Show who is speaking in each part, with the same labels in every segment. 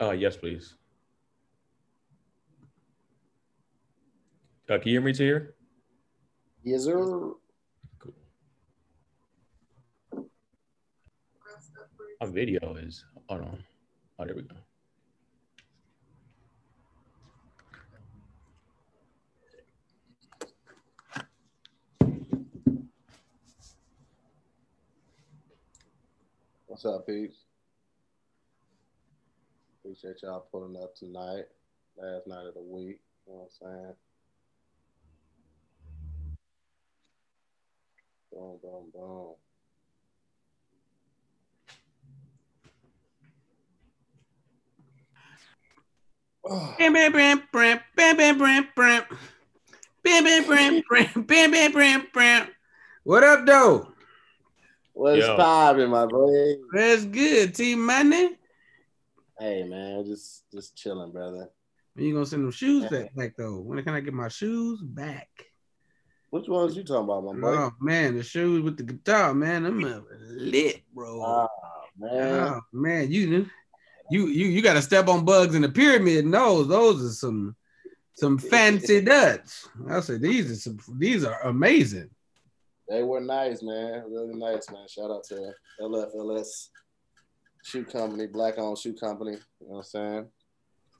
Speaker 1: Uh, yes, please. Uh, can you hear me, Tahir?
Speaker 2: Yes, sir.
Speaker 1: My video is. Hold on. Oh, there we go.
Speaker 2: What's up, peeps? Appreciate y'all pulling up tonight. Last night of the week. You know what I'm saying? Boom, boom, boom.
Speaker 3: Bam, bam, bam, bam, bam, bam, bam, bam. Bam, bam, bam, bam, bam, bam, bam, bam. What up, though?
Speaker 2: What's
Speaker 1: Yo.
Speaker 2: poppin', my boy?
Speaker 3: That's good. Team Money.
Speaker 2: Hey, man, just just chilling, brother.
Speaker 3: When you gonna send them shoes back, back though? When can I get my shoes back?
Speaker 2: Which ones you talking about, my boy?
Speaker 3: Oh man, the shoes with the guitar, man, are lit, bro.
Speaker 2: Ah, man.
Speaker 3: Oh man, you you you you got to step on bugs in the pyramid. No, those are some some fancy duds. I said these are some these are amazing.
Speaker 2: They were nice, man. Really nice, man. Shout out to LFLS Shoe Company, Black owned Shoe Company. You know what I'm saying?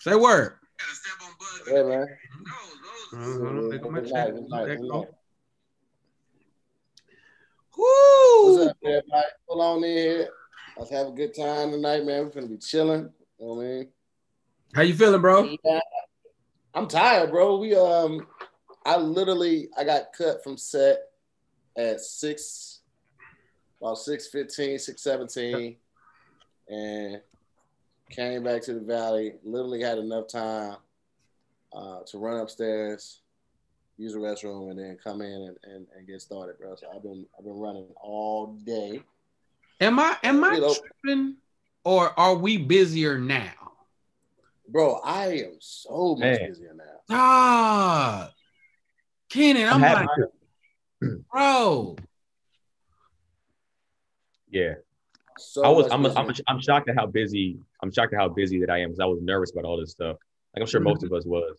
Speaker 3: Say word.
Speaker 2: Yeah, man.
Speaker 3: Take my
Speaker 2: Good
Speaker 3: check.
Speaker 2: night, good night,
Speaker 3: Take
Speaker 2: good
Speaker 3: off.
Speaker 2: night. What's up, everybody? Pull on in here. Let's have a good time tonight, man. We're gonna be chilling. You know what I mean?
Speaker 3: How you feeling, bro?
Speaker 2: Yeah. I'm tired, bro. We um I literally I got cut from set at six about 615, 617, and came back to the valley. Literally had enough time uh, to run upstairs, use the restroom, and then come in and, and, and get started, bro. So I've been I've been running all day.
Speaker 3: Am I am I
Speaker 2: You know-
Speaker 3: tripping, or are we busier now?
Speaker 2: Bro, I am so much
Speaker 1: Man.
Speaker 2: busier now.
Speaker 3: Ah, Kenan, I'm,
Speaker 1: I'm happy.
Speaker 3: like,
Speaker 1: too.
Speaker 3: bro.
Speaker 1: Yeah,
Speaker 2: So
Speaker 1: I was. I'm.
Speaker 2: busier.
Speaker 1: I'm. I'm shocked at how busy. I'm shocked at how busy that I am because I was nervous about all this stuff. Like I'm sure most of us was.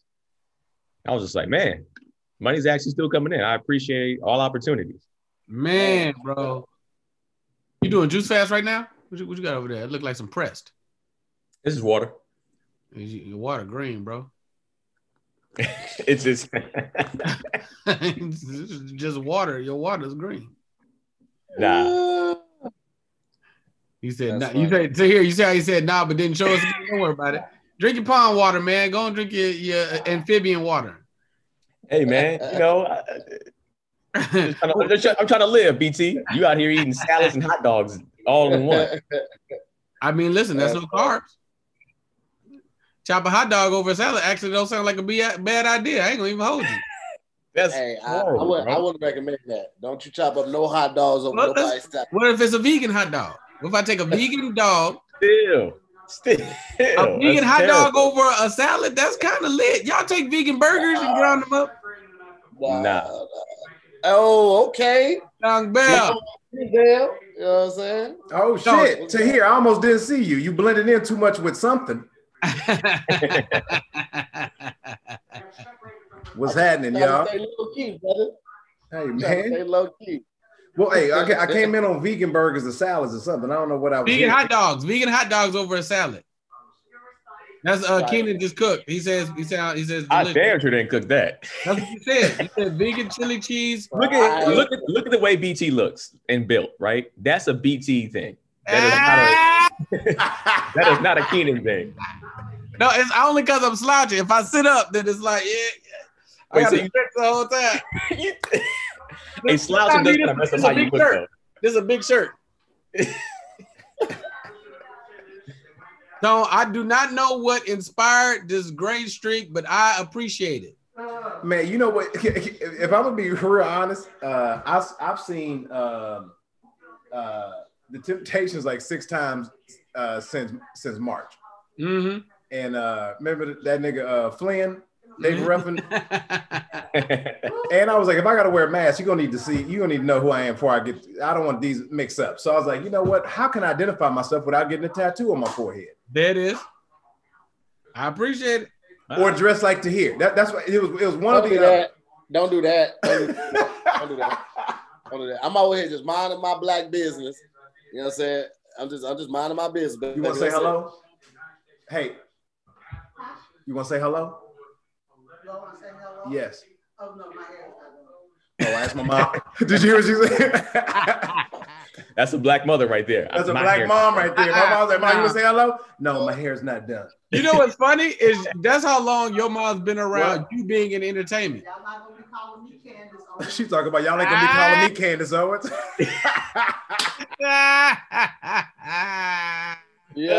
Speaker 1: I was just like, man, money's actually still coming in. I appreciate all opportunities.
Speaker 3: Man, bro. You doing juice fast right now? What you, what you got over there? It look like some pressed.
Speaker 1: This is water.
Speaker 3: Your water green, bro.
Speaker 1: it's just.
Speaker 3: this is just water. Your water's green.
Speaker 1: nah.
Speaker 3: You said
Speaker 2: That's
Speaker 3: nah. You said to here. You see how he said nah, but didn't show us. Don't worry about it. Drink your pond water, man. Go and drink your, your uh-uh. amphibian water.
Speaker 1: Hey man, uh-uh. you know, I, I'm, trying to, I'm just try- I'm trying to live. BT, you out here eating salads and hot dogs all in one.
Speaker 3: I mean, listen, that's uh, no carbs. Chop a hot dog over a salad actually don't sound like a be- bad idea. I ain't gonna even hold you.
Speaker 1: That's
Speaker 2: Hey, I, I, would, I wouldn't recommend that. Don't you chop up no hot dogs over
Speaker 3: Well,
Speaker 2: nobody's
Speaker 3: let's-
Speaker 2: stuff.
Speaker 3: What if it's a vegan hot dog? What if I take a vegan dog,
Speaker 1: still, still.
Speaker 3: a vegan
Speaker 1: that's
Speaker 3: hot dog over a salad? That's kind of lit. Y'all take vegan burgers and ground them up.
Speaker 1: Nah.
Speaker 2: Oh, okay.
Speaker 3: Young Bell. Bell.
Speaker 2: You know what I'm saying?
Speaker 4: Oh shit! Tahir, I almost didn't see you. You blended in too much with something. What's happening, y'all?
Speaker 2: stay low key, brother.
Speaker 4: Hey man.
Speaker 2: stay low key.
Speaker 4: Well, hey, I, I came in on vegan burgers and salads or something. I don't know what I was.
Speaker 3: vegan
Speaker 4: eating.
Speaker 3: hot dogs. Vegan hot dogs over a salad. That's uh Keenan just cooked. He says he said he says
Speaker 1: I
Speaker 3: delicious.
Speaker 1: damn sure didn't cook that.
Speaker 3: That's what he said. He said vegan chili cheese.
Speaker 1: Look at look at look at the way BT looks and built. Right, that's a BT thing. That is not a
Speaker 3: Ah!
Speaker 1: that is not a Keenan thing.
Speaker 3: No, it's only because I'm slouching. If I sit up, then it's like, yeah, yeah. I gotta
Speaker 1: so you-
Speaker 3: stretch the whole time.
Speaker 1: You- a slouching does not mess up how
Speaker 3: a
Speaker 1: you
Speaker 3: big
Speaker 1: look.
Speaker 3: shirt. This is a big shirt. so I do not know what inspired this gray streak, but I appreciate it.
Speaker 4: Man, you know what? If I'm gonna be real honest, uh, I've I've seen um, uh, the Temptations like six times uh, since since March.
Speaker 3: Mm-hmm.
Speaker 4: And uh, remember that nigga uh, Flynn? David mm-hmm. Ruffin. And I was like, if I gotta wear a mask, you're gonna need to see, you're gonna need to know who I am before I get. I don't want these mixed up. So I was like, you know what? How can I identify myself without getting a tattoo on my forehead
Speaker 3: there it is. I appreciate it.
Speaker 4: or uh, dress like Tahir. That, that's what it was. It was one
Speaker 2: Don't
Speaker 4: of
Speaker 2: do
Speaker 4: the other.
Speaker 2: that. Don't do that. Don't do Don't do that. Don't do that. I'm over here just minding my black business. You know what I'm saying? I'm just I'm just minding my business.
Speaker 4: You want to say hello? Hey, you want to say hello? Yes.
Speaker 5: Oh, no, my hair is not.
Speaker 4: Oh, I asked my mom. Did you hear what she said?
Speaker 1: That's a black mother right there.
Speaker 4: That's a black
Speaker 1: hair-
Speaker 4: mom right there. My mom's like, Mom, you wanna say hello? No, my hair's not done.
Speaker 3: You know what's funny is that's how long your mom's been around you being in entertainment.
Speaker 5: Y'all not gonna be calling me Candace. on-
Speaker 4: She talking about y'all ain't gonna be calling me ah. Candace Owens.
Speaker 2: Yo,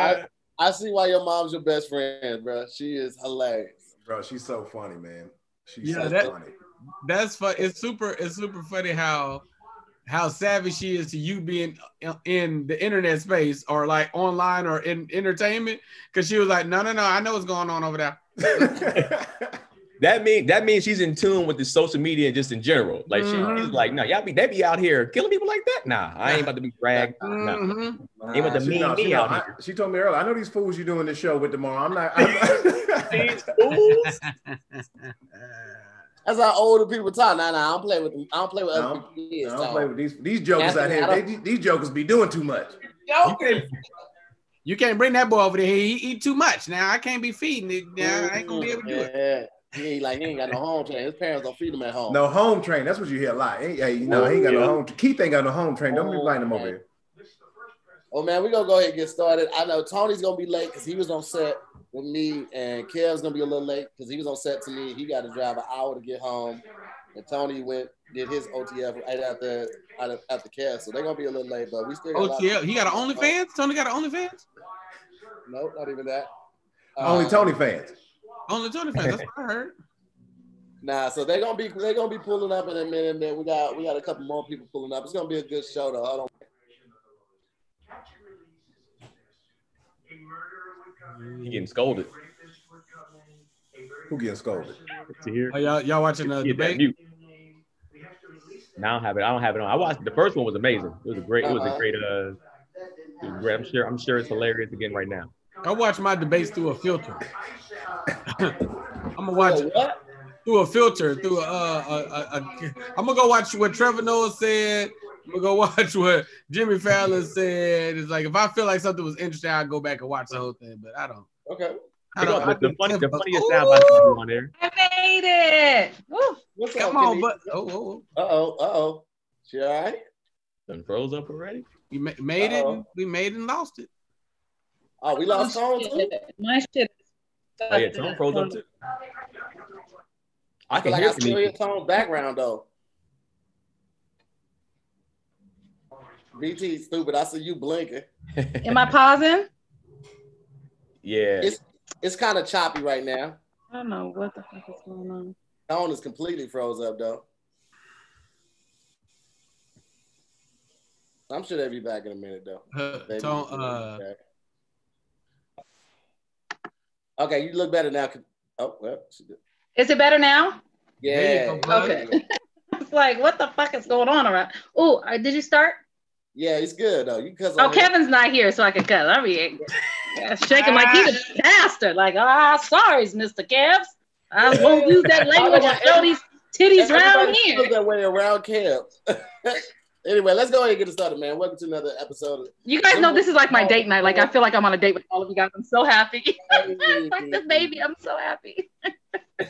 Speaker 2: I, I see why your mom's your best friend, bro. She is hilarious.
Speaker 4: Bro, she's so funny, man. She's
Speaker 3: Yeah,
Speaker 4: so
Speaker 3: that-
Speaker 4: funny.
Speaker 3: That's fun. It's super. It's super funny how how savvy she is to you being in the internet space or like online or in entertainment. Because she was like, no, no, no, I know what's going on over there.
Speaker 1: That mean that means she's in tune with the social media just in general. Like she-
Speaker 3: Mhm.
Speaker 1: she's like, no, y'all be they be out here killing people like that. Nah, I ain't about to be dragged. No.
Speaker 3: Mhm.
Speaker 1: Ain't about to
Speaker 4: She,
Speaker 1: mean
Speaker 4: no,
Speaker 1: me
Speaker 4: know,
Speaker 1: out
Speaker 4: I-
Speaker 1: here.
Speaker 4: she told me earlier. I know these fools you doing this show with tomorrow. I'm not. I'm,
Speaker 1: These fools.
Speaker 2: That's how older people talk. Nah, nah, I don't play with them. I don't play with
Speaker 4: No,
Speaker 2: other people's
Speaker 4: I don't
Speaker 2: so.
Speaker 4: play with these these jokers out here. They, these jokers be doing too much.
Speaker 3: You can't, you can't bring that boy over there. He eat too much. Now I can't be feeding it. Now I ain't gonna be able to do it.
Speaker 2: Yeah. He ain't like he ain't got no home train. His parents don't feed him at home.
Speaker 4: No home train. That's what you hear a lot. Ain't, hey, you know, he ain't got no
Speaker 1: Yeah.
Speaker 4: home. Keith ain't got no home train. Don't be inviting him over here.
Speaker 2: Oh man, we're gonna go ahead and get started. I know Tony's gonna be late because he was on set with me, and Kev's gonna be a little late because he was on set to me. He got to drive an hour to get home, and Tony went did his OTF right after after, after Kev, so they're gonna be a little late. But we still got a lot-
Speaker 3: He got an OnlyFans. Tony got an OnlyFans.
Speaker 2: Nope, not even that.
Speaker 4: Only
Speaker 2: Um,
Speaker 4: Tony fans.
Speaker 3: Only Tony fans. That's what I heard.
Speaker 2: Nah, so they're gonna be they're gonna be pulling up in a minute. And then we got we got a couple more people pulling up. It's gonna be a good show though. Hold on.
Speaker 1: He getting scolded.
Speaker 4: Who getting scolded?
Speaker 1: Tahir.
Speaker 3: Oh, y'all, y'all watching the
Speaker 1: Get
Speaker 3: debate?
Speaker 1: mute. Now I don't have it. I don't have it on. I watched the first one was amazing. It was a great. It was a
Speaker 2: Uh-huh.
Speaker 1: great. Uh, it was great. I'm sure. I'm sure it's hilarious again right now.
Speaker 3: I watch my debates through a filter. I'm gonna watch
Speaker 2: Oh, what?
Speaker 3: through a filter through a, uh, a, a, a I'm gonna go watch what Trevor Noah said. I'm gonna go watch what Jimmy Fallon said. It's like if I feel like something was interesting, I'll go back and watch the whole thing. But I don't.
Speaker 2: Okay.
Speaker 3: I don't.
Speaker 1: the, the,
Speaker 3: I
Speaker 1: funny, the
Speaker 3: think-
Speaker 1: funniest
Speaker 3: Ooh,
Speaker 1: soundbite on there.
Speaker 6: I made it. Woo.
Speaker 2: What's
Speaker 3: Come
Speaker 2: up,
Speaker 3: on,
Speaker 2: Kenny?
Speaker 3: but oh, oh, oh.
Speaker 2: Uh oh, uh oh. She all right?
Speaker 1: Done froze up already.
Speaker 3: we ma- made it.
Speaker 2: Uh-oh.
Speaker 3: and- We made and lost it.
Speaker 2: Oh, we lost Tone too?
Speaker 6: My shit.
Speaker 1: Oh yeah, Tone froze up too. I
Speaker 2: I feel
Speaker 1: can
Speaker 2: like
Speaker 1: hear
Speaker 2: I still hear
Speaker 1: Tamika.
Speaker 2: Tone's background though. BT stupid. I see you blinking.
Speaker 6: Am I pausing?
Speaker 1: yeah.
Speaker 2: It's it's kind of choppy right now.
Speaker 6: I don't know what the fuck is going on.
Speaker 2: Tone is completely froze up though. I'm sure they'll be back in a minute though.
Speaker 3: Uh, Tone, uh,
Speaker 2: back. Okay, you look better now. Oh well, she did.
Speaker 6: Is it better now?
Speaker 2: Yeah.
Speaker 3: go.
Speaker 6: Okay. It's like, what the fuck is going on around? Oh, uh, did you start?
Speaker 2: Yeah, it's good though. You cause
Speaker 6: Oh, Kevin's not here, so I can cut. I mean, yeah, shaking like he's a bastard. Like, ah, sorry, Mr. Kevs. I won't use that language and throw these titties around
Speaker 2: feels
Speaker 6: here.
Speaker 2: that way around camp. Anyway, let's go ahead and get it started, man. Welcome to another episode.
Speaker 6: You guys know this is like my date night. Like, I feel like I'm on a date with all of you guys. I'm so happy.
Speaker 2: Of-
Speaker 6: like this baby, I'm so happy.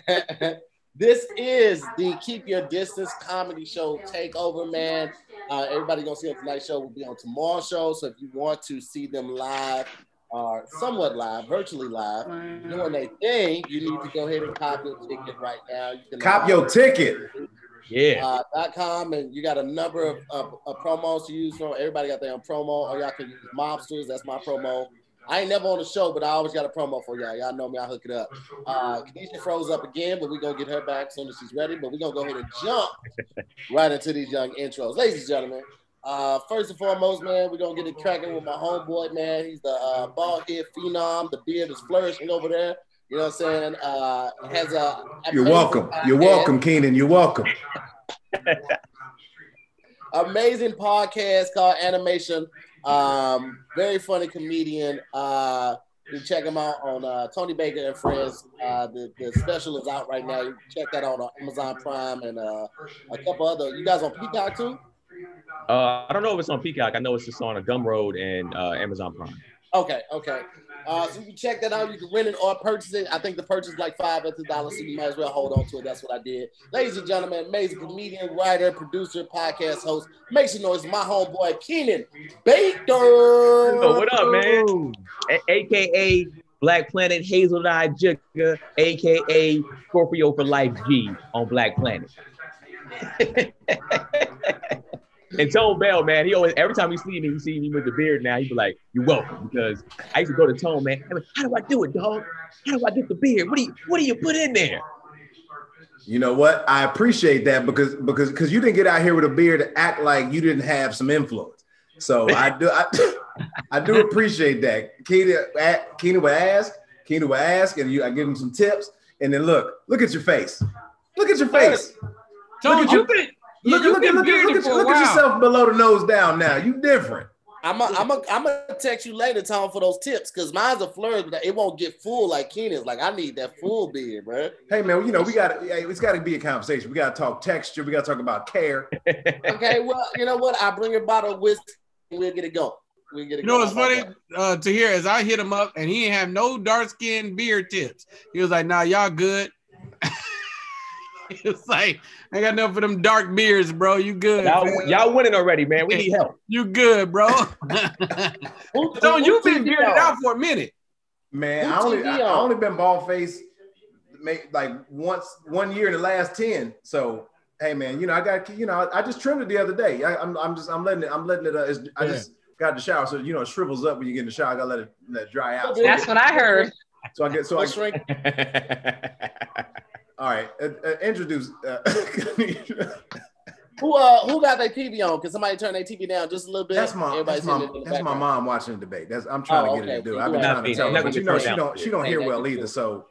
Speaker 2: this is the Keep Your Distance comedy show takeover, man. Uh, everybody gonna see on tonight's show will be on tomorrow's show. So if you want to see them live or somewhat live, virtually live, doing their thing, you need to go ahead and cop your ticket right now. You can
Speaker 4: Cop your ticket.
Speaker 1: Yeah.
Speaker 2: uh, dot com and you got a number of, of, of promos to use from. Everybody got their own promo, or y'all can use mobsters. That's my promo. I ain't never on the show, but I always got a promo for y'all. Y'all know me, I hook it up. Uh, Keisha froze up again, but we're gonna get her back as soon as she's ready. But we're gonna go ahead and jump right into these young intros. Ladies and gentlemen, uh, first and foremost, man, we're gonna get it cracking with my homeboy, man. He's the uh, bald head phenom. The beard is flourishing over there. You know what I'm saying? Uh, has a
Speaker 4: You're
Speaker 2: amazing
Speaker 4: welcome. You're welcome, Keenan. You're welcome.
Speaker 2: amazing podcast called Animation. Um, very funny comedian. Uh, you can check him out on uh, Tony Baker and Friends. Uh, the, the special is out right now. You can check that out on Amazon Prime and uh, a couple other. You guys on Peacock too?
Speaker 1: Uh, I don't know if it's on Peacock. I know it's just on a Gumroad and uh, Amazon Prime.
Speaker 2: Okay, okay. Uh, so you can check that out. You can rent it or purchase it. I think the purchase is like five extra dollars, so you might as well hold on to it. That's what I did. Ladies and gentlemen, amazing comedian, writer, producer, podcast host. Make some noise, my homeboy Keenan Baker.
Speaker 1: What up, man? A- AKA Black Planet Hazel Eye Jigga, AKA Scorpio for Life G on Black Planet. and Tone Bell, man, he always every time he see me, he see me with the beard now. He be like, "You welcome," because I used to go to Tone, man. I mean, how do I do it, dog? How do I get the beard? What do you What do you put in there?
Speaker 4: You know what? I appreciate that because because because you didn't get out here with a beard to act like you didn't have some influence. So I do I, I do appreciate that. Keenan Keenan would ask, Keenan would ask, and you I give him some tips, and then look, look at your face. Look at your face.
Speaker 3: Tone,
Speaker 4: at
Speaker 3: you
Speaker 4: you.
Speaker 3: Been
Speaker 4: Look,
Speaker 3: you
Speaker 4: look, look, look, at, look at yourself below the nose down now. You different.
Speaker 2: I'm a, I'm a, I'm gonna text you later, Tone, for those tips, because mine's a flourish, but it won't get full like Keenan's. Like I need that full beard, bro.
Speaker 4: Hey man, you know we got to. It's got to be a conversation. We got to talk texture. We got to talk about care.
Speaker 2: Okay, well, you know what? I bring a bottle of whiskey, and we'll get it going. We'll get it
Speaker 3: You know
Speaker 2: going.
Speaker 3: what's funny uh, Tahir is I hit him up and he didn't have no dark skin beard tips. He was like, "Nah, y'all good." he was like, "I got enough for them dark beards, bro. You good?
Speaker 1: Y'all, y'all winning already, man. We need help.
Speaker 3: You good, bro?"
Speaker 2: Who-
Speaker 3: so
Speaker 2: who
Speaker 3: you've been
Speaker 2: TV
Speaker 3: bearded
Speaker 2: on?
Speaker 3: out for a minute.
Speaker 4: Man,
Speaker 2: Who
Speaker 4: I only I, I only been bald faced like once one year in the last ten. So hey man, you know I got you know I, I just trimmed it the other day. I, I'm I'm just I'm letting it I'm letting it. Uh, it's, I
Speaker 3: Yeah.
Speaker 4: just got the shower, so you know it shrivels up when you get in the shower. I gotta let it let it dry out. So,
Speaker 6: That's what I heard.
Speaker 4: so I get so I
Speaker 2: shrink.
Speaker 4: All right. Uh, uh, introduce. Uh,
Speaker 2: Who uh who got their TV on? Can somebody turn their TV down just a little bit?
Speaker 4: that's my
Speaker 2: Everybody's
Speaker 4: that's my that's my mom watching the debate. That's I'm trying
Speaker 2: Oh,
Speaker 4: to get her
Speaker 2: okay,
Speaker 4: to do. it. I've been trying to tell her, but you know she don't she don't
Speaker 2: Hey,
Speaker 4: hear well
Speaker 2: you
Speaker 4: either. So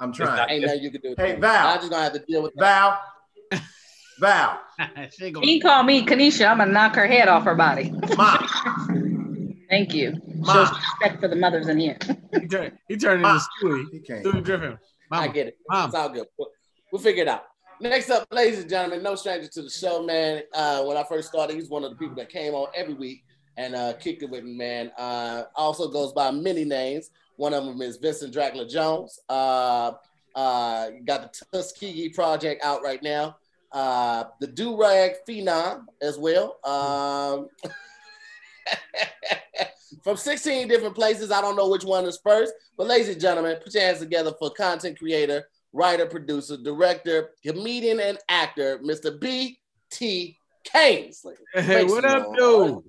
Speaker 4: I'm
Speaker 1: not-
Speaker 4: trying.
Speaker 2: Ain't nothing you can do.
Speaker 4: Hey
Speaker 2: I'm just gonna have to deal with that.
Speaker 4: Val, Val,
Speaker 3: she ain't gonna-
Speaker 6: He called me Kanisha. I'm gonna knock her head off her body.
Speaker 4: mom,
Speaker 6: Thank you.
Speaker 4: Ma.
Speaker 6: Shows respect for the mothers in here.
Speaker 3: he, turned, he turned into Stewie.
Speaker 4: he can't.
Speaker 3: Stewie Griffin.
Speaker 2: I get it.
Speaker 3: Mom.
Speaker 2: It's all good. We'll, we'll figure it out. Next up, ladies and gentlemen, no stranger to the show, man. Uh, when I first started, he's one of the people that came on every week and uh, kicked it with me, man. Uh, also goes by many names. One of them is Vincent Dracula Jones. Uh, uh, got the Tuskegee Project out right now. Uh, the Do Rag Phenom as well. Um, from 16 different places. I don't know which one is first, but ladies and gentlemen, put your hands together for content creator, writer, producer, director, comedian, and actor, Mr. B.T. Kingsley.
Speaker 3: Hey, what up, dude?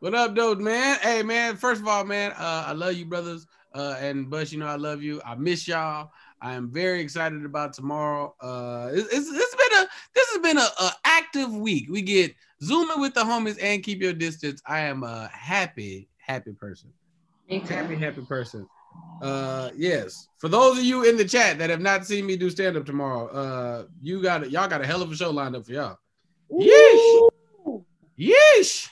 Speaker 3: What up, dude, man? Hey, man. First of all, man, uh, I love you, brothers. Uh, and Bush, you know I love you. I miss y'all. I am very excited about tomorrow. Uh, it's, it's, it's been a this has been a, a active week. We get zooming with the homies and keep your distance. I am a happy, happy person.
Speaker 6: Me too.
Speaker 3: Happy, happy person. Uh, yes. For those of you in the chat that have not seen me do stand up tomorrow, uh, you got y'all got a hell of a show lined up for y'all. Yeesh. Yeesh.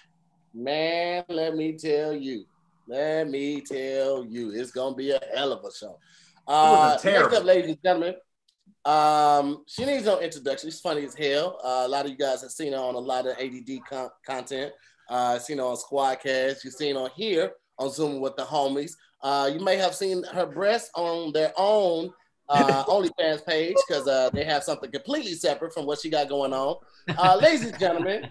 Speaker 2: Man, let me tell you. Let me tell you. It's gonna be a hell of a show. Uh,
Speaker 4: was a terrible-
Speaker 2: next up, ladies and gentlemen. Um, she needs no introduction. She's funny as hell. Uh, a lot of you guys have seen her on a lot of ADD con- content. Uh, seen her on Squadcast. You've seen her here on Zoom with the homies. Uh, you may have seen her breasts on their own uh, OnlyFans page because uh, they have something completely separate from what she got going on. Uh, ladies and gentlemen,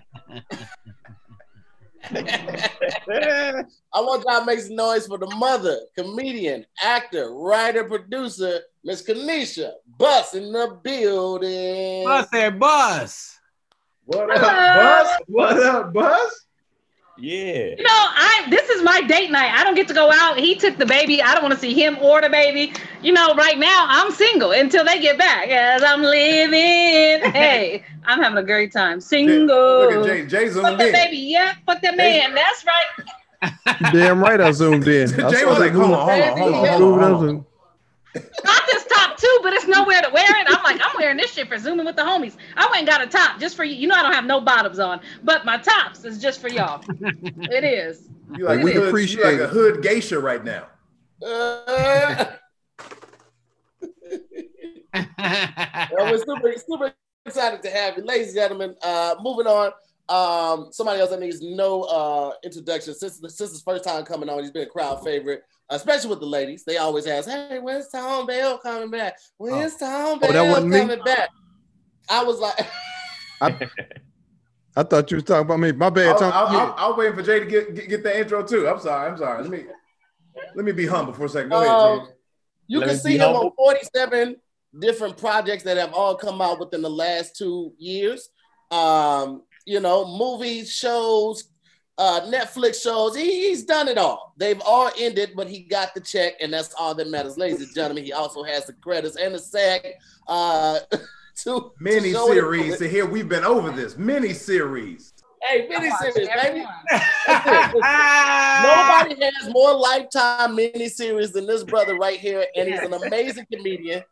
Speaker 2: I want y'all to make some noise for the mother, comedian, actor, writer, producer, Miss Kanisha. Bus in the building.
Speaker 3: Bus there, bus.
Speaker 4: What up,
Speaker 6: Hello.
Speaker 4: Buzz? What up, Buzz?
Speaker 1: Yeah.
Speaker 6: You know, I this is my date night. I don't get to go out. He took the baby. I don't want to see him or the baby. You know, right now I'm single until they get back. As I'm living. Hey, I'm having a great time. Single.
Speaker 4: Look at Jay. Jay
Speaker 6: Fuck
Speaker 4: zoomed
Speaker 6: that
Speaker 4: in.
Speaker 6: baby. Yeah, fuck that man. That's right.
Speaker 7: Damn right I zoomed in. I
Speaker 4: Jay
Speaker 7: saw
Speaker 4: was
Speaker 7: that
Speaker 4: like, hold on, hold on, hold on, hold on, hold on.
Speaker 6: got this top too, but it's nowhere to wear it. I'm like, I'm wearing this shit for zooming with the homies. I went and got a top just for you. You know, I don't have no bottoms on, but my tops is just for y'all. it is.
Speaker 4: You like,
Speaker 7: we
Speaker 4: hood, you
Speaker 7: appreciate
Speaker 4: like a hood geisha right now.
Speaker 2: Uh, well, we're super, super excited to have you, ladies and gentlemen. Uh, moving on. Um, somebody else that needs no uh, introduction. Since since his first time coming on, he's been a crowd favorite, especially with the ladies. They always ask, "Hey, when's Tone Bell coming back? When's Tone
Speaker 7: Oh, that
Speaker 2: Bell
Speaker 7: wasn't me?
Speaker 2: coming back?" I was like,
Speaker 7: I thought you was talking about me. My bad,
Speaker 4: I,
Speaker 7: Tone.
Speaker 4: I, I, I was waiting for Jay to get, get get the intro too. I'm sorry. I'm sorry. Let me let me be humble for a second. Go ahead,
Speaker 2: Um,
Speaker 4: Jay.
Speaker 2: You
Speaker 1: Let
Speaker 2: can see
Speaker 1: be
Speaker 2: him on 47 different projects that have all come out within the last two years. Um, you know, movies, shows, uh, Netflix shows. He, he's done it all. They've all ended, but he got the check, and that's all that matters, ladies and gentlemen. He also has the credits and the SAG uh, to
Speaker 4: Mini
Speaker 2: to
Speaker 4: series. So here we've been over this. Mini series.
Speaker 2: Hey, mini series, baby.
Speaker 3: Nobody.
Speaker 2: Nobody has more lifetime miniseries than this brother right here, and he's an amazing comedian,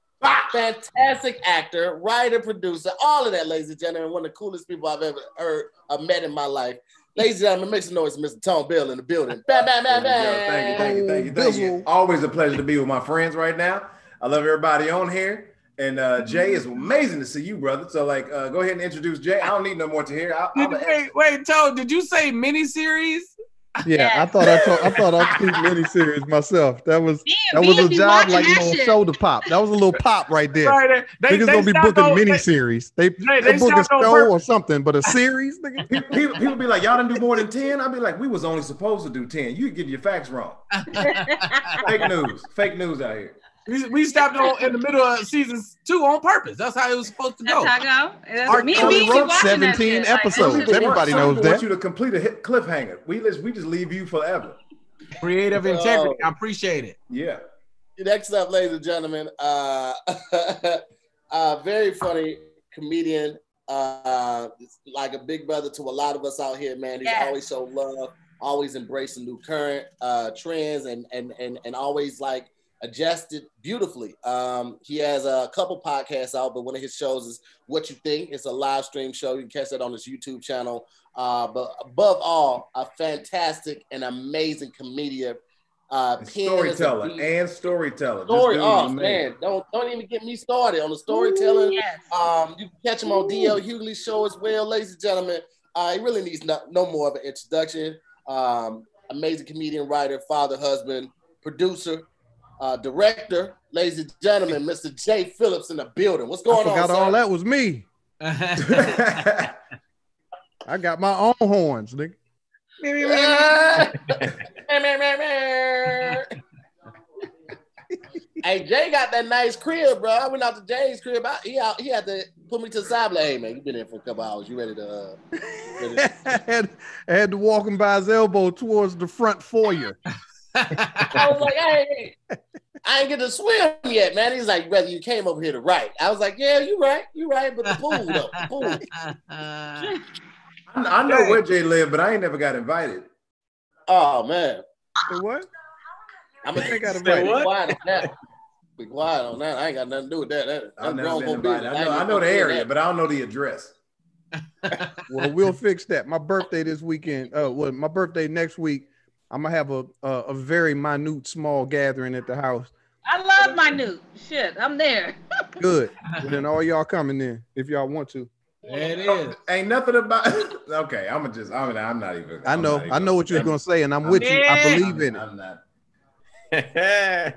Speaker 2: fantastic actor, writer, producer, all of that, ladies and gentlemen. One of the coolest people I've ever heard, I've met in my life. Ladies and gentlemen, make some noise, Mr. Tone Bell in the building. Bam, bam, bam, bam.
Speaker 4: Thank you, thank you, thank you, thank you. Always a pleasure to be with my friends right now. I love everybody on here. And uh, Jay, it's amazing to see you, brother. So, like, uh, go ahead and introduce Jay. I don't need no more to hear. I, I'm
Speaker 3: Did-
Speaker 4: a,
Speaker 3: wait, wait, Toe, did you say miniseries?
Speaker 7: Yeah, I thought I told, I thought I speak miniseries myself. That was
Speaker 6: Me
Speaker 7: that
Speaker 6: and
Speaker 7: was a job like
Speaker 6: that
Speaker 7: little
Speaker 6: shit.
Speaker 7: shoulder pop. That was a little pop right there.
Speaker 3: Right, they,
Speaker 7: Niggas gonna be
Speaker 3: stopped
Speaker 7: booking
Speaker 3: on- they-
Speaker 7: miniseries. They,
Speaker 3: they
Speaker 7: they, book a show or something, but a series,
Speaker 4: people, people, people be like, y'all didn't do more than 10. I'll be like, we was only supposed to do 10. You get your facts wrong. Fake news. Fake news out here.
Speaker 3: We, we stopped on in the middle of season two on purpose. That's how it was supposed to
Speaker 6: That's
Speaker 3: go.
Speaker 6: how I go. That's-
Speaker 3: Our
Speaker 6: Me and
Speaker 3: Tony
Speaker 7: wrote
Speaker 6: watching that
Speaker 7: 17
Speaker 6: shit. Like,
Speaker 7: episodes. Everybody knows
Speaker 4: people
Speaker 7: that.
Speaker 4: want you to complete a hit cliffhanger. We just, we just leave you forever.
Speaker 3: Creative integrity. I appreciate it.
Speaker 4: Yeah.
Speaker 2: Next up, ladies and gentlemen, uh, uh, very funny comedian, uh, like a big brother to a lot of us out here, man. He's
Speaker 6: Yes.
Speaker 2: always so love, always embracing new current uh, trends, and and and and always like adjusted beautifully. Um, he has a couple podcasts out, but one of his shows is What You Think. It's a live stream show. You can catch that on his YouTube channel. Uh, but above all, a fantastic and amazing comedian. Uh,
Speaker 4: And
Speaker 2: pen is a
Speaker 4: storyteller and storyteller.
Speaker 2: Story, oh
Speaker 4: amazing.
Speaker 2: man, don't don't even get me started on the storytelling.
Speaker 6: Yes.
Speaker 2: Um, you can catch him on DL Hughley's show as well, ladies and gentlemen. Uh, he really needs no, no more of an introduction. Um, amazing comedian, writer, father, husband, producer, uh, director, ladies and gentlemen, Mr. Jay Phillips in the building. What's
Speaker 7: I
Speaker 2: going on?
Speaker 7: forgot
Speaker 2: sir?
Speaker 7: all that was me. I got my own horns, nigga.
Speaker 2: Hey, Jay got that nice crib, bro. I went out to Jay's crib. I, he out, he had to put me to the side. Like, hey man, you been there for a couple hours. You ready to? Uh, ready to
Speaker 7: I had, I had to walk him by his elbow towards the front foyer.
Speaker 2: I was like, hey, I ain't get to swim yet, man. He's like, brother, you came over here to write. I was like, yeah, you right, you right, but the pool though, the pool.
Speaker 4: I I know where Jay lived, but I ain't never got invited.
Speaker 2: Oh man,
Speaker 7: Say what?
Speaker 2: I'm gonna
Speaker 7: They got
Speaker 2: be
Speaker 7: invited.
Speaker 2: quiet on that. Be quiet on that. I ain't got nothing to do with that. that
Speaker 4: I've never been invited. I know,
Speaker 2: ain't
Speaker 4: I know the area,
Speaker 2: that.
Speaker 4: but I don't know the address.
Speaker 7: Well, we'll fix that. My birthday this weekend. Uh, well, my birthday next week. I'm gonna have a, a a very minute, small gathering at the house.
Speaker 6: I love my new shit. I'm there.
Speaker 7: Good. And then all y'all coming in if y'all want to.
Speaker 3: It is.
Speaker 4: Ain't nothing about. okay, I'm gonna just. I mean, I'm not even.
Speaker 7: I
Speaker 4: I'm
Speaker 7: know.
Speaker 4: not
Speaker 7: I know what you're gonna say, and I'm with you. I believe in it.
Speaker 4: I'm not.
Speaker 7: I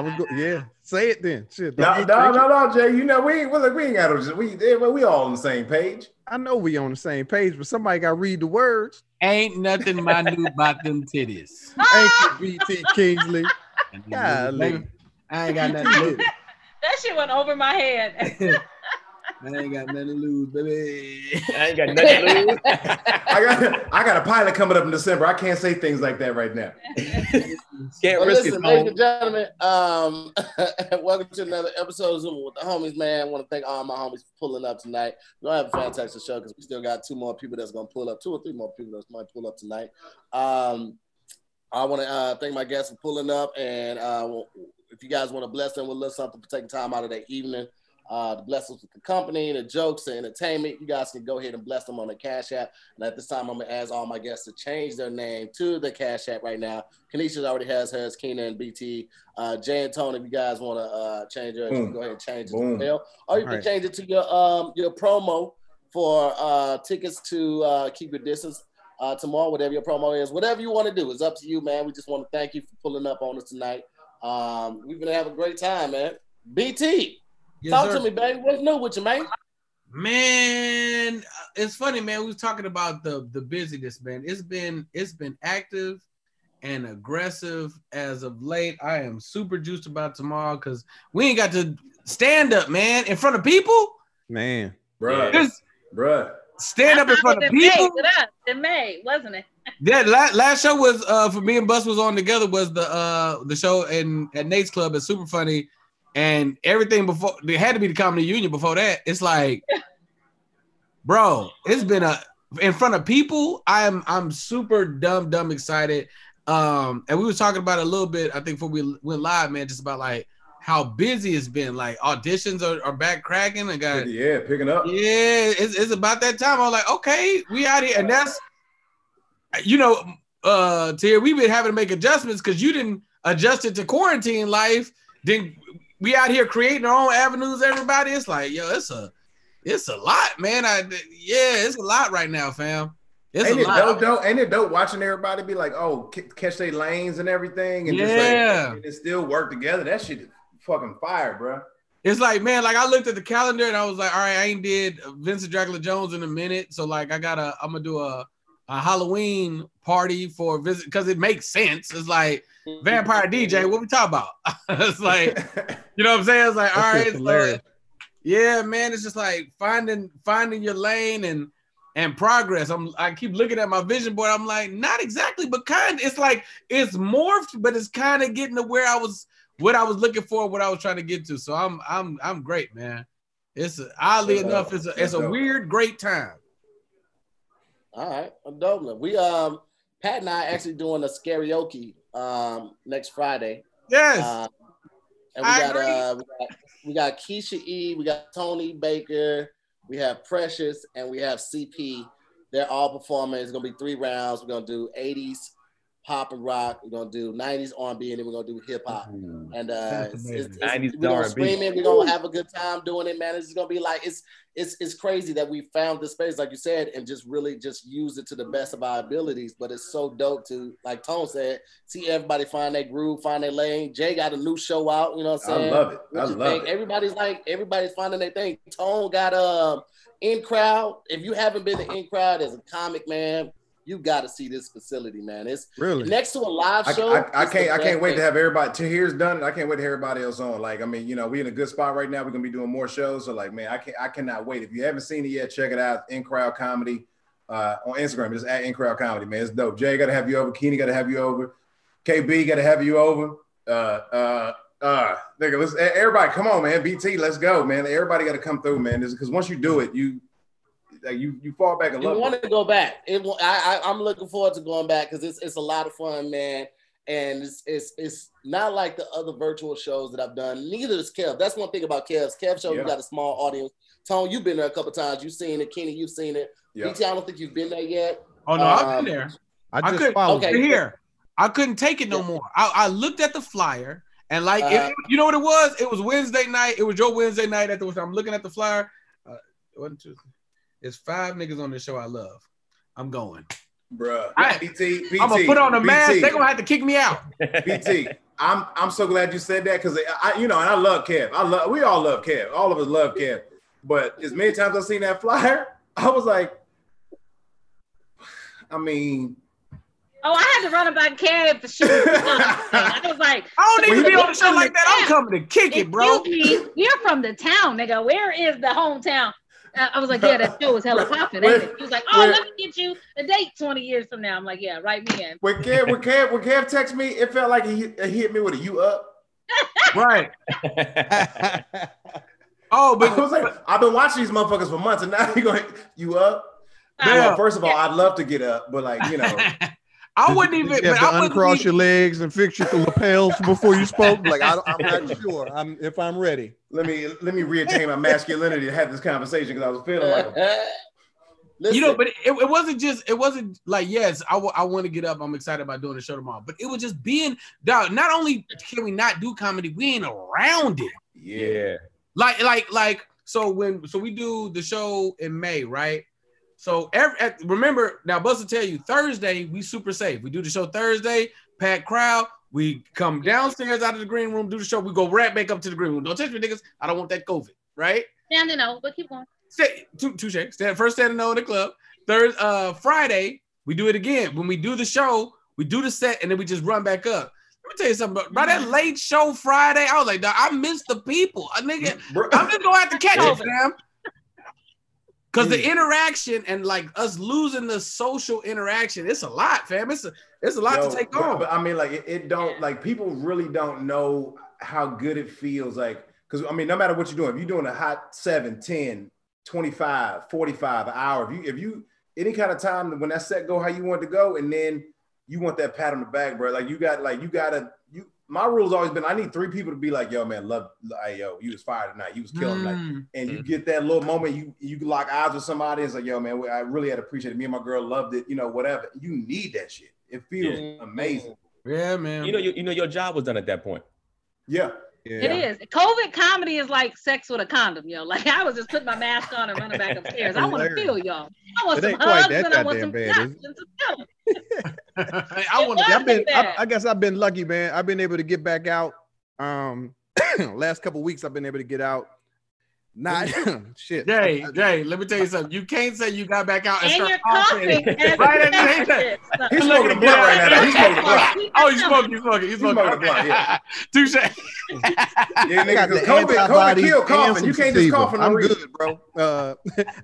Speaker 7: was go- yeah. Say it then. Shit.
Speaker 4: No, no, no, no, Jay. You know we ain't. Well, look, we ain't got to. We we all on the same page.
Speaker 7: I know we on the same page, but somebody got to read the words.
Speaker 3: Ain't nothing minute about them titties.
Speaker 7: Thank you, BT Kingsley. Golly.
Speaker 3: I ain't got nothing to lose.
Speaker 6: That shit went over my head.
Speaker 3: I ain't got nothing to lose, baby.
Speaker 1: I ain't got nothing to lose.
Speaker 4: I got. I got a pilot coming up in December. I can't say things like that right now.
Speaker 1: Can't
Speaker 2: Well,
Speaker 1: risk
Speaker 2: listen,
Speaker 1: it.
Speaker 2: ladies and gentlemen, um, welcome to another episode of Zoom with the homies, man. I want to thank all my homies for pulling up tonight. We're gonna have a fantastic show because we still got two more people that's gonna pull up, two or three more people that might pull up tonight. Um, I want to uh, thank my guests for pulling up, and uh, if you guys want to bless them with a little something for taking time out of their evening, uh, to bless us with the company, the jokes, the entertainment, you guys can go ahead and bless them on the Cash App. And at this time, I'm gonna ask all my guests to change their name to the Cash App right now. Kanisha already has hers, Keena and BT. Uh, Jay and Tony, if you guys want to uh, change yours, you go ahead and change it
Speaker 4: Boom.
Speaker 2: as well. Or you can
Speaker 7: Alright.
Speaker 2: change it to your um your promo for uh tickets to uh keep your distance uh tomorrow, whatever your promo is, whatever you want to do. It's up to you, man. We just want to thank you for pulling up on us tonight. Um, we've been having a great time, man. BT,
Speaker 3: Yes,
Speaker 2: talk
Speaker 3: sir.
Speaker 2: to me, baby. What's new with you, man?
Speaker 3: Man, uh, it's funny, man. We was talking about the the busyness, man. It's been it's been active and aggressive as of late. I am super juiced about tomorrow because we ain't got to stand up, man, in front of people.
Speaker 7: Man.
Speaker 4: Bruh,
Speaker 3: Just
Speaker 4: bruh.
Speaker 3: stand up in front of
Speaker 6: in May,
Speaker 3: people.
Speaker 6: with us in May, wasn't it?
Speaker 3: That last, last show was uh for me and Bus was on together was the uh the show in at Nate's Club. It's super funny, and everything before there had to be the comedy union before that. It's like, bro, it's been a in front of people. I'm I'm super dumb dumb excited. Um, and we was talking about a little bit. I think before we went live, man, just about like how busy it's been. Like auditions are, are back cracking. I got
Speaker 4: Yeah, picking up.
Speaker 3: yeah, it's, it's about that time. I was like, okay, we out here, and that's you know, uh, Tahir, we've been having to make adjustments because you didn't adjust it to quarantine life. Then we out here creating our own avenues. Everybody, it's like, yo, it's a, it's a lot, man. I yeah, it's a lot right now, fam. It's
Speaker 4: Ain't
Speaker 3: a
Speaker 4: it
Speaker 3: lot.
Speaker 4: dope? Ain't it dope watching everybody be like, oh, c- catch their lanes and everything, and just
Speaker 3: Yeah.
Speaker 4: like and it still work together? That shit is fucking fire, bro.
Speaker 3: It's like, man, like I looked at the calendar and I was like, all right, I ain't did Vincent Dracula Jones in a minute. So like I gotta, I'm gonna do a, a Halloween party for visit because it makes sense. It's like vampire DJ, what we talk about? it's like, you know what I'm saying? It's like, all
Speaker 7: That
Speaker 3: right,
Speaker 7: shit's
Speaker 3: so, yeah, man, it's just like finding finding your lane and and progress. I'm I keep looking at my vision board. I'm like, not exactly, but kind. It's like it's morphed, but it's kind of getting to where I was what I was looking for, what I was trying to get to. So I'm I'm I'm great, man. It's a, oddly
Speaker 4: That's
Speaker 3: enough, it's a it's a weird great time.
Speaker 2: All right, I'm Dublin. We um Pat and I actually doing a karaoke um next Friday.
Speaker 3: Yes.
Speaker 2: Uh, and we
Speaker 3: I
Speaker 2: got
Speaker 3: agree.
Speaker 2: uh we got, we got Keisha E, we got Tony Baker, we have Precious, and we have CP. They're all performing. It's gonna be three rounds. We're gonna do 80s pop and rock. We're gonna do 90s R&B, and then we're gonna do hip hop. And uh, it's, it's, it's,
Speaker 1: 90s
Speaker 2: we're gonna
Speaker 1: R&B.
Speaker 2: scream it. We're gonna have a good time doing it, man. It's gonna be like it's it's it's crazy that we found this space, like you said, and just really just use it to the best of our abilities. But it's so dope to, like Tone said, see everybody find their groove, find their lane. Jay got a new show out. You know what I'm saying?
Speaker 4: I love it. I
Speaker 2: What you
Speaker 4: love
Speaker 2: think?
Speaker 4: it.
Speaker 2: Everybody's like everybody's finding their thing. Tone got um in crowd. If you haven't been to in crowd as a comic man, you got to see this facility, man. It's
Speaker 7: Really?
Speaker 2: next to a live show.
Speaker 4: I, I
Speaker 2: the
Speaker 4: can't I can't wait
Speaker 2: thing.
Speaker 4: to have everybody Tahir's done it. I can't wait to have everybody else on. Like, I mean, you know, we're in a good spot right now. We're gonna be doing more shows. So like, man, I can I cannot wait. If you haven't seen it yet, check it out. In crowd comedy uh on Instagram. Just at in crowd comedy, man. It's dope. Jay gotta have you over, Keeney gotta have you over, KB gotta have you over. Uh uh uh nigga, let's everybody come on, man. BT, let's go, man. Everybody gotta come through, man. Is because once you do it, you like you you fall back in
Speaker 2: You
Speaker 4: love. with
Speaker 2: want to go back. It, I, I, I'm looking forward to going back because it's, it's a lot of fun, man. And it's, it's it's not like the other virtual shows that I've done. Neither is Kev. That's one thing about Kev's. Kev show,
Speaker 4: Yeah.
Speaker 2: you got a small audience. Tone, you've been there a couple times. You've seen it. Kenny, you've seen it.
Speaker 4: Yeah.
Speaker 2: BT, I don't think you've been there yet.
Speaker 3: oh no, I've
Speaker 2: um,
Speaker 3: been there.
Speaker 7: I
Speaker 3: I
Speaker 7: just
Speaker 3: could-
Speaker 7: followed.
Speaker 2: okay.
Speaker 3: But here, I couldn't take it no
Speaker 2: Yeah.
Speaker 3: more. I, I looked at the flyer and like, it-
Speaker 2: Uh,
Speaker 3: you know what it was? It was Wednesday night. It was your Wednesday night at the. I'm looking at the flyer. Uh, one, two, it's five niggas on this show I love. I'm going.
Speaker 4: Bruh.
Speaker 3: I-
Speaker 4: BT, BT,
Speaker 3: I'm gonna put on a mask. They're gonna have to kick me out.
Speaker 4: BT, I'm I'm so glad you said that because I you know and I love Kev. I love we all love Kev. All of us love Kev. But as many times I've seen that flyer, I was like, I mean,
Speaker 6: Oh, I had to run about Kev for sure. I was like,
Speaker 3: I don't need to be on the show like
Speaker 6: the
Speaker 3: that. I'm coming to kick it, bro.
Speaker 6: Me, you're from the town, nigga. Where is the hometown? I was like, yeah, that show was hella popping. ain't it? He was like, oh, let me get you a date 20 years from now. I'm like, yeah, write me in.
Speaker 4: when Kev when Kev when Kev texted me, it felt like he, hit- he hit me with a you up.
Speaker 3: Right. Oh, but
Speaker 4: I
Speaker 3: but
Speaker 4: was like, I've been watching these motherfuckers for months, and now you're going you up.
Speaker 3: Yeah.
Speaker 4: Well, first of all, I'd love to get up, but like you know,
Speaker 3: I wouldn't even.
Speaker 7: You have to
Speaker 3: I
Speaker 7: uncross
Speaker 3: be-
Speaker 7: your legs and fix your lapels before you spoke. Like I, I'm not sure. I'm if I'm ready.
Speaker 4: Let me let me reattain my masculinity to have this conversation because I was feeling like a
Speaker 2: Listen,
Speaker 3: you know, but it, it wasn't just it wasn't like yes, I want to get up. I'm excited about doing the show tomorrow, but it was just being dog. Not only can we not do comedy, we ain't around it.
Speaker 1: Yeah.
Speaker 3: Like like like so when so we do the show in May, right? So every at, remember now, Buster tell you Thursday we super safe. We do the show Thursday, packed crowd. We come downstairs out of the green room, do the show. We go right back up to the green room. Don't touch me, niggas. I don't want that COVID, right?
Speaker 6: Standing over, but keep going.
Speaker 3: Stay, two, touche. Stand, first standing over the club. Third, uh, Friday, we do it again. When we do the show, we do the set and then we just run back up. Let me tell you something, bro. By that late show Friday, I was like, I missed the people. I nigga, I'm just gonna have to catch it, fam. Cause the mm. interaction and like us losing the social interaction, it's a lot, fam. It's a it's a lot
Speaker 4: Yo,
Speaker 3: to take
Speaker 4: but,
Speaker 3: on.
Speaker 4: But I mean, like it, it don't like people really don't know how good it feels. Like, because I mean, no matter what you're doing, if you're doing a hot 7, 10, 25, 45, an hour, if you if you any kind of time when that set go how you want it to go, and then you want that pat on the back, bro. Like you got like you gotta my rule's always been I need three people to be like, yo, man, love hey, yo, you was fired tonight, you was killing like
Speaker 3: Mm.
Speaker 4: and you get that little moment you you lock eyes with somebody it's like yo man i really had appreciated it me and my girl loved it you know whatever you need that shit it feels
Speaker 2: Yeah.
Speaker 4: amazing
Speaker 3: Yeah, man.
Speaker 1: You know, you, you know, your job was done at that point.
Speaker 4: yeah
Speaker 6: It is. COVID comedy is like sex with a condom, yo. Like I was just putting my mask on and running back upstairs. I want to feel y'all. I want
Speaker 7: It
Speaker 6: some hugs and I want some
Speaker 7: bad,
Speaker 6: shots and some killing.
Speaker 3: I want to.
Speaker 7: I've been, I. I guess I've been lucky, man. I've been able to get back out. Um, last couple weeks, I've been able to get out. Not shit.
Speaker 3: Jay, Jay, let me tell you something. You can't say you got back out and,
Speaker 6: And
Speaker 3: start coughing.
Speaker 6: coughing
Speaker 3: Right at the
Speaker 6: say
Speaker 3: same
Speaker 6: shit. So-
Speaker 4: he's smoking a blunt right now he's smoking a blunt
Speaker 3: Oh, you smoke, you smoke, you
Speaker 4: smoking a blunt, yeah.
Speaker 3: Touche.
Speaker 4: yeah
Speaker 7: I
Speaker 4: nigga
Speaker 7: got
Speaker 4: 'cause covid covid
Speaker 7: antibodies
Speaker 4: kill
Speaker 7: and
Speaker 4: coughing you can't just
Speaker 7: sativa.
Speaker 4: cough for no
Speaker 7: I'm good, bro. Uh,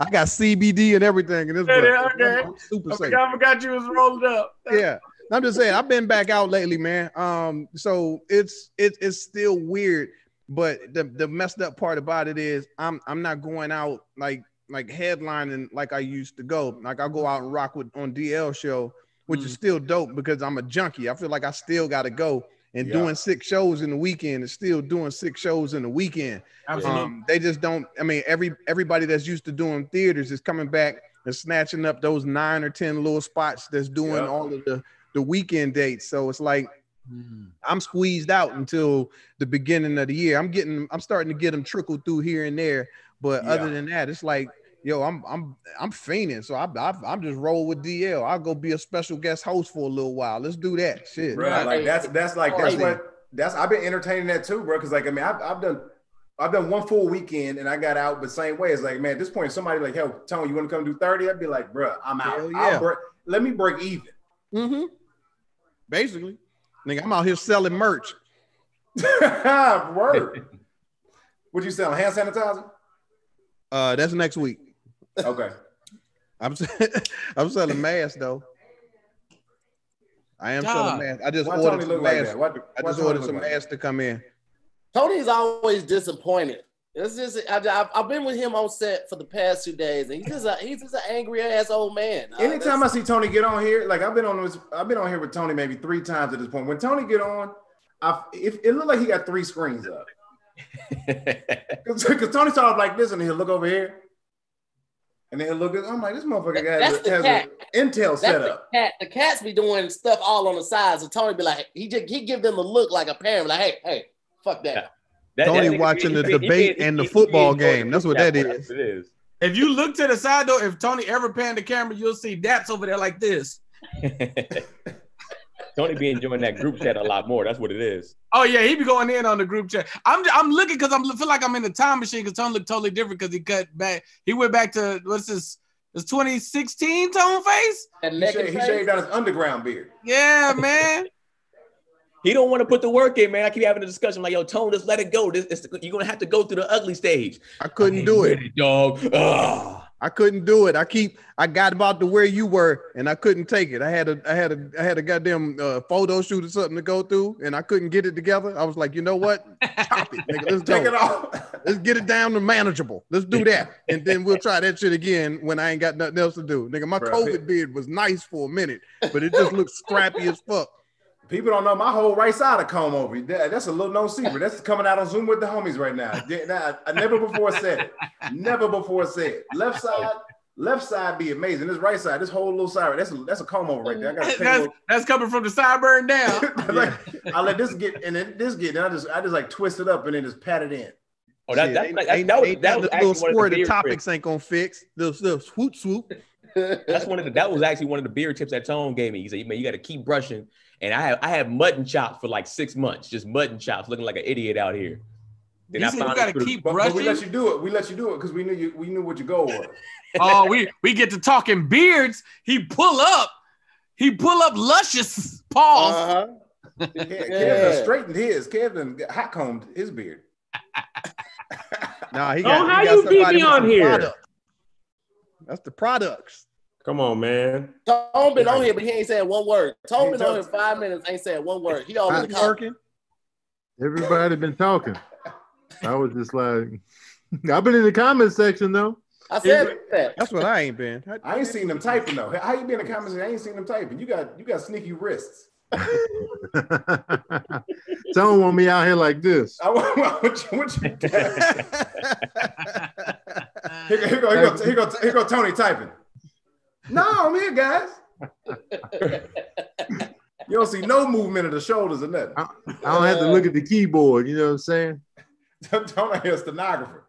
Speaker 7: I got CBD and everything in this.
Speaker 3: Okay,
Speaker 7: blunt.
Speaker 3: okay.
Speaker 7: I'm super
Speaker 3: I
Speaker 7: safe.
Speaker 3: forgot, I forgot you was rolled up.
Speaker 7: yeah. I'm just saying I've been back out lately, man. Um, so it's it's it's still weird, but the the messed up part about it is I'm I'm not going out like like headlining like I used to go. Like I go out and rock with on DL show, which is
Speaker 3: Mm.
Speaker 7: still dope because I'm a junkie. I feel like I still got to go. And
Speaker 4: Yeah.
Speaker 7: doing six shows in the weekend is still doing six shows in the weekend.
Speaker 3: Absolutely.
Speaker 7: Um, they just don't. I mean, every everybody that's used to doing theaters is coming back and snatching up those nine or ten little spots that's doing
Speaker 4: Yeah.
Speaker 7: all of the the weekend dates. So it's like
Speaker 3: Mm.
Speaker 7: I'm squeezed out until the beginning of the year. I'm getting, I'm starting to get them trickled through here and there. But
Speaker 4: Yeah.
Speaker 7: other than that, it's like, yo, I'm I'm I'm fainting. So I, I I'm just roll with DL. I'll go be a special guest host for a little while. Let's do that shit.
Speaker 4: bro.
Speaker 3: Right.
Speaker 4: Like that's that's like that's
Speaker 7: Crazy.
Speaker 4: what that's I've been entertaining that too, bro. Because like I mean, I've, I've done I've done one full weekend and I got out, but same way. It's like man, at this point, somebody like, yo, Tony, you want to come do thirty? I'd be like, bro, I'm out.
Speaker 7: Hell
Speaker 4: I'll
Speaker 7: yeah.
Speaker 4: break, let me break even.
Speaker 7: Mm-hmm. Basically, nigga, I'm out here selling merch.
Speaker 4: Word. what you selling? Hand sanitizer?
Speaker 7: Uh, that's next week.
Speaker 4: Okay.
Speaker 7: I'm I'm selling masks though. I am
Speaker 3: God.
Speaker 7: selling masks. I just
Speaker 4: Why
Speaker 7: ordered
Speaker 4: Tony
Speaker 7: some
Speaker 4: look like
Speaker 7: masks. I just ordered some
Speaker 4: like
Speaker 7: masks to come in.
Speaker 2: Tony's always disappointed. It's just I, have I've been with him on set for the past two days, and he's just a, he's just an angry ass old man. Uh,
Speaker 4: Anytime I see Tony get on here, like I've been on this, I've been on here with Tony maybe three times at this point. When Tony get on, I if it looked like he got three screens up. Because Tony started like this, and he'll look over here, and then he'll look at. I'm like, this motherfucker got
Speaker 2: That's the
Speaker 4: has
Speaker 2: cat.
Speaker 4: an Intel
Speaker 2: that's the
Speaker 4: setup.
Speaker 2: cat. The cats be doing stuff all on the sides, and Tony be like, he just he give them the look like a parent, like, hey, hey, fuck that.
Speaker 1: That-
Speaker 7: Tony
Speaker 1: that
Speaker 7: watching the
Speaker 1: he- he-
Speaker 7: debate
Speaker 1: he-
Speaker 7: and the
Speaker 1: he- he
Speaker 7: football game. That's what that
Speaker 1: That's
Speaker 7: is.
Speaker 1: what it is.
Speaker 3: If you look to the side though, if Tony ever pan the camera, you'll see Daps over there like this.
Speaker 1: Tony be enjoying that group chat a lot more. That's what it is.
Speaker 3: Oh yeah, he be going in on the group chat. I'm I'm looking because I'm feel like I'm in the time machine because Tony look totally different because he cut back. He went back to what's this? It's 2016 Tone face.
Speaker 2: And
Speaker 4: He, shaved,
Speaker 2: and
Speaker 4: he shaved out his underground beard.
Speaker 3: Yeah, man.
Speaker 1: He don't want to put the work in, man. I keep having a discussion like, yo, Tone, just let it go. This, it's, you're gonna have to go through the ugly stage.
Speaker 7: I couldn't do it.
Speaker 1: Ready, dog. Ugh.
Speaker 7: I couldn't do it. I keep I got about to where you were and I couldn't take it. I had a I had a I had a goddamn uh, photo shoot or something to go through and I couldn't get it together. I was like, you know what? Chop it, nigga. Let's
Speaker 4: Take it off.
Speaker 7: Let's get it down to manageable. Let's do that. And then we'll try that shit again when I ain't got nothing else to do. Nigga, my. COVID beard was nice for a minute, but it just looked scrappy as fuck.
Speaker 4: People don't know my whole right side of comb over. That- That's a little known secret. That's coming out on Zoom with the homies right now. Yeah, nah, I never before said it. Never before said it. Left side, left side be amazing. This right side, this whole little side, that's a, that's a comb over right there. I gotta a
Speaker 3: That's that's coming from the sideburn down.
Speaker 4: like, I let this get and then this get, and I just I just like twist it up and then just pat it in.
Speaker 1: Oh, that,
Speaker 7: Shit,
Speaker 1: that,
Speaker 7: ain't,
Speaker 1: that,
Speaker 7: ain't,
Speaker 1: that was
Speaker 7: ain't
Speaker 1: that was
Speaker 7: little
Speaker 1: actually of
Speaker 7: squirt
Speaker 1: the
Speaker 7: of topics
Speaker 1: tricks.
Speaker 7: ain't gonna fix. The, little swoop swoop.
Speaker 1: That's one of the that was actually one of the beer tips that Tone gave me. He said, man, you got to keep brushing. And I have I have mutton chops for like six months, just mutton chops, looking like an idiot out here. Then
Speaker 3: You
Speaker 1: I
Speaker 3: said you
Speaker 1: found
Speaker 3: gotta
Speaker 1: out through-
Speaker 3: keep
Speaker 4: But, but we let you do it. We let you do it because we knew you we knew what your goal was.
Speaker 3: oh, we we get to talking beards. He pull up. He pull up luscious paws.
Speaker 2: Uh-huh.
Speaker 4: Kev, Kev
Speaker 2: Yeah.
Speaker 4: done straightened his. Kevin hot combed his beard.
Speaker 7: Nah, he
Speaker 8: Oh,
Speaker 7: got,
Speaker 8: how
Speaker 7: he got
Speaker 8: you beat
Speaker 7: somebody
Speaker 8: me on here?
Speaker 7: product. That's the products.
Speaker 8: Come on, man.
Speaker 2: Tone been on here, but he ain't said one word. Tone been on here
Speaker 4: talks-
Speaker 2: five minutes, ain't said one word. He all in the
Speaker 7: Not
Speaker 9: Everybody been talking. I was just like, I've been in the comment section though.
Speaker 2: I said that.
Speaker 7: That's what I ain't been.
Speaker 4: I ain't seen them typing though. How you been in the comments? I ain't seen them typing. You got you got sneaky wrists.
Speaker 9: Someone want me out here like this.
Speaker 4: I want what you, what you, here, go- here go here go here go here go Tony typing. No, I'm here, guys. You don't see no movement of the shoulders or nothing.
Speaker 9: I don't have to look at the keyboard. You know what I'm saying?
Speaker 4: Tony here, stenographer.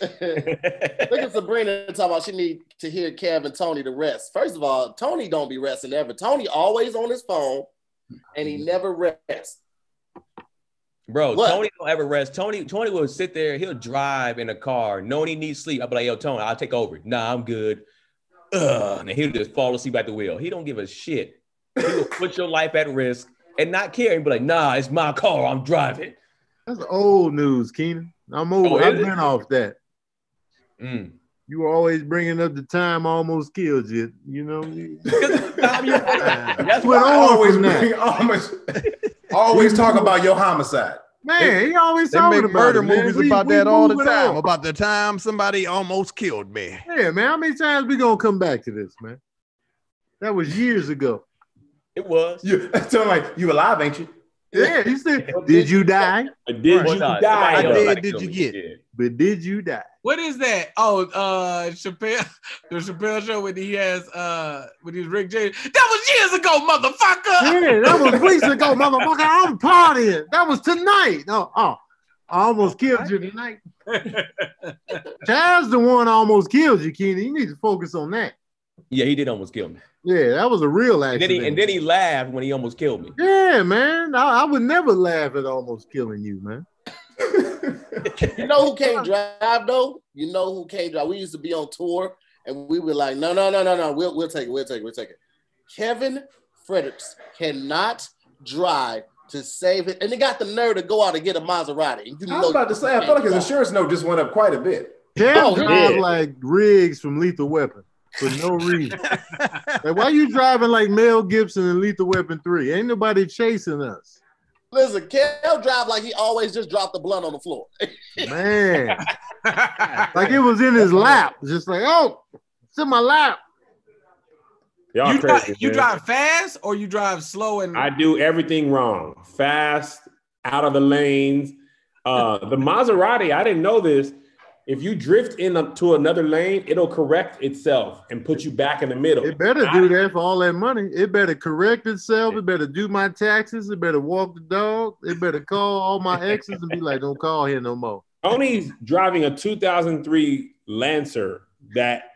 Speaker 2: Look at Sabrina talking about she need to hear Kev and Tony to rest. First of all, Tony don't be resting ever. Tony always on his phone, and he never rests.
Speaker 1: Bro,
Speaker 2: What?
Speaker 1: Tony don't ever rest. Tony, Tony will sit there, he'll drive in a car, knowing he needs sleep. I'll be like, yo, Tony, I'll take over. Nah, I'm good. Ugh, and he'll just fall asleep at the wheel. He don't give a shit. He will put your life at risk and not care and be like, nah, it's my car. I'm driving.
Speaker 9: That's old news, Keenan. I'm over.
Speaker 1: Oh,
Speaker 9: I've been off that.
Speaker 1: Mm.
Speaker 9: You were always bringing up the time almost killed you. You know.
Speaker 1: That's
Speaker 9: Went
Speaker 1: why.
Speaker 9: on
Speaker 4: Always
Speaker 9: from that.
Speaker 4: bring, always, always talk about your homicide.
Speaker 9: Man, he always
Speaker 7: They
Speaker 9: talking
Speaker 7: make
Speaker 9: about
Speaker 7: murder
Speaker 9: it,
Speaker 7: movies
Speaker 9: We-
Speaker 7: about
Speaker 9: we
Speaker 7: that all the time.
Speaker 9: on.
Speaker 7: About the time somebody almost killed me.
Speaker 9: Yeah, man. How many times we gonna come back to this, man? That was years ago.
Speaker 1: It was.
Speaker 4: You tell him like you alive, ain't you?
Speaker 9: Yeah, he said, "Did you die?
Speaker 8: But did
Speaker 1: Well,
Speaker 8: you die?
Speaker 1: somebody
Speaker 7: How
Speaker 1: else
Speaker 8: though?
Speaker 7: dead did you
Speaker 1: me.
Speaker 7: get?
Speaker 1: Yeah.
Speaker 9: But did you die?"
Speaker 3: What is that? Oh, uh Chappelle, the Chappelle show when he has uh when he's Rick James. That was years ago, motherfucker.
Speaker 9: Yeah, that was weeks ago, motherfucker. I'm partying. That was tonight. Oh, oh, I almost killed you tonight. Chad's the one almost killed you, Keenan. You need to focus on that.
Speaker 1: Yeah, he did almost kill me.
Speaker 9: Yeah, that was a real
Speaker 1: And then he and then he laughed when he almost killed me.
Speaker 9: yeah, man. I, I would never laugh at almost killing you, man.
Speaker 2: You know who can't drive though? You know who can't drive? We used to be on tour, and we were like, no, no, no, no, no. We'll we'll take it. We'll take it. We'll take it. Kevin Fredericks cannot drive to save it, and they got the nerve to go out and get a Maserati. And you
Speaker 4: I was
Speaker 2: know
Speaker 4: about to say, I felt like his insurance note just went up quite a bit.
Speaker 9: Cam
Speaker 2: Oh,
Speaker 9: drive
Speaker 8: did.
Speaker 9: like Riggs from Lethal Weapon for no reason. like, why you driving like Mel Gibson in Lethal Weapon 3? Ain't nobody chasing us.
Speaker 2: Listen, Kev drive like he always just dropped the blunt on the floor.
Speaker 9: Man. like it was in his lap. Just like, oh, it's in my lap.
Speaker 8: Y'all
Speaker 3: you
Speaker 8: crazy,
Speaker 3: drive, you drive fast or you drive slow and
Speaker 8: I do everything wrong. Fast, out of the lanes. Uh, the Maserati, I didn't know this. If you drift into another lane, it'll correct itself and put you back in the middle.
Speaker 9: It better do that for all that money. It better correct itself. It better do my taxes. It better walk the dog. It better call all my exes and be like, don't call here no more.
Speaker 8: Tony's driving a 2003 Lancer that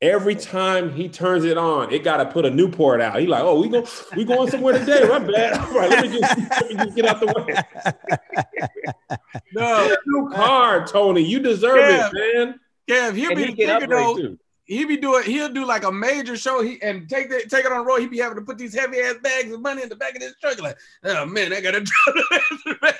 Speaker 8: every time he turns it on, it got to put a Newport out. He like, oh, we go, we going somewhere today. My bad. All right, let me just, let me just get out the way.
Speaker 3: no,
Speaker 8: New car, Tony. You deserve
Speaker 3: Yeah.
Speaker 8: it, man.
Speaker 3: Kev, he'll
Speaker 1: And
Speaker 3: be
Speaker 1: he
Speaker 3: the
Speaker 1: can
Speaker 3: nigga
Speaker 1: upgrade
Speaker 3: though.
Speaker 1: too.
Speaker 3: He be doing. He'll do like a major show. He and take the, take it on the road. He be having to put these heavy ass bags of money in the back of his truck. Like, oh man, I gotta drive.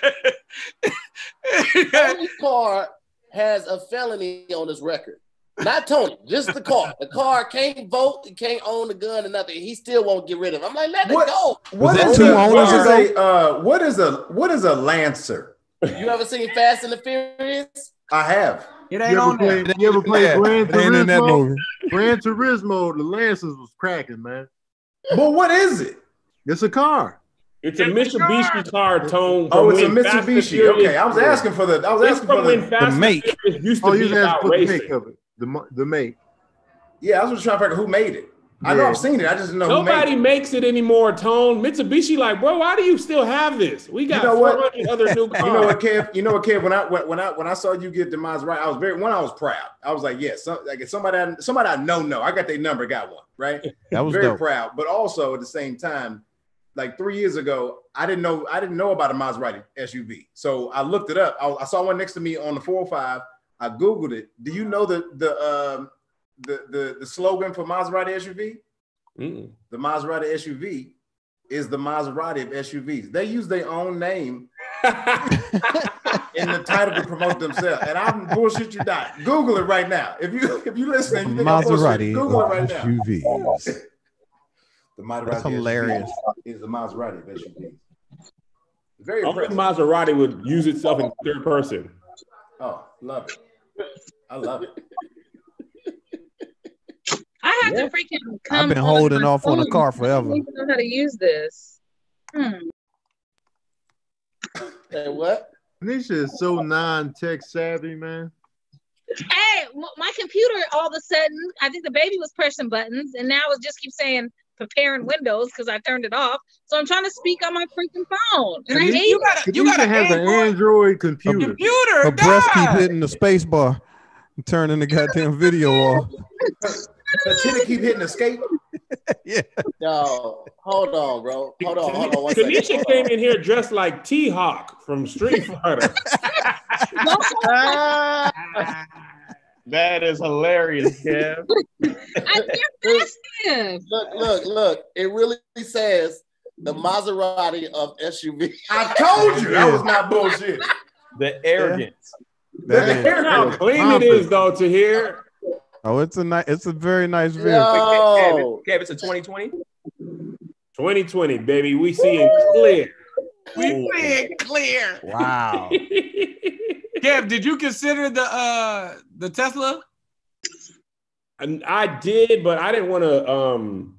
Speaker 2: Tony's car has a felony on his record. Not Tony, just the car. The car can't vote, it can't own the gun or nothing. He still won't get rid of it. I'm like, let
Speaker 4: What-
Speaker 2: it go.
Speaker 4: What
Speaker 7: that
Speaker 4: is
Speaker 7: two
Speaker 4: a, what
Speaker 7: owners
Speaker 4: is a uh, what is a what is a lancer?
Speaker 2: You ever seen Fast and the Furious?
Speaker 4: I have.
Speaker 3: It
Speaker 9: You
Speaker 3: ain't
Speaker 9: ever
Speaker 3: on
Speaker 9: play,
Speaker 3: there.
Speaker 9: you ever play
Speaker 7: Yeah,
Speaker 9: Gran
Speaker 7: it ain't in that
Speaker 9: Turismo?
Speaker 7: movie.
Speaker 9: Gran Turismo, the Lancers was cracking, man.
Speaker 4: But what is it?
Speaker 9: It's a car.
Speaker 8: It's a
Speaker 3: It's a
Speaker 8: Mitsubishi car, Tone.
Speaker 4: Oh, it's a
Speaker 8: when Fast and
Speaker 4: Mitsubishi. Okay, I was asking for the. I was
Speaker 8: It's
Speaker 4: asking for
Speaker 8: from when
Speaker 4: the.
Speaker 8: Fast
Speaker 7: make.
Speaker 8: Used to
Speaker 9: Oh,
Speaker 8: be
Speaker 9: asked
Speaker 8: about
Speaker 9: for the make
Speaker 8: racing.
Speaker 9: Of it. The mo- the make.
Speaker 4: Yeah, I was just trying to figure out who made it. I know
Speaker 9: Yeah.
Speaker 4: I've seen it. I just know
Speaker 8: Nobody
Speaker 4: who made it.
Speaker 8: makes it anymore, Tone. Mitsubishi, like, bro, why do you still have this? We got
Speaker 4: know what?
Speaker 8: 400 other new cars.
Speaker 4: You know what, Kev? You know what, Kev? When I when, when I when I saw you get the Maserati, I was very one. I was proud. I was like, yes, some, like if somebody I, somebody I know, know. I got their number, got one, right?
Speaker 7: That was
Speaker 4: very
Speaker 7: dope.
Speaker 4: proud. But also at the same time, like three years ago, I didn't know I didn't know about a Maserati SUV. So I looked it up. I, I saw one next to me on the 405. I googled it. Do you know the the um the the, the slogan for Maserati SUV?
Speaker 8: Mm-mm.
Speaker 4: The Maserati SUV is the Maserati of SUVs. They use their own name in the title to promote themselves. And I'm bullshit you not. Google it right now. If you if you listen, you think I'm bullshit,
Speaker 7: Maserati
Speaker 4: Google it
Speaker 7: of
Speaker 4: right now.
Speaker 7: SUVs.
Speaker 4: The Maserati
Speaker 7: That's
Speaker 4: SUV
Speaker 7: hilarious.
Speaker 4: is the Maserati of SUV. Very
Speaker 8: Only
Speaker 4: impressive.
Speaker 8: Maserati would use itself in third person.
Speaker 4: Oh, love it. I love it.
Speaker 6: I have
Speaker 8: Yeah.
Speaker 6: to freaking come.
Speaker 7: I've been holding
Speaker 6: my
Speaker 7: off on the
Speaker 6: phone.
Speaker 7: car
Speaker 6: I
Speaker 7: forever.
Speaker 6: don't even know how to use this. Hmm.
Speaker 2: Say what?
Speaker 9: Nisha is so non-tech savvy, man.
Speaker 6: Hey, my computer all of a sudden, I think the baby was pressing buttons, and now it just keeps saying preparing Windows because I turned it off. So I'm trying to speak on my freaking phone, and I
Speaker 3: You,
Speaker 6: hate
Speaker 3: you gotta, you gotta
Speaker 9: Nisha has an
Speaker 3: Android
Speaker 9: Android computer.
Speaker 3: computer.
Speaker 7: Her breast keep hitting the space bar and turning the goddamn video off.
Speaker 4: The titty keep hitting escape.
Speaker 7: yeah.
Speaker 2: Yo, hold on, bro. Hold on, hold on one second.
Speaker 8: Tanisha
Speaker 2: Hold
Speaker 8: came
Speaker 2: on.
Speaker 8: in here dressed like T Hawk from Street Fighter.
Speaker 1: That is hilarious, Kev.
Speaker 6: I can't him.
Speaker 2: Look, look, look. It really says the mm-hmm. Maserati of SUV.
Speaker 4: I told you that was not bullshit.
Speaker 1: The arrogance.
Speaker 7: That is.
Speaker 8: Look how clean it is, though, to hear.
Speaker 7: Oh, it's a nice. It's a very nice vehicle.
Speaker 2: Yo,
Speaker 1: Kev, it's a 2020.
Speaker 8: 2020, baby. We seeing clear.
Speaker 3: We see it clear.
Speaker 7: Wow.
Speaker 3: Kev, did you consider the uh the Tesla?
Speaker 8: And I did, but I didn't want to um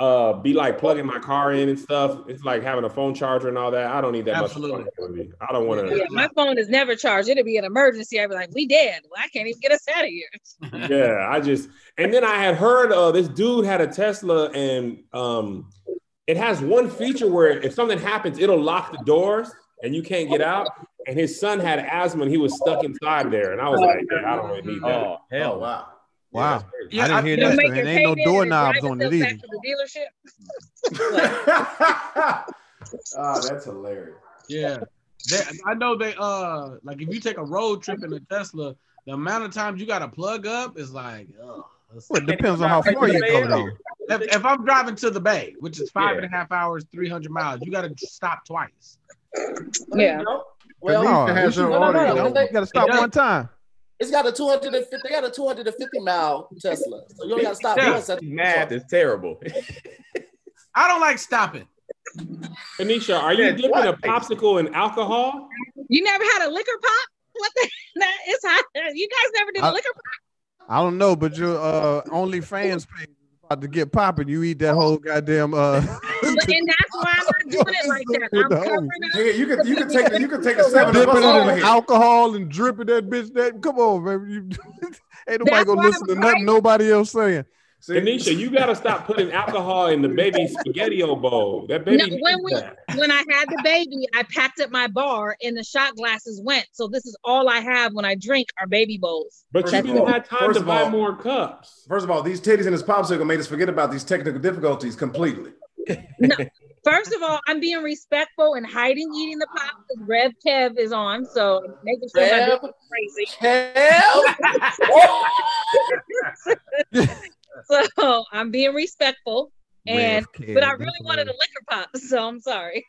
Speaker 8: uh be like plugging my car in and stuff. It's like having a phone charger and all that. I don't need that
Speaker 3: Absolutely.
Speaker 8: much. connectivity. I don't want to.
Speaker 6: Yeah, my phone is never charged. It'll be an emergency. I'd be like, "We dead. Well, I can't even get us out of here."
Speaker 8: yeah, I just and then I had heard uh this dude had a Tesla and um it has one feature where if something happens, it'll lock the doors and you can't get out. And his son had asthma and he was stuck inside there. And I was like, yeah, I don't really need that.
Speaker 1: Oh,
Speaker 4: Oh
Speaker 1: hell.
Speaker 4: wow.
Speaker 7: Wow.
Speaker 3: Yeah,
Speaker 7: I didn't hear
Speaker 3: I-
Speaker 6: You'll
Speaker 7: that.
Speaker 6: make
Speaker 7: And ain't no doorknobs on it
Speaker 6: yourself
Speaker 7: either.
Speaker 6: the dealership.
Speaker 4: oh, that's hilarious.
Speaker 3: Yeah. They, I know they uh like if you take a road trip in a Tesla, the amount of times you gotta plug up is like ugh.
Speaker 7: Well, it depends on how far you go though.
Speaker 3: If, if I'm driving to the bay, which is five
Speaker 8: Yeah.
Speaker 3: and a half hours, 300 miles, you gotta stop twice.
Speaker 6: Yeah.
Speaker 2: Well,
Speaker 7: No,
Speaker 9: has
Speaker 7: you
Speaker 9: her
Speaker 2: no, no, no, no, they-
Speaker 7: You gotta stop one time.
Speaker 2: it's got a 250. They got a 250 mile Tesla, so you only got to stop
Speaker 3: Yeah.
Speaker 2: once. At
Speaker 1: Math is terrible.
Speaker 3: I don't like stopping.
Speaker 8: Anisha, are you
Speaker 1: Yeah,
Speaker 8: dipping
Speaker 1: what?
Speaker 8: a popsicle in alcohol?
Speaker 6: You never had a liquor pop? What the? Nah, it's hot. You guys never did a
Speaker 7: I-
Speaker 6: liquor pop?
Speaker 7: I don't know, but your uh OnlyFans page is about to get popping. You eat that whole goddamn uh
Speaker 6: But, and that's why I'm not doing it like that. I'm covering up.
Speaker 4: Yeah, you could you could take the, you could take a seven of
Speaker 7: dipping
Speaker 4: us
Speaker 7: it in
Speaker 4: here.
Speaker 7: alcohol and dripping that bitch. That come on, baby. You, ain't nobody
Speaker 6: That's
Speaker 7: gonna listen to nothing nobody else saying.
Speaker 4: See?
Speaker 8: Anisha, you gotta stop putting alcohol in the baby spaghetti bowl. That baby
Speaker 6: No, when we-
Speaker 8: that.
Speaker 6: When I had the baby, I packed up my bar and the shot glasses went. So this is all I have when I drink are baby bowls.
Speaker 8: But you
Speaker 4: First of
Speaker 8: didn't
Speaker 4: all-
Speaker 8: have time to buy
Speaker 4: all-
Speaker 8: more cups.
Speaker 4: First of all, these titties and this popsicle made us forget about these technical difficulties completely.
Speaker 6: no, First of all, I'm being respectful and hiding eating the pop because Rev Kev is on. So making sure I'm not
Speaker 2: Rev?
Speaker 6: doing crazy.
Speaker 2: Kev?
Speaker 6: So I'm being respectful. And
Speaker 7: Rev
Speaker 6: but I really wanted a liquor pop, so I'm sorry.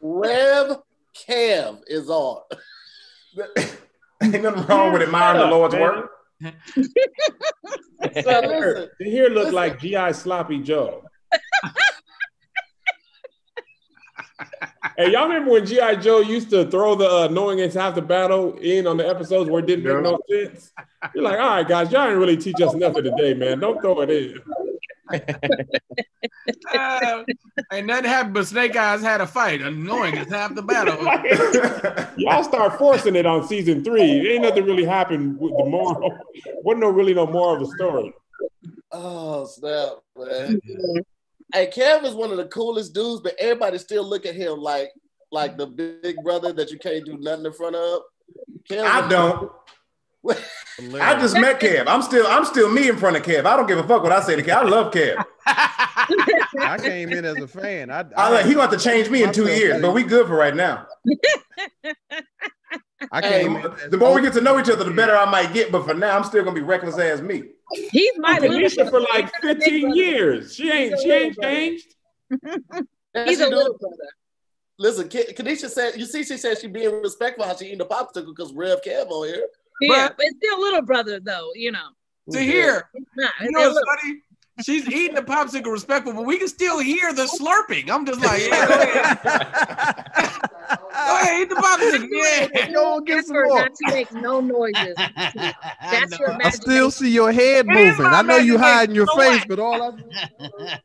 Speaker 2: Rev Kev is on.
Speaker 4: Ain't nothing wrong with admiring the Lord's
Speaker 8: Man.
Speaker 4: work.
Speaker 2: So listen,
Speaker 8: The hair look like GI Sloppy Joe. Hey, y'all remember when GI Joe used to throw the uh, knowing it's half the battle in on the episodes where it didn't make no sense? You're like, all right, guys, y'all didn't really teach us nothing today, man. Don't throw it in.
Speaker 3: Uh, ain't nothing happened, but Snake Eyes had a fight, Annoying knowing it's half the battle.
Speaker 8: Y'all start forcing it on season three. Ain't nothing really happened with the moral. Wasn't no really no more of the story.
Speaker 2: oh snap, man. Hey, Kev is one of the coolest dudes, but everybody still look at him like like the big brother that you can't do nothing in front of. Kev
Speaker 4: I don't. I just met Kev. I'm still I'm still me in front of Kev. I don't give a fuck what I say to Kev. I love Kev.
Speaker 7: I came in as a fan. I,
Speaker 4: I like, he going to change me in two years, but we good for right now.
Speaker 7: I
Speaker 2: Hey,
Speaker 7: came in as
Speaker 4: The more we get to know each other, the better I might get. But for now, I'm still gonna be reckless as me.
Speaker 6: He's my little
Speaker 8: Kanisha for like 15 years. She ain't she ain't changed.
Speaker 6: He's a little brother.
Speaker 2: Listen, Ke- Kanisha said, you see, she said she being respectful how she eating the popsicle because Rev Kev on here.
Speaker 6: Yeah,
Speaker 3: But-
Speaker 6: but it's still little brother though, you know.
Speaker 3: to hear,
Speaker 6: It's not.
Speaker 3: you know
Speaker 6: still
Speaker 3: what's funny? She's eating the popsicle respectful, but we can still hear the slurping. I'm just like, yeah, go ahead, go ahead eat the popsicle. Yeah.
Speaker 7: Go get some
Speaker 6: Effort
Speaker 7: more.
Speaker 6: not to make no noises. That's your
Speaker 7: I still see your head moving. I know you
Speaker 3: imagination.
Speaker 7: hiding your
Speaker 3: So
Speaker 7: face,
Speaker 3: what?
Speaker 7: but all I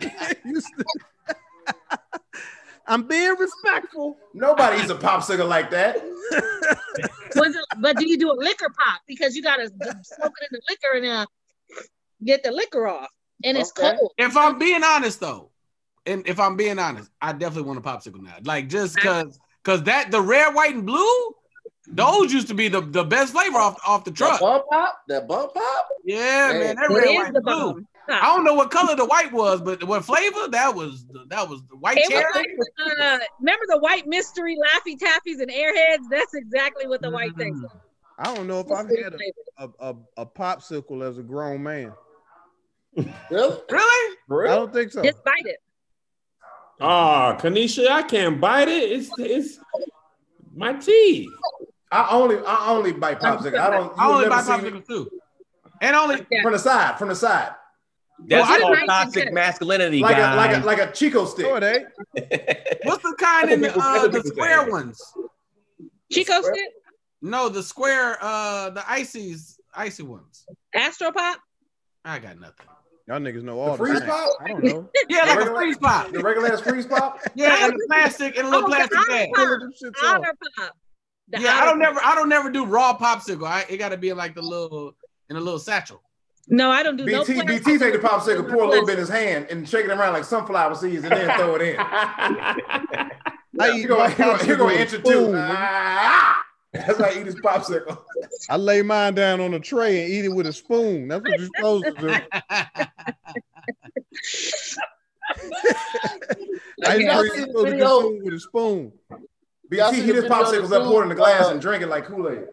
Speaker 7: you still... I'm being respectful.
Speaker 4: Nobody eats a popsicle like that.
Speaker 6: It, but do you do a liquor pop? Because you gotta soak it in the liquor and uh, get the liquor off. And it's
Speaker 2: Okay.
Speaker 6: cold.
Speaker 3: If I'm being honest though, and if I'm being honest, I definitely want a popsicle now. Like just cause cause that the red, white, and blue, those used to be the, the best flavor off, off the
Speaker 2: That
Speaker 3: truck.
Speaker 2: Bomb Pop, that Bomb Pop.
Speaker 3: Yeah,
Speaker 2: Man,
Speaker 3: man, that red, white, and blue.
Speaker 6: bomb.
Speaker 3: I don't know what color the white was, but what flavor that was that was the white
Speaker 6: It
Speaker 3: cherry.
Speaker 6: was like, uh, remember the white mystery Laffy Taffies and Airheads? That's exactly what the white thing was.
Speaker 7: I don't know if I've had a, a, a, a popsicle as a grown man.
Speaker 2: Really?
Speaker 3: Really?
Speaker 7: I don't think so.
Speaker 6: Just bite it.
Speaker 8: Ah, Kanisha, I can't bite it. It's it's my teeth.
Speaker 4: I only I only bite popsicle. I don't.
Speaker 3: I only bite
Speaker 4: never see me-
Speaker 3: popsicles too. And only
Speaker 4: from the side. From the side.
Speaker 1: That's
Speaker 3: Well, I
Speaker 1: called toxic masculinity,
Speaker 4: Like a like a like a Chick-O-Stick.
Speaker 7: No, it ain't.
Speaker 3: what's the kind in the, uh, the square ones?
Speaker 6: Chick-O-Stick?
Speaker 3: No, the square, uh, the icy's icy ones.
Speaker 6: Astro Pop?
Speaker 3: I got nothing.
Speaker 7: Y'all niggas know all
Speaker 4: The freeze
Speaker 7: snacks.
Speaker 4: pop?
Speaker 7: I don't know.
Speaker 3: Yeah, like a
Speaker 4: Regular-
Speaker 3: freeze pop.
Speaker 4: The regular ass freeze pop.
Speaker 3: Yeah, and the plastic and a little
Speaker 6: Oh,
Speaker 3: plastic bag.
Speaker 6: Pop.
Speaker 7: Pulling them shits off.
Speaker 6: Otter Pop. The
Speaker 3: Yeah, I don't
Speaker 6: Pop.
Speaker 3: never, I don't never do raw popsicle. I, it got to be in like the little, in a little satchel.
Speaker 6: No, I don't do no
Speaker 4: BT
Speaker 6: plastic.
Speaker 4: BT take the popsicle, pour a little bit in his hand, and shake it around like sunflower seeds, and then throw it in.
Speaker 7: I eat
Speaker 4: He gonna,
Speaker 7: my
Speaker 4: he gonna, he
Speaker 7: popsicle
Speaker 4: gonna
Speaker 7: with a
Speaker 4: inch or two. Ah! That's how I eat his popsicle.
Speaker 7: I lay mine down on a tray and eat it with a spoon. That's what you're supposed to do. I
Speaker 2: Hey, y'all
Speaker 7: ain't
Speaker 2: see the
Speaker 7: supposed to
Speaker 2: video?
Speaker 7: consume with a spoon.
Speaker 2: Y'all
Speaker 4: BT
Speaker 2: see
Speaker 4: heat his popsicles
Speaker 2: the
Speaker 4: up, pour in the glass,
Speaker 2: uh,
Speaker 4: and drink it like Kool Aid.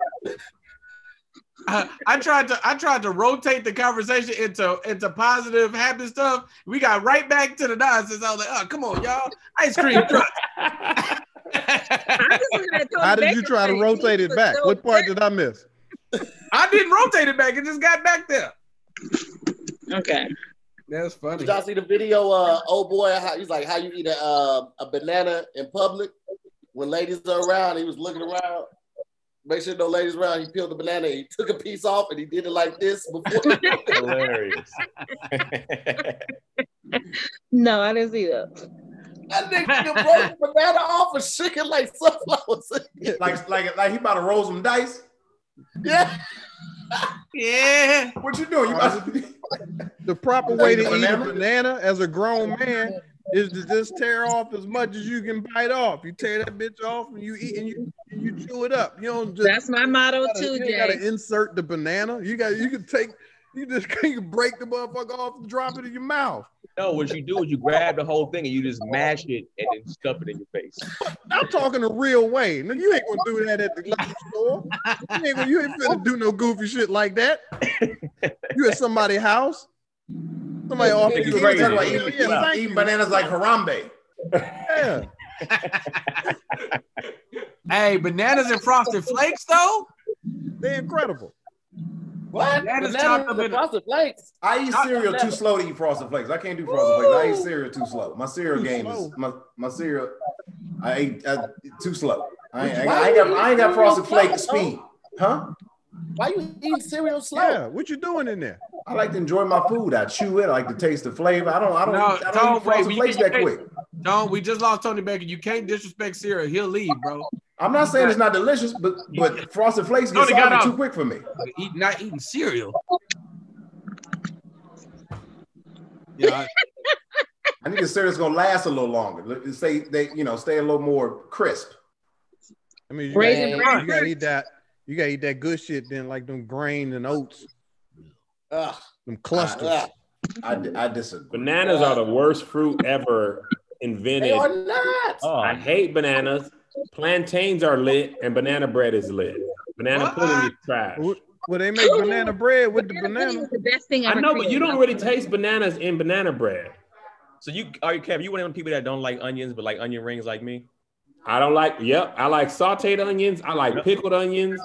Speaker 3: I, I tried to, I tried to rotate the conversation into, into positive, happy stuff. We got right back to the nonsense. I was like, oh, come on, y'all, ice cream truck.
Speaker 6: I'm just looking at Tony
Speaker 7: How did you try to rotate it back?
Speaker 6: so
Speaker 7: What part
Speaker 6: upset.
Speaker 7: did I miss?
Speaker 3: I didn't rotate it back. It just got back there.
Speaker 6: Okay.
Speaker 3: That's funny.
Speaker 2: Did y'all see the video? Uh, oh boy, how, he's like, how you eat a uh, a banana in public when ladies are around? He was looking around, make sure no ladies around. He peeled the banana, he took a piece off, and he did it like this before.
Speaker 1: Hilarious.
Speaker 6: No, I didn't see that.
Speaker 2: That nigga broke the banana off and shook it like sunflowers.
Speaker 4: Like like like he about to roll some dice.
Speaker 2: yeah,
Speaker 3: Yeah.
Speaker 4: What you doing? You about to,
Speaker 7: The proper way to
Speaker 4: Eat a banana?
Speaker 7: banana as a grown man is to just tear off as much as you can bite off. You tear that bitch off and you eat and you and you chew it up. You don't just
Speaker 6: That's my motto
Speaker 7: you gotta,
Speaker 6: too,
Speaker 7: you
Speaker 6: Jay.
Speaker 7: gotta insert the banana. You got you can take you just you can break the motherfucker off and drop it in your mouth.
Speaker 1: No, what you do is you grab the whole thing and you just mash it and then stuff it in your face.
Speaker 7: I'm talking the real way. No, you ain't gonna do that at the liquor store. You ain't, gonna, you ain't finna do no goofy shit like that. You at somebody's house. Somebody offer
Speaker 4: you
Speaker 7: you
Speaker 4: talking
Speaker 1: crazy.
Speaker 7: a
Speaker 4: about eating,
Speaker 7: Yeah,
Speaker 4: eating- eating
Speaker 7: you.
Speaker 4: bananas like Harambe.
Speaker 7: Yeah.
Speaker 3: Hey, bananas and frosted flakes though.
Speaker 7: They're incredible.
Speaker 2: What?
Speaker 3: Bananas
Speaker 2: Bananas
Speaker 3: chopped up
Speaker 2: frosted flakes.
Speaker 4: I eat
Speaker 2: Chocolate
Speaker 4: cereal too slow to eat frosted flakes. I can't do frosted flakes. I eat cereal too slow. My cereal
Speaker 7: Too
Speaker 4: game
Speaker 7: slow.
Speaker 4: is my, my cereal. I ate uh, too slow. I ain't, I,
Speaker 2: Why
Speaker 4: ain't- I ain't got I ain't got
Speaker 2: eat
Speaker 4: frosted
Speaker 2: cereal
Speaker 4: flake speed, huh?
Speaker 2: Why you eating cereal slow?
Speaker 7: Yeah, what you doing in there?
Speaker 4: I like to enjoy my food. I chew it. I like to taste the flavor. I don't. I don't.
Speaker 3: No,
Speaker 4: I don't
Speaker 3: Tom,
Speaker 4: eat frosted
Speaker 3: wait,
Speaker 4: flakes that quick.
Speaker 3: Don't we just lost Tony Baker? You can't disrespect cereal. He'll leave, bro.
Speaker 4: I'm not saying it's not delicious, but but frosted flakes get
Speaker 3: Tony got
Speaker 4: salty too um, quick for me.
Speaker 3: Eat, not eating cereal. Yeah,
Speaker 4: I need a cereal that's gonna last a little longer. Let- Stay, they, you know, stay a little more crisp.
Speaker 7: I mean, you
Speaker 6: Raisin
Speaker 7: gotta,
Speaker 6: Bran
Speaker 7: you gotta eat that. You gotta eat that good shit. Then like them grain and oats,
Speaker 2: Ugh,
Speaker 7: them clusters.
Speaker 2: ugh.
Speaker 4: I, I disagree.
Speaker 8: Bananas are the worst fruit ever
Speaker 2: They
Speaker 8: invented.
Speaker 2: are not.
Speaker 1: Oh,
Speaker 8: I hate bananas. Plantains are lit, and banana bread is lit. Banana
Speaker 3: What?
Speaker 8: pudding is trash.
Speaker 7: Well, well, they make banana bread with the banana.
Speaker 6: The best thing
Speaker 8: I know, but you don't really taste bananas in banana bread.
Speaker 1: so you are you Kev? You one of them people that don't like onions but like onion rings like me?
Speaker 8: I don't like. Yep, I like sautéed onions. I like pickled onions.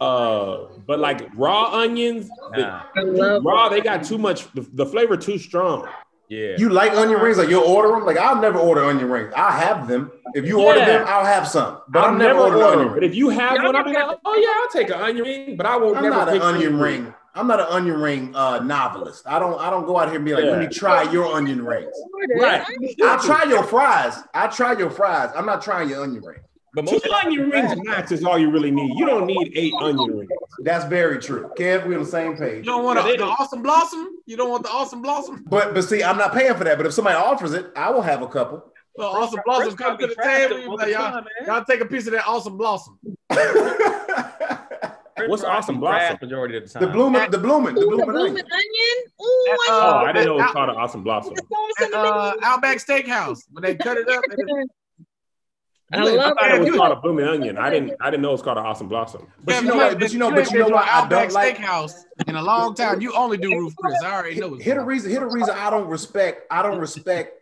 Speaker 8: Uh, but like raw onions,
Speaker 1: Nah.
Speaker 6: I love
Speaker 8: raw they got too much. The, the flavor too strong.
Speaker 1: Yeah.
Speaker 4: You like onion rings? Like you'll order them? Like I'll never order onion rings. I have them. If you order them, I'll have some. But
Speaker 8: I'll
Speaker 4: I'm never ordering
Speaker 8: order.
Speaker 4: onion
Speaker 8: But if you have
Speaker 6: Y'all
Speaker 8: one, I'll be
Speaker 6: never-
Speaker 8: like, oh yeah, I'll take an onion ring. But I won't
Speaker 4: I'm
Speaker 8: never
Speaker 4: not an
Speaker 8: pick
Speaker 4: onion ring. I'm not an onion ring uh, novelist. I don't. I don't go out here and be like, let me try your onion rings.
Speaker 8: Right.
Speaker 4: I'll try your fries. I try your fries. I'm not trying your onion ring.
Speaker 1: But
Speaker 8: Two
Speaker 1: most of
Speaker 8: onion rings max is all you really need. You don't need eight onion rings.
Speaker 4: That's very true. Kev, we're on the same page.
Speaker 3: you don't want
Speaker 8: But
Speaker 3: a,
Speaker 8: it
Speaker 3: the awesome blossom. You don't want the awesome blossom.
Speaker 4: But but see, I'm not paying for that. But if somebody offers it, I will have a couple.
Speaker 3: The awesome blossom come to the table. You be like, y'all, y'all take a piece of that awesome blossom.
Speaker 8: What's awesome blossom?
Speaker 1: Majority of the time.
Speaker 4: the blooming, the blooming, the
Speaker 6: Ooh, the
Speaker 4: blooming
Speaker 6: blooming
Speaker 4: onion.
Speaker 6: onion. Ooh,
Speaker 3: Uh,
Speaker 8: Oh, I didn't know it was called an awesome blossom.
Speaker 6: the
Speaker 3: At,
Speaker 6: the
Speaker 3: uh. Outback Steakhouse, when they cut it up. they
Speaker 6: I
Speaker 3: you ain't-
Speaker 6: love
Speaker 8: I thought it was called a blooming onion. I didn't. I didn't know it was called an awesome blossom.
Speaker 4: But you know
Speaker 3: ain't
Speaker 4: what? But
Speaker 3: been-
Speaker 4: you know, but you know what? I don't like.
Speaker 3: Steakhouse in a long time. You only do Ruth's Chris. I already know. it's
Speaker 4: Here the
Speaker 3: wrong.
Speaker 4: reason. Hit a reason I don't respect. I don't respect.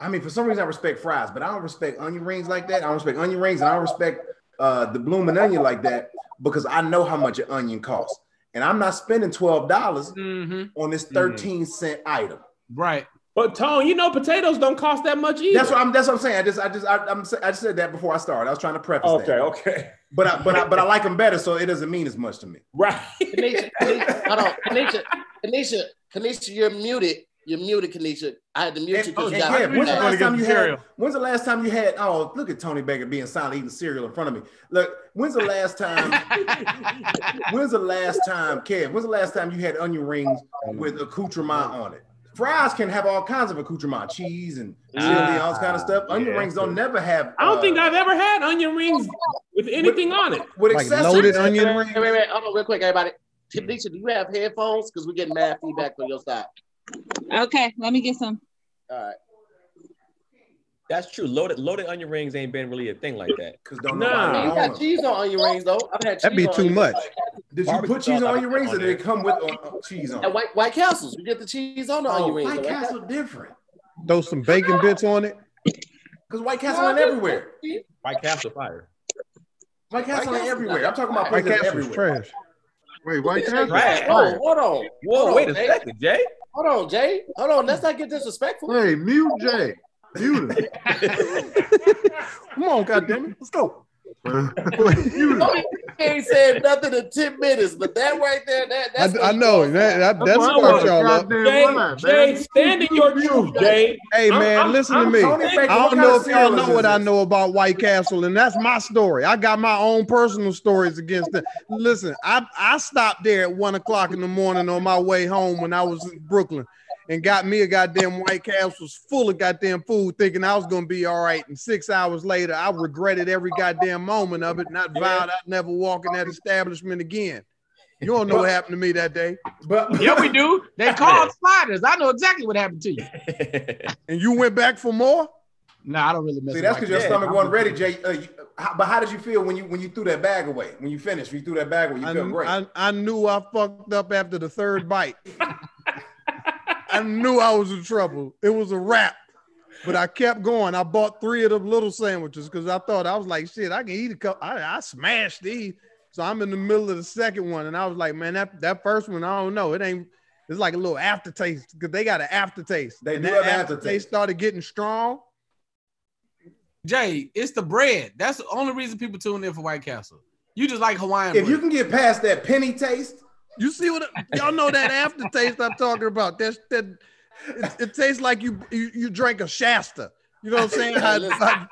Speaker 4: I mean, for some reason I respect fries, but I don't respect onion rings like that. I don't respect onion rings, and I don't respect uh, the blooming onion like that because I know how much an onion costs, and I'm not spending twelve dollars
Speaker 3: Mhm.
Speaker 4: on this thirteen cent item.
Speaker 3: Right.
Speaker 8: But Tone, you know potatoes don't cost that much either.
Speaker 4: That's what I'm. That's what I'm saying. I just, I just, I, I'm, I just said that before I started. I was trying to preface
Speaker 8: Okay,
Speaker 4: that.
Speaker 8: okay,
Speaker 4: But I, but I, but I like them better, so it doesn't mean as much to me.
Speaker 8: right.
Speaker 2: Kanisha, Kanisha, hold on. Kanisha, Kanisha, Kanisha, you're muted. You're muted, Kanisha. I had to mute you
Speaker 4: And,
Speaker 2: because
Speaker 4: and
Speaker 2: you got
Speaker 4: Kev, when's the last time you
Speaker 3: cereal.
Speaker 4: had? When's the last time you had? Oh, look at Tony Baker being silent eating cereal in front of me. Look, when's the last time? when's the last time, Kev? When's the last time you had onion rings with accoutrement on it? Fries can have all kinds of accoutrement, cheese and chili, and all this kind of stuff. Onion
Speaker 1: yeah.
Speaker 4: rings don't never have.
Speaker 8: I don't
Speaker 4: uh,
Speaker 8: think I've ever had onion rings with anything on it.
Speaker 4: with
Speaker 7: Like
Speaker 4: accessories.
Speaker 7: loaded onion
Speaker 2: Wait,
Speaker 7: rings.
Speaker 2: wait, wait, wait. Hold on, real quick, everybody. Kanisha, do you have headphones? Because we're getting mad feedback on your side.
Speaker 6: Okay, let me get some.
Speaker 2: All right.
Speaker 1: That's true. Loaded loaded onion rings ain't been really a thing like that.
Speaker 4: Because don't
Speaker 8: Nah.
Speaker 4: nobody
Speaker 2: You got cheese on onion rings, though. I've had cheese
Speaker 7: That'd be too much.
Speaker 2: rings.
Speaker 4: Did you put cheese on
Speaker 1: I
Speaker 4: onion rings, or
Speaker 1: on
Speaker 4: did it come with uh, uh, cheese on?
Speaker 2: At? White, White Castles, you get the cheese on the
Speaker 4: Oh,
Speaker 2: onion rings.
Speaker 4: White
Speaker 2: though, right?
Speaker 4: Castle different.
Speaker 7: Throw some bacon bits on it.
Speaker 4: Because White Castle ain't everywhere.
Speaker 1: White Castle fire.
Speaker 4: White Castle ain't everywhere. I'm talking about
Speaker 7: White
Speaker 4: places
Speaker 7: Castle's trash.
Speaker 9: Wait, White
Speaker 2: It's
Speaker 9: Castle?
Speaker 2: trash. Whoa, hold on.
Speaker 1: Whoa,
Speaker 2: Hold on,
Speaker 1: wait a
Speaker 2: Jay.
Speaker 1: second, Jay.
Speaker 2: Hold on, Jay. Hold on. Let's not get disrespectful.
Speaker 9: Hey, mute Jay. Mute.
Speaker 7: Come on, goddammit. Let's go.
Speaker 9: mute.
Speaker 2: He ain't said nothing in 10 minutes, but that right there, that, that's
Speaker 7: I know. That, that, that's
Speaker 9: why I
Speaker 7: sparked
Speaker 9: want a
Speaker 7: y'all up.
Speaker 9: goddamn
Speaker 8: Jay,
Speaker 9: line,
Speaker 8: Jay, stand in your truth, Jay.
Speaker 7: Hey man,
Speaker 8: I'm-
Speaker 7: listen
Speaker 8: I'm
Speaker 7: to me.
Speaker 4: Tony
Speaker 7: I
Speaker 4: what
Speaker 7: don't know if y'all know what I know about White Castle, and that's my story. I got my own personal stories against it. Listen, I I stopped there at one o'clock in the morning on my way home when I was in Brooklyn, and got me a goddamn White Castle was full of goddamn food, thinking I was gonna be all right. And six hours later, I regretted every goddamn moment of it. Not vowed I'd never walk in that establishment again. You don't know what happened to me that day,
Speaker 4: But
Speaker 3: Yeah, we do. They called spiders. I know exactly what happened to you.
Speaker 7: and you went back for more.
Speaker 3: No, I don't really miss that.
Speaker 4: See,
Speaker 3: it
Speaker 4: that's
Speaker 3: like
Speaker 4: because your
Speaker 3: that.
Speaker 4: stomach wasn't ready, Jay. Uh, you, how, but how did you feel when you when you threw that bag away? When you finished, when you threw that bag away, you
Speaker 7: I,
Speaker 4: felt great.
Speaker 7: I, I knew I fucked up after the third bite. I knew I was in trouble. It was a wrap. But I kept going. I bought three of them little sandwiches because I thought I was like, shit, I can eat a couple. I, I smashed these. So I'm in the middle of the second one, and I was like, man, that, that first one, I don't know. It ain't. It's like a little aftertaste because they got an aftertaste.
Speaker 4: They
Speaker 7: and
Speaker 4: do
Speaker 7: that
Speaker 4: have aftertaste.
Speaker 7: started getting strong.
Speaker 3: Jay, it's the bread. That's the only reason people tune in for White Castle. You just like Hawaiian
Speaker 4: If
Speaker 3: bread.
Speaker 4: you can get past that penny taste,
Speaker 7: You see what y'all know that aftertaste I'm talking about? That's that. It, it tastes like you, you you drank a Shasta. You know what I'm saying? How, how-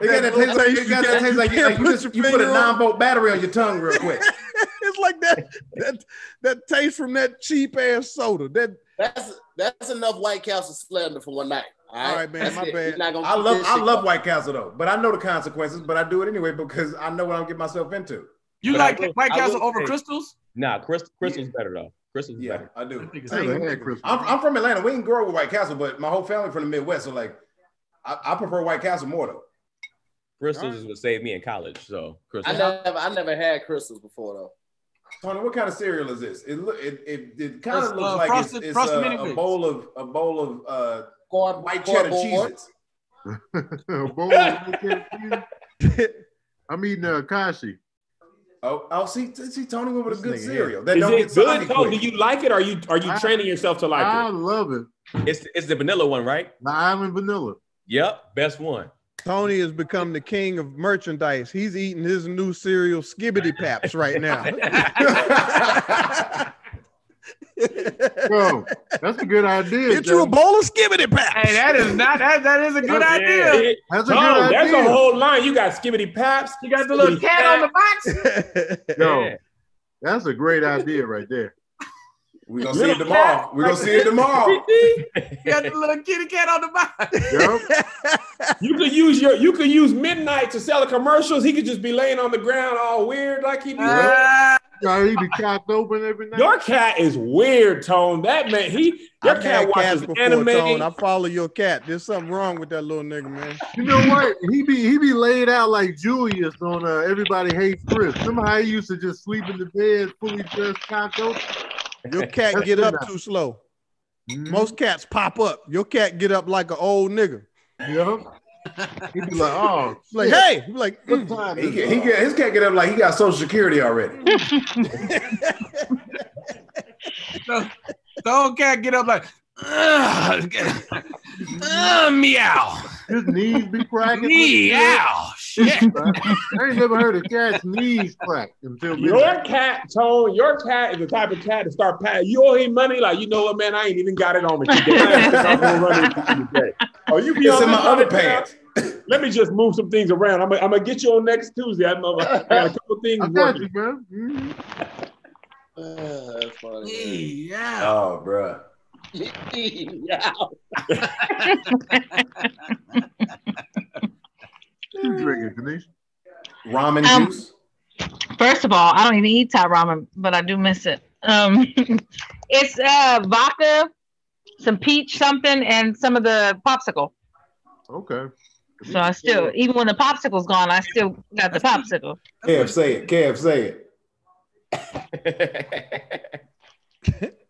Speaker 4: it got that taste like, it got that taste like, you, like you,
Speaker 7: can't
Speaker 4: just,
Speaker 7: put
Speaker 4: you put a nine volt battery on your tongue real quick.
Speaker 7: it's like that that that taste from that cheap ass soda. That
Speaker 2: That's that's enough White Castle slander for one night. All right,
Speaker 7: All right, man,
Speaker 2: That's
Speaker 7: my
Speaker 2: it.
Speaker 7: bad.
Speaker 2: You're not gonna
Speaker 4: I love I love. White Castle though, but I know the consequences, but I do it anyway because I know what I'm getting myself into.
Speaker 3: you
Speaker 1: But
Speaker 3: like
Speaker 1: will-
Speaker 3: White Castle over
Speaker 1: say-
Speaker 3: Krystals?
Speaker 1: Nah, Krystal, Krystal's better though. Krystal's
Speaker 4: Yeah,
Speaker 1: better.
Speaker 4: I do.
Speaker 9: I never had Christmas.
Speaker 4: I'm, I'm from Atlanta. We didn't grow up with White Castle, but my whole family from the Midwest. So like, I, I prefer White Castle more though.
Speaker 1: Krystals is what saved me in college. So
Speaker 2: I never I never had Krystals before though.
Speaker 4: Tony, what kind of cereal is this? It look it it, it kind
Speaker 3: It's,
Speaker 4: of looks
Speaker 3: uh,
Speaker 4: like
Speaker 3: frosted-
Speaker 4: it's, it's
Speaker 3: frosted
Speaker 4: a, a bowl of a bowl of uh,
Speaker 2: Corn,
Speaker 4: white cheddar cheeses.
Speaker 9: A bowl of white cheddar cheese. I'm eating uh, Kashi.
Speaker 4: Oh, oh, see, see, Tony went with a good cereal. That
Speaker 8: Is
Speaker 4: don't
Speaker 8: it
Speaker 4: get
Speaker 8: good, Tony?
Speaker 4: quick.
Speaker 8: Do you like it? Or are you are you
Speaker 9: I-
Speaker 8: training yourself to like
Speaker 9: I
Speaker 8: it?
Speaker 9: I love it.
Speaker 1: It's it's the vanilla one, right?
Speaker 9: The island vanilla.
Speaker 1: Yep, best one.
Speaker 7: Tony has become the king of merchandise. He's eating his new cereal Skibbity Paps right now.
Speaker 9: Bro, that's a good idea.
Speaker 7: Get you a bowl of Skibbity Paps.
Speaker 3: Hey, that is not that. That is a good
Speaker 8: Yeah.
Speaker 3: idea.
Speaker 9: That's a
Speaker 8: Tom,
Speaker 9: good
Speaker 8: that's a whole line. You got skibbity paps.
Speaker 3: You got the little cat on the box.
Speaker 9: Yo,
Speaker 1: Yeah.
Speaker 9: that's a great idea right there.
Speaker 4: We're gonna see it tomorrow. We're gonna see it tomorrow.
Speaker 3: You got the little kitty cat on the box.
Speaker 9: Yep.
Speaker 8: You could use your you could use midnight to sell the commercials. He could just be laying on the ground all weird like he be.
Speaker 3: Ah,
Speaker 9: Now he be cocked open every night.
Speaker 8: Your cat is weird, Tone. That man, he your
Speaker 7: I've
Speaker 8: cat
Speaker 7: had cats
Speaker 8: watches
Speaker 7: before,
Speaker 8: anime.
Speaker 7: Tone. I follow your cat. There's something wrong with that little nigga, man.
Speaker 9: You know what? He be he be laid out like Julius on uh, Everybody Hates Chris. Somehow he used to just sleep in the bed, fully dressed, cocked open?
Speaker 7: Your cat get up too slow.
Speaker 9: Mm-hmm.
Speaker 7: Most cats pop up. Your cat get up like an old nigga.
Speaker 9: Yep. He be like, oh,
Speaker 7: Like,
Speaker 9: shit,
Speaker 7: hey, He'd be like,
Speaker 9: what
Speaker 7: mm.
Speaker 9: time
Speaker 4: He
Speaker 9: is
Speaker 4: get, he get his cat get up like he got social security already.
Speaker 3: so, the old cat get up like, "Ugh, uh, meow,
Speaker 9: His knees be cracking.
Speaker 3: meow, shit.
Speaker 9: I ain't never heard a cat's knees crack until
Speaker 8: Your
Speaker 9: midnight.
Speaker 8: cat, Tone, your cat is the type of cat to start patting. You owe him money, like you know what, man. I ain't even got it on me today. I'm gonna run into you today. Oh, you be
Speaker 4: It's
Speaker 8: on
Speaker 4: in my other
Speaker 8: other
Speaker 4: pants.
Speaker 8: Let me just move some things around. I'm gonna, get you on next Tuesday. I'm, I'm, I got a couple things
Speaker 9: I got
Speaker 8: working.
Speaker 9: you, man. Mhm.
Speaker 2: Uh, that's funny.
Speaker 3: Yeah.
Speaker 4: Oh, bruh.
Speaker 2: yeah.
Speaker 9: You drinking, Kanisha?
Speaker 4: Ramen
Speaker 6: Um,
Speaker 4: juice.
Speaker 6: First of all, I don't even eat Thai ramen, but I do miss it. Um, it's uh, vodka, some peach something, and some of the popsicle.
Speaker 9: Okay.
Speaker 6: So I still, even when the popsicle's gone, I still got the popsicle.
Speaker 4: Kev, say it. Kev, say it.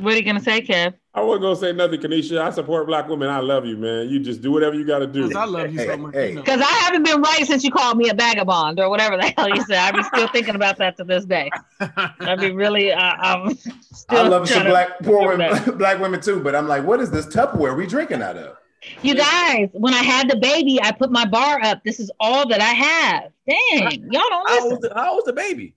Speaker 6: What are you gonna say, Kev?
Speaker 8: I wasn't gonna say nothing, Kanisha. I support black women. I love you, man. You just do whatever you got to do.
Speaker 3: Because I love you so
Speaker 4: Hey,
Speaker 3: much.
Speaker 4: hey.
Speaker 3: You know.
Speaker 6: Because I haven't been right since you called me a vagabond or whatever the hell you said. I'm still thinking about that to this day. I'd be really, uh, I'm still
Speaker 4: I love some black poor women, black women too, but I'm like, what is this Tupperware we drinking out of?
Speaker 6: You guys, when I had the baby, I put my bar up. This is all that I have. Dang, y'all don't
Speaker 1: How
Speaker 6: listen.
Speaker 1: old, the, how old's the baby?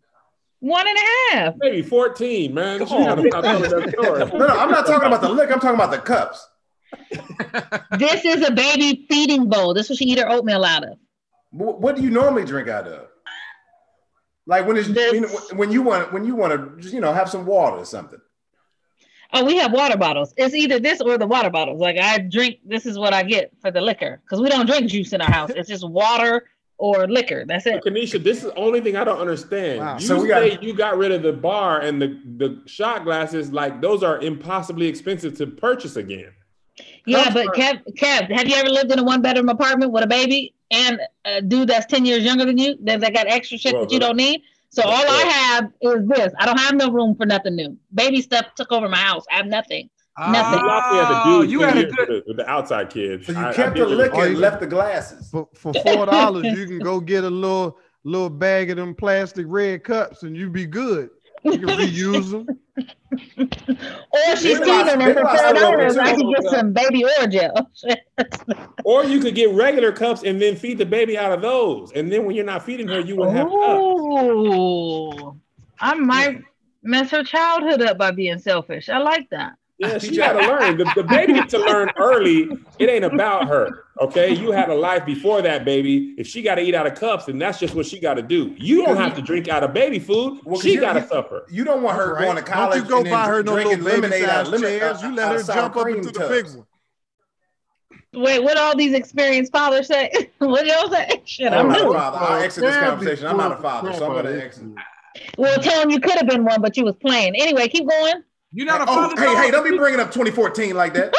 Speaker 6: One and a half.
Speaker 8: Maybe 14, man.
Speaker 1: Come on,
Speaker 8: gotta
Speaker 1: man.
Speaker 8: stop telling that story.
Speaker 4: No, no, I'm not talking about the lick. I'm talking about the cups.
Speaker 6: This is a baby feeding bowl. This is what she eat her oatmeal out of.
Speaker 4: What do you normally drink out of? Like when it's
Speaker 6: This-
Speaker 4: you know, when you want when you want to just you know have some water or something.
Speaker 6: Oh, we have water bottles. It's either this or the water bottles. Like I drink, this is what I get for the liquor because we don't drink juice in our house. It's just water or liquor. That's it.
Speaker 8: Kanisha, this is the only thing I don't understand.
Speaker 7: Wow.
Speaker 8: You
Speaker 4: So we
Speaker 8: say
Speaker 4: got-
Speaker 8: you got rid of the bar and the, the shot glasses, like those are impossibly expensive to purchase again.
Speaker 6: Yeah,
Speaker 8: Cups
Speaker 6: but Kev, Kev, have you ever lived in a one bedroom apartment with a baby and a dude that's 10 years younger than you that, that got extra shit
Speaker 8: Well,
Speaker 6: that you don't need? So all I have is this. I don't have no room for nothing new. Baby stuff took over my house. I have nothing. Nothing.
Speaker 8: You locked me at
Speaker 3: Oh,
Speaker 8: dude
Speaker 3: you had a good.
Speaker 8: with, the, outside kids.
Speaker 4: So you
Speaker 8: I- I
Speaker 4: kept the
Speaker 8: did it.
Speaker 4: liquor and left the glasses.
Speaker 7: For, for four dollars, you can go get a little little bag of them plastic red cups, and you be good. You can reuse them.
Speaker 6: Or she's
Speaker 8: Maybe I-
Speaker 6: Steven and
Speaker 8: maybe I
Speaker 6: preferred
Speaker 8: started
Speaker 6: owners.
Speaker 8: with
Speaker 6: I could get some baby Orgeat.
Speaker 8: Or you could get regular cups and then feed the baby out of those. And then when you're not feeding her, you would have cups.
Speaker 6: Ooh, I might mess her childhood up by being selfish. I like that.
Speaker 8: Yeah, she got to learn. The, the baby needs to learn early. It ain't about her. Okay. You had a life before that, baby. If she got to eat out of cups, then that's just what she got to do. You don't have to drink out of baby food.
Speaker 4: Well, 'cause
Speaker 8: she got to suffer.
Speaker 4: You don't want her
Speaker 7: Right.
Speaker 4: going to college.
Speaker 7: Don't you go
Speaker 4: and
Speaker 7: buy her no
Speaker 4: drinking
Speaker 7: little
Speaker 4: lemonade out of lemon-
Speaker 7: chairs. You let her jump up
Speaker 4: cream
Speaker 7: into the big one.
Speaker 6: Wait, what all these experienced fathers say? what y'all say? Shit,
Speaker 4: I'm
Speaker 6: I'm
Speaker 4: not a father. I'll exit this conversation. I'm not a father, so I'm
Speaker 9: gonna
Speaker 4: exit.
Speaker 6: Well, tell him you could have been one, but you was playing. Anyway, keep going.
Speaker 3: You're not a
Speaker 4: Oh,
Speaker 3: father.
Speaker 4: hey, hey, don't be bringing up 2014 like that.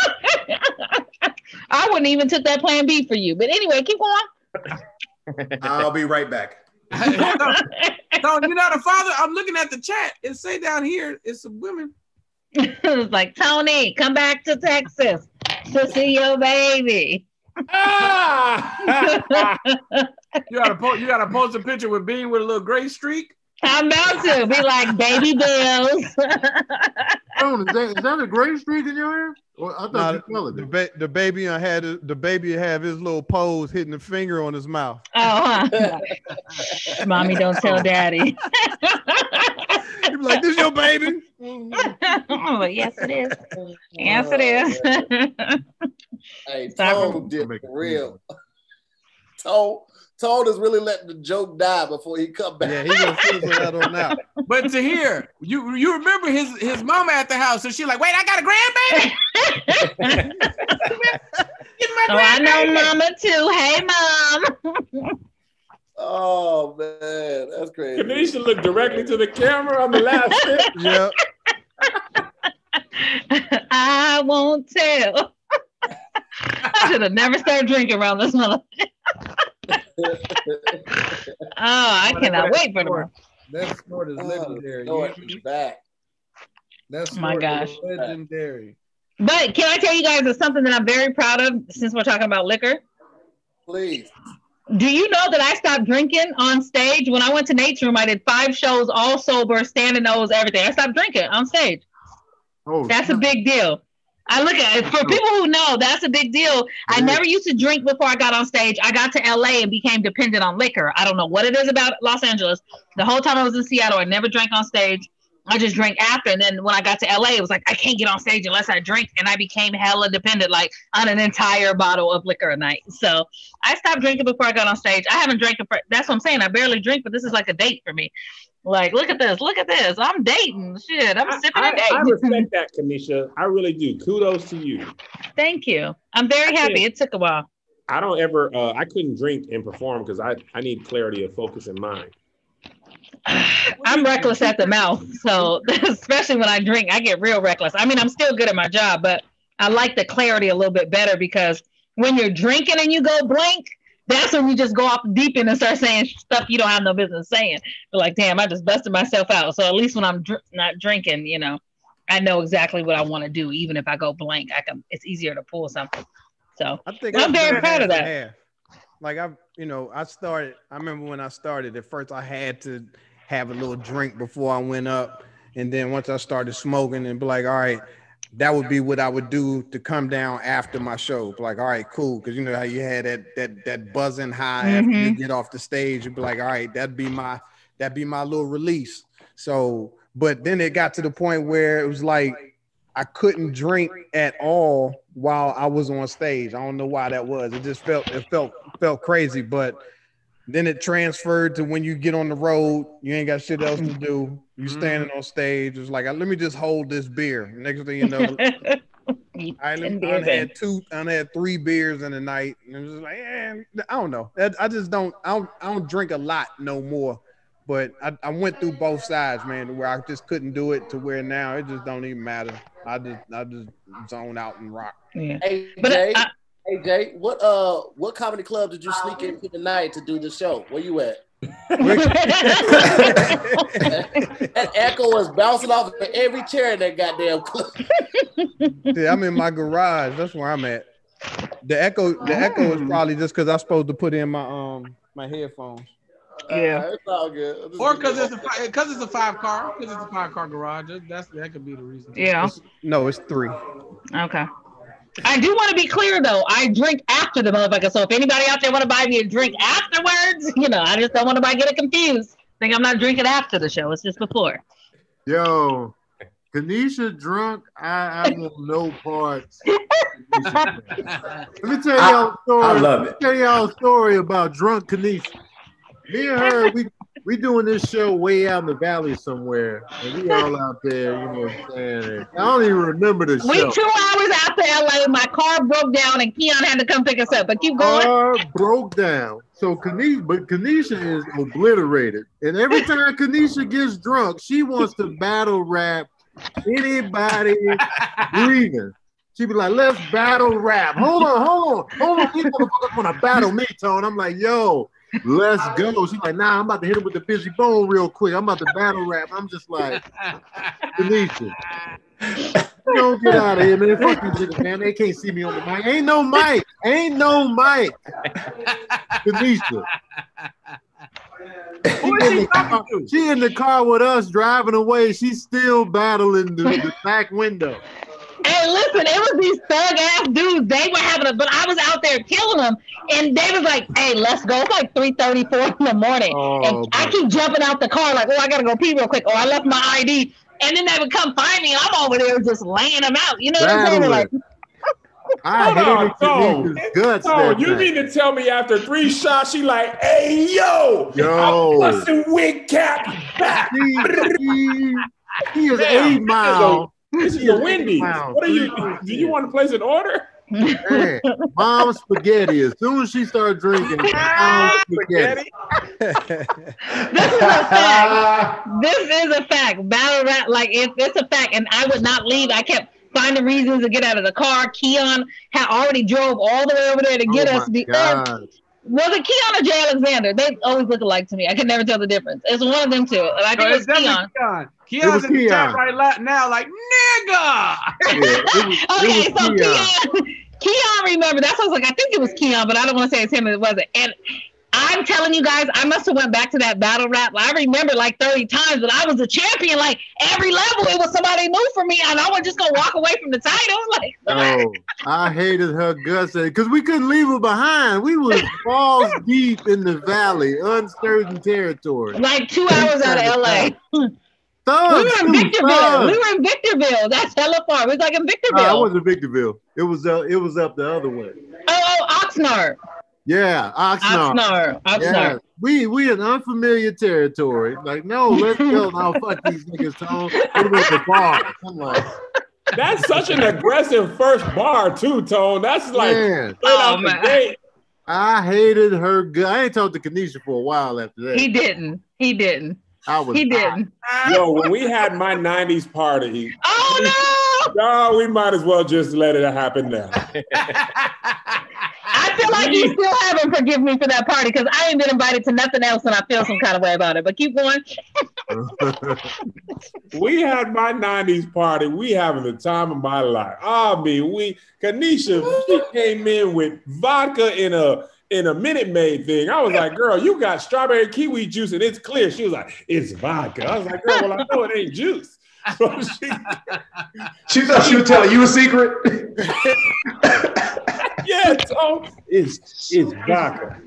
Speaker 6: I wouldn't even took that plan B for you. But anyway, keep going.
Speaker 4: I'll be right back.
Speaker 3: no, no, you're not a father. I'm looking at the chat. It say down here, it's some women.
Speaker 6: it's like Tony, come back to Texas to see your baby.
Speaker 8: Ah!
Speaker 3: You gotta post. You gotta post a picture with Bean with a little gray streak.
Speaker 6: I'm about to be like baby bills.
Speaker 9: Oh, is, that, is that a gray streak in your hair? Well, I thought
Speaker 7: Nah,
Speaker 9: you colored
Speaker 7: the,
Speaker 9: it.
Speaker 7: ba- the baby done had his- the baby have his little pose hitting the finger on his mouth.
Speaker 6: oh, huh? mommy, don't tell daddy.
Speaker 7: You be like, "This your baby?"
Speaker 6: I'm like, yes, it is. Yes, it is.
Speaker 2: Hey,
Speaker 6: Sorry.
Speaker 2: Tone did for real. Tone, Tone is really letting the joke die before he come back.
Speaker 7: Yeah, he gonna fizzle that on out.
Speaker 3: But to hear you, you remember his his mama at the house, so she's like, "Wait, I got a grandbaby." Get my
Speaker 6: oh, I know mama too. Hey, mom.
Speaker 2: Oh man, that's crazy.
Speaker 8: Kanisha looked directly to the camera on the last sip.
Speaker 7: Yeah,
Speaker 6: I won't tell. I should have never started drinking around this mother. Oh, I cannot wait for tomorrow.
Speaker 3: That snort is
Speaker 2: Oh,
Speaker 3: legendary.
Speaker 2: Lord,
Speaker 3: You-
Speaker 2: he's back.
Speaker 3: That
Speaker 6: Oh, my gosh.
Speaker 3: is legendary.
Speaker 6: But can I tell you guys it's something that I'm very proud of since we're talking about liquor?
Speaker 2: Please.
Speaker 6: Do you know that I stopped drinking on stage? When I went to Nature Room, I did five shows, all sober, standing nose, everything. I stopped drinking on stage.
Speaker 9: Oh,
Speaker 6: That's a big deal. I look at it for people who know that's a big deal. I never used to drink before I got on stage. I got to LA and became dependent on liquor. I don't know what it is about Los Angeles. The whole time I was in Seattle, I never drank on stage. I just drank after. And then when I got to LA, it was like, I can't get on stage unless I drink. And I became hella dependent, like on an entire bottle of liquor a night. So I stopped drinking before I got on stage. I haven't drank. For, that's what I'm saying. I barely drink, but this is like a date for me. Like, look at this. Look at this. I'm dating. Shit. I'm sipping
Speaker 8: I,
Speaker 6: and
Speaker 8: I respect that, Kanisha. I really do. Kudos to you.
Speaker 6: Thank you. I'm very
Speaker 8: I
Speaker 6: happy. It took a while.
Speaker 8: I don't ever. Uh, I couldn't drink and perform because I I need clarity of focus in mind.
Speaker 6: I'm reckless at the mouth. So especially when I drink, I get real reckless. I mean, I'm still good at my job, but I like the clarity a little bit better because when you're drinking and you go blank, that's when you just go off deep end and start saying stuff you don't have no business saying. You're like, damn, I just busted myself out. So at least when I'm dr- not drinking, you know, I know exactly what I want to do. Even if I go blank, I can. It's easier to pull something. So
Speaker 7: I think
Speaker 6: I'm very proud of that.
Speaker 7: half. Like I, you know, I started. I remember when I started. At first, I had to have a little drink before I went up, and then once I started smoking, and be like, all right, that would be what I would do to come down after my show. Like, all right, cool, because you know how you had that that that buzzing high after you
Speaker 6: Mhm.
Speaker 7: get off the stage. You'd be like, all right, that'd be my that'd be my little release. So, but then it got to the point where it was like I couldn't drink at all while I was on stage. I don't know why that was. It just felt it felt felt crazy, but then it transferred to when you get on the road, you ain't got shit else to do. You standing on stage. It's like, let me just hold this beer. Next thing you know, I, I had two, I had three beers in the night, and it was just like, eh, I don't know. I just don't, I don't, I don't drink a lot no more. But I, I went through both sides, man, where I just couldn't do it, to where now it just don't even matter. I just, I just zone out and rock.
Speaker 6: Yeah.
Speaker 2: Hey
Speaker 6: But
Speaker 2: Jay,
Speaker 6: I,
Speaker 2: hey Jay, what uh what comedy club did you sneak into tonight to do the show? Where you at? That echo was bouncing off of every chair in that goddamn club.
Speaker 7: See, I'm in my garage. That's where I'm at. The echo, the echo is probably just because I'm supposed to put in my um my headphones.
Speaker 6: Yeah.
Speaker 2: Uh, it's all good.
Speaker 3: Or because it's a because it's a five car because it's a five car garage. That's that could be the reason.
Speaker 6: Yeah.
Speaker 7: No, it's three.
Speaker 6: Okay. I do want to be clear though. I drink after the motherfucker. So if anybody out there want to buy me a drink afterwards, you know, I just don't want to get it confused. Think I'm not drinking after the show. It's just before.
Speaker 9: Yo, Kanisha drunk. I, I want no parts. Let me tell y'all a story.
Speaker 4: I love
Speaker 9: Let me
Speaker 4: it.
Speaker 9: tell y'all a story about drunk Kanisha. Me and her, we we doing this show way out in the valley somewhere, and we all out there. You know what I'm saying? I don't even remember the show.
Speaker 6: We two hours out to LA. My car broke down and Keon had to come pick us up. But keep going.
Speaker 9: car broke down. So Kanisha, but Kanisha is obliterated. And every time Kanisha gets drunk, she wants to battle rap anybody breathing. She be like, let's battle rap. Hold on, hold on, hold on. These motherfuckers want to battle me, Tone. I'm like, yo, let's go. She's like, nah, I'm about to hit him with the Bizzy Bone real quick. I'm about to battle rap. I'm just like, Kanisha. Don't get out of here, man. Fuck niggas, man. They can't see me on the mic. Ain't no mic. Ain't no mic. Kanisha.
Speaker 3: Who is he talking to?
Speaker 9: She in the car with us driving away. She's still battling the, the back window.
Speaker 6: Hey, listen, it was these thug ass dudes. They were having a, but I was out there killing them, and they was like, "Hey, let's go." It's like 3:30, 4 in the morning,
Speaker 9: Oh,
Speaker 6: and I keep jumping out the car like, "Oh, I gotta go pee real quick," or I left my ID, and then they would come find me, I'm over there just laying them out. You know what I'm saying? They're Like,
Speaker 9: I
Speaker 8: Hold on,
Speaker 9: hated
Speaker 8: Tone.
Speaker 9: Kanisha's guts
Speaker 8: Oh, you
Speaker 9: night.
Speaker 8: mean to tell me after three shots, she like, hey, yo,
Speaker 9: Yo.
Speaker 8: I'm busting wig cap back.
Speaker 9: She, she, she is
Speaker 8: Damn,
Speaker 9: eight miles.
Speaker 8: This is
Speaker 9: She
Speaker 8: a Wendy's.
Speaker 9: eight.
Speaker 8: What are you? Do you want to place an order?
Speaker 9: Man, mom spaghetti. As soon as she started drinking, mom ah, spaghetti.
Speaker 6: this is a fact. This is a fact. Battle rap, like it, it's a fact, and I would not leave. I kept finding reasons to get out of the car. Keon had already drove all the way over there to get
Speaker 9: oh
Speaker 6: us
Speaker 9: my
Speaker 6: because
Speaker 9: God.
Speaker 6: was it Keon or Jay Alexander? They always look alike to me. I can never tell the difference. It's one of them two. And I
Speaker 3: No,
Speaker 6: think it
Speaker 3: it's
Speaker 6: was
Speaker 3: definitely
Speaker 6: Keon.
Speaker 3: Keon.
Speaker 9: Was
Speaker 3: Keon's in the chat right la- now, like nigga.
Speaker 9: Yeah, it was,
Speaker 6: Okay,
Speaker 9: was
Speaker 6: so
Speaker 9: Keon.
Speaker 6: Keon, Keon, remember that's what I was like. I think it was Keon, but I don't want to say it's him. It wasn't. And I'm telling you guys, I must have went back to that battle rap. I remember like 30 times, that I was a champion. Like every level, it was somebody new for me, and I was just gonna walk away from the title. Like,
Speaker 9: Oh, I hated her guts because we couldn't leave her behind. We was balls deep in the valley, uncertain territory.
Speaker 6: like two hours out of LA. We were in Victorville.
Speaker 9: thugs.
Speaker 6: We were in Victorville. That's hella far. We was like in
Speaker 9: No,
Speaker 6: Victorville.
Speaker 9: I wasn't Victorville. It was uh, it was up the other way.
Speaker 6: oh, oh, Oxnard.
Speaker 9: Yeah, Oxnard.
Speaker 6: Oxnard. Oxnard.
Speaker 9: Yeah, we we in unfamiliar territory. Like, no, let's go. Now fuck these niggas. Tone. It was the bar. I'm like,
Speaker 8: That's such an aggressive first bar too, Tone. That's like
Speaker 9: man,
Speaker 8: straight out
Speaker 6: Oh,
Speaker 8: the
Speaker 6: man.
Speaker 8: gate.
Speaker 9: I hated her. Gut. I ain't talked to Kanisha for a while after that.
Speaker 6: He didn't. He didn't.
Speaker 9: I was.
Speaker 6: He didn't.
Speaker 8: Yo, when we had my '90s party,
Speaker 6: Oh no!
Speaker 8: no, we might as well just let it happen now.
Speaker 6: I feel like you still haven't forgiven me for that party because I ain't been invited to nothing else and I feel some kind of way about it. But keep going.
Speaker 8: we had my 90s party. We having the time of my life. I mean, we Kanisha, she came in with vodka in a in a Minute Maid thing. I was like, girl, you got strawberry kiwi juice and it's clear. She was like, it's vodka. I was like, girl, well, I know it ain't juice. So she,
Speaker 4: She thought she was telling you a secret.
Speaker 8: yeah, so it's it's vodka.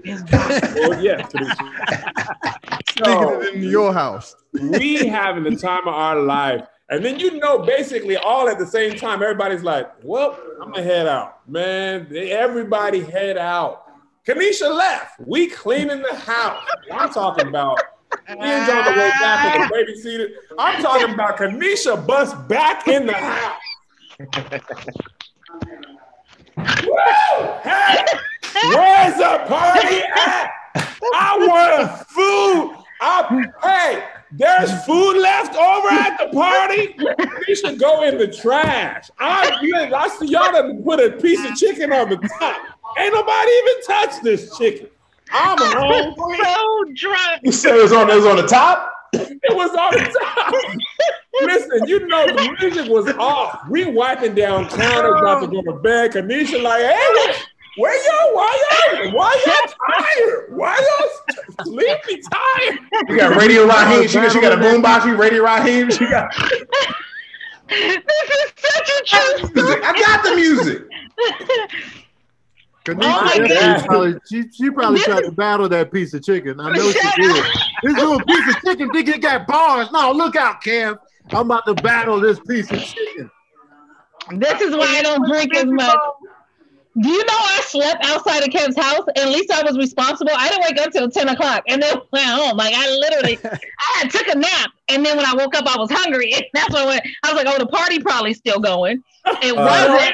Speaker 8: Well, yes,
Speaker 7: Speaking it in your house.
Speaker 8: we having the time of our life. And then you know, basically, all at the same time, everybody's like, "Well, I'm gonna head out, man." Everybody head out. Kanisha left. We cleaning the house. I'm talking about. Ian's on the way back with the ah. baby seated. I'm talking about Kanisha bust back in the house. Woo! Hey, where's the party at? I want food. I, hey, there's food left over at the party. We should go in the trash. I, I see y'all done put a piece of chicken on the top. Ain't nobody even touched this chicken. I'm hungry.
Speaker 6: So drunk.
Speaker 4: You said it was on it was on the top.
Speaker 8: It was on the top. Listen, you know the music was off. We wiping down counters, about to go to bed. Kanisha like, hey, what, Where y'all? Why y'all? Why y'all tired? Why y'all sleepy tired?
Speaker 4: You got Radio Raheem. She got, she got a boombox. You Radio Raheem. She got
Speaker 6: this is such a true
Speaker 4: music. I got the music.
Speaker 9: Oh Kanisha
Speaker 6: Oh my
Speaker 9: definitely
Speaker 6: God.
Speaker 9: probably, she, she probably
Speaker 6: This
Speaker 9: tried to battle that piece of chicken. I know she did. This little piece of chicken think it got bars. No, look out, Cam. I'm about to battle this piece of chicken.
Speaker 6: This is why I don't drink as much. Do you know I slept outside of Kev's house? At least I was responsible. I didn't wake up till 10 o'clock and then went home. Like I literally I had took a nap and then when I woke up I was hungry. And that's when I went, I was like, oh, the party probably still going. It
Speaker 4: Uh,